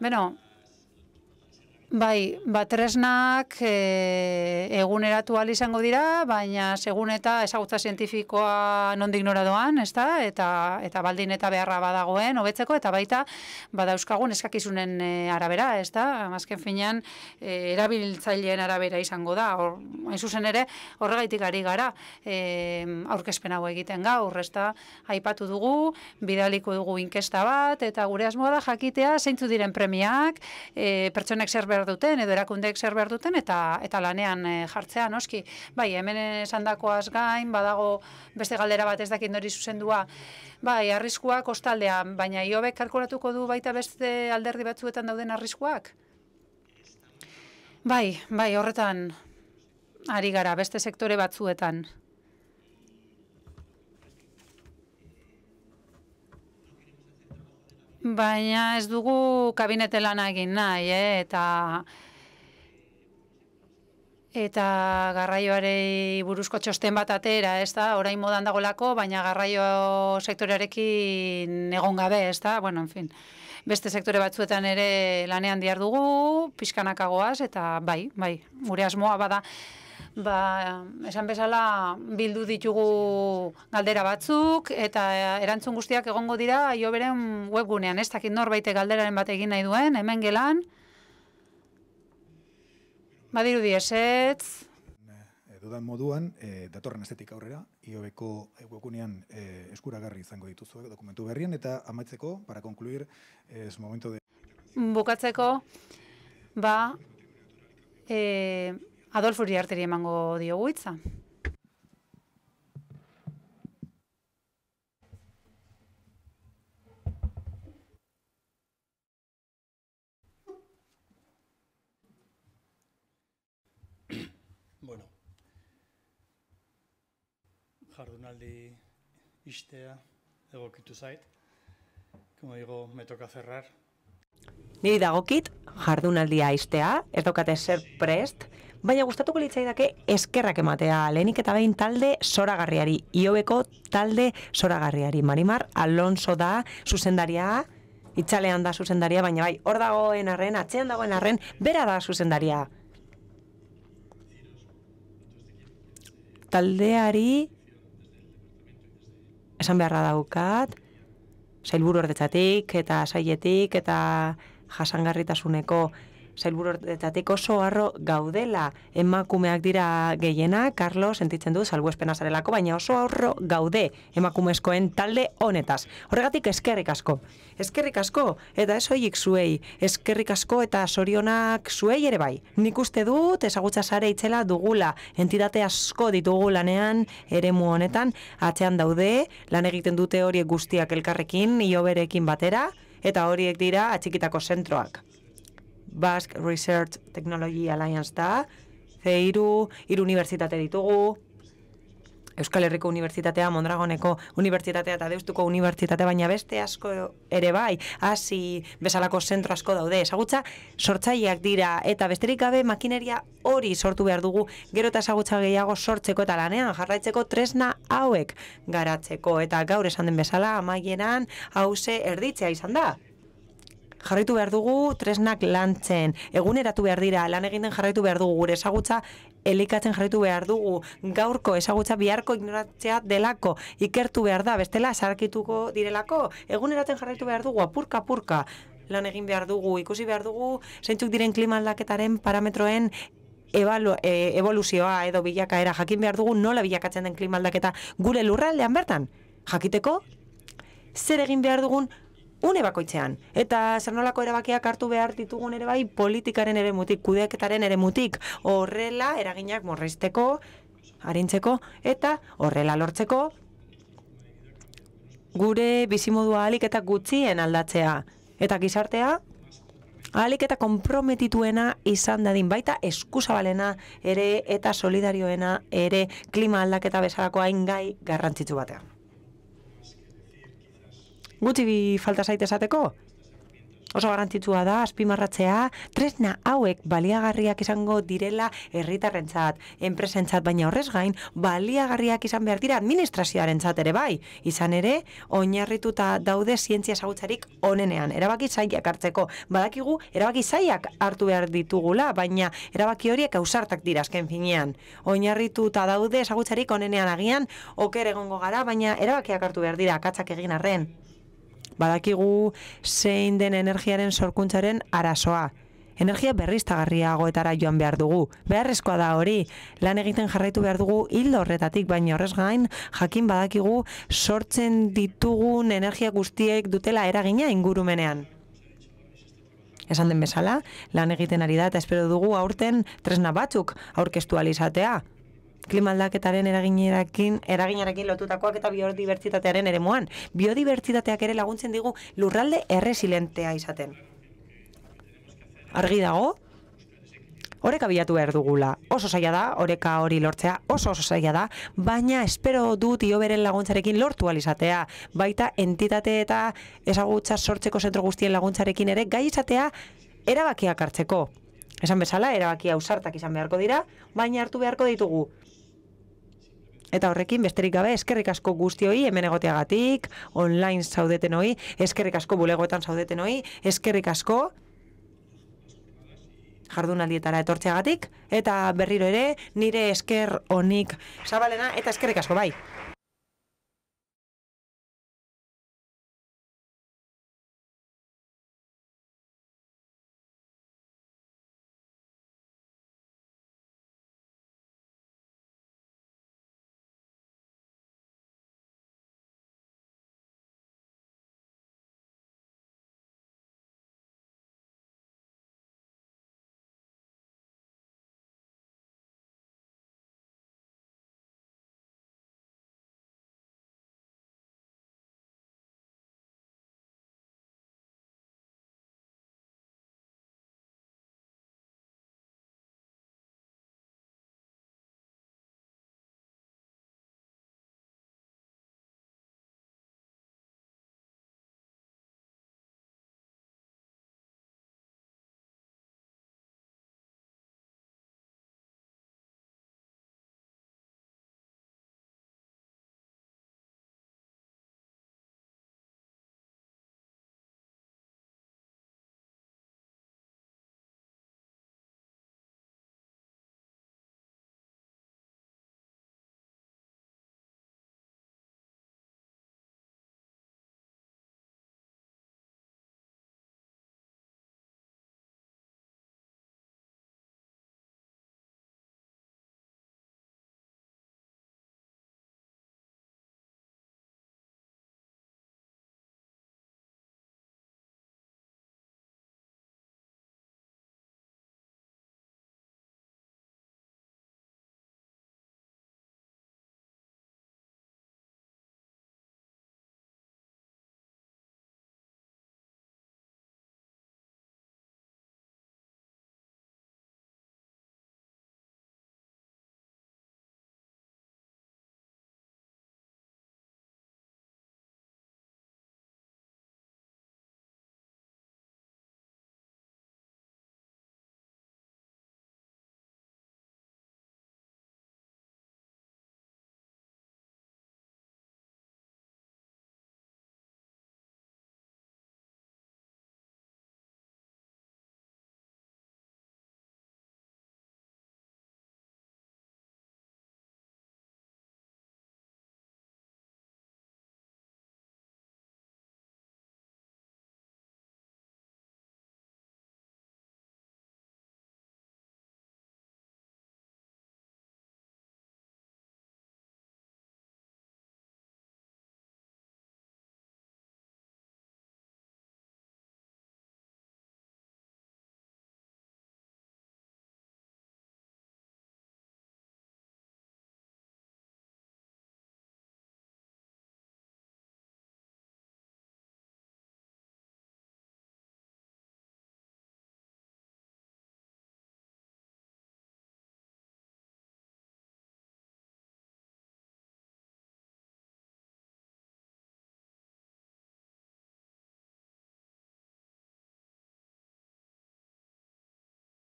Speaker 5: Beno, Bai, batresnak e, eguneratu al izango dira, baina segun eta ezagutza zientifikoa nondik nora doan, ez da? Eta, eta baldin eta beharra badagoen, hobetzeko eta baita badauzkagun eskakizunen e, arabera, ez da? Azken finean, e, erabiltzaileen arabera izango da. Or, hain zuzen ere, horregaitik ari gara, e, aurkezpen hau egiten gaur, ez da? Aipatu dugu, bidaliko dugu inkesta bat, eta gure asmoa da jakitea, zeintzu diren premiak, e, pertsonek zer behar duten edo erakundeek zer behar duten eta eta lanean e, jartzea noski. Bai, hemen esandakoaz gain badago beste galdera bat ez dakit nori zuzendua. Bai, arriskuak kostaldean, baina Iobek kalkulatuko du baita beste alderdi batzuetan dauden arriskuak. Bai, bai, horretan ari gara beste sektore batzuetan. Baina ez dugu kabinete lana egin nahi, eh? eta eta garraioarei buruzko txosten bat atera, ez da, orain modan dagolako, baina garraio sektorearekin egon gabe, ez da, bueno, en fin, beste sektore batzuetan ere lanean diar dugu, pixkanakagoaz, eta bai, bai, gure asmoa bada, ba, esan bezala bildu ditugu galdera batzuk eta erantzun guztiak egongo dira jo beren webgunean, ez dakit norbaite galderaren bat egin nahi duen, hemen gelan. Badiru diesetz.
Speaker 1: E, dudan moduan, e, datorren estetik aurrera, IOBeko webgunean e, eskuragarri izango dituzu dokumentu berrien, eta amaitzeko, para concluir, es momento de...
Speaker 5: Bukatzeko, ba, e, Adolfo Uriarteri emango diogu hitza.
Speaker 4: bueno, jardunaldi istea egokitu zait. Como digo, me toca cerrar.
Speaker 2: Niri dagokit jardunaldia istea, ez daukate ser prest, baina gustatuko litzaidake eskerrak ematea lehenik eta behin talde soragarriari iobeko talde soragarriari Marimar Alonso da zuzendaria itxalean da zuzendaria baina bai hor dagoen arren atzean dagoen arren bera da zuzendaria. Taldeari esan beharra daukat sailburu ordetzatik eta saietik eta jasangarritasuneko sailburuetatik oso harro gaudela emakumeak dira gehiena, Carlos sentitzen du salbuespena zarelako, baina oso harro gaude emakumezkoen talde honetaz. Horregatik eskerrik asko. Eskerrik asko eta ez hoiek zuei, eskerrik asko eta sorionak zuei ere bai. Nik uste dut ezagutza sare itzela dugula entitate asko ditugu lanean eremu honetan atzean daude, lan egiten dute horiek guztiak elkarrekin, ioberekin batera, eta horiek dira atxikitako zentroak. Basque Research Technology Alliance da, zeiru, hiru unibertsitate ditugu, Euskal Herriko Unibertsitatea, Mondragoneko Unibertsitatea eta Deustuko Unibertsitatea, baina beste asko ere bai, hasi bezalako zentro asko daude, ezagutza sortzaileak dira, eta besterik gabe makineria hori sortu behar dugu, gero eta ezagutza gehiago sortzeko eta lanean jarraitzeko tresna hauek garatzeko, eta gaur esan den bezala, amaienan hause erditzea izan da jarraitu behar dugu tresnak lantzen, eguneratu behar dira, lan egiten jarraitu behar dugu, gure ezagutza elikatzen jarraitu behar dugu, gaurko ezagutza biharko ignoratzea delako, ikertu behar da, bestela sarkituko direlako, eguneratzen jarraitu behar dugu, apurka, apurka, lan egin behar dugu, ikusi behar dugu, zeintzuk diren klima aldaketaren parametroen ebalu, e, evoluzioa edo bilakaera jakin behar dugu nola bilakatzen den klima aldaketa gure lurraldean bertan. Jakiteko, zer egin behar dugun une bakoitzean. Eta zer nolako erabakiak hartu behar ditugun ere bai politikaren ere mutik, kudeaketaren ere mutik. Horrela eraginak morreizteko, harintzeko, eta horrela lortzeko gure bizimodua alik eta gutxien aldatzea. Eta gizartea, ahalik eta komprometituena izan dadin baita eskuzabalena ere eta solidarioena ere klima aldaketa bezalako hain gai garrantzitsu batean. Gutxi falta zaite esateko? Oso garrantzitsua da azpimarratzea tresna hauek baliagarriak izango direla herritarrentzat, enpresentzat, baina horrez gain baliagarriak izan behar dira administrazioarentzat ere bai. Izan ere, oinarrituta daude zientzia zagutzarik onenean, erabaki zaiak hartzeko. Badakigu, erabaki zaiak hartu behar ditugula, baina erabaki horiek ausartak dira azken finean. Oinarrituta daude zagutzarik onenean agian, oker egongo gara, baina erabakiak hartu behar dira, akatzak egin arren badakigu zein den energiaren sorkuntzaren arazoa. Energia berriztagarriagoetara joan behar dugu. Beharrezkoa da hori, lan egiten jarraitu behar dugu hildo horretatik, baina horrez gain, jakin badakigu sortzen ditugun energia guztiek dutela eragina ingurumenean. Esan den bezala, lan egiten ari da eta espero dugu aurten tresna batzuk aurkeztu alizatea klima aldaketaren eraginarekin eraginarekin lotutakoak eta biodibertsitatearen eremuan. Biodibertsitateak ere laguntzen digu lurralde erresilentea izaten. Argi dago, Oreka bilatu behar dugula. Oso zaila da, oreka hori lortzea, oso oso zaila da, baina espero dut ioberen laguntzarekin lortu alizatea. Baita entitate eta ezagutza sortzeko zentro guztien laguntzarekin ere gai izatea erabakiak hartzeko. Esan bezala, erabakia ausartak izan beharko dira, baina hartu beharko ditugu. Eta horrekin besterik gabe eskerrik asko guztioi hemen egoteagatik, online zaudeten hoi, eskerrik asko bulegoetan zaudeten hoi, eskerrik asko jardunaldietara etortzeagatik eta berriro ere nire esker onik zabalena eta eskerrik asko bai.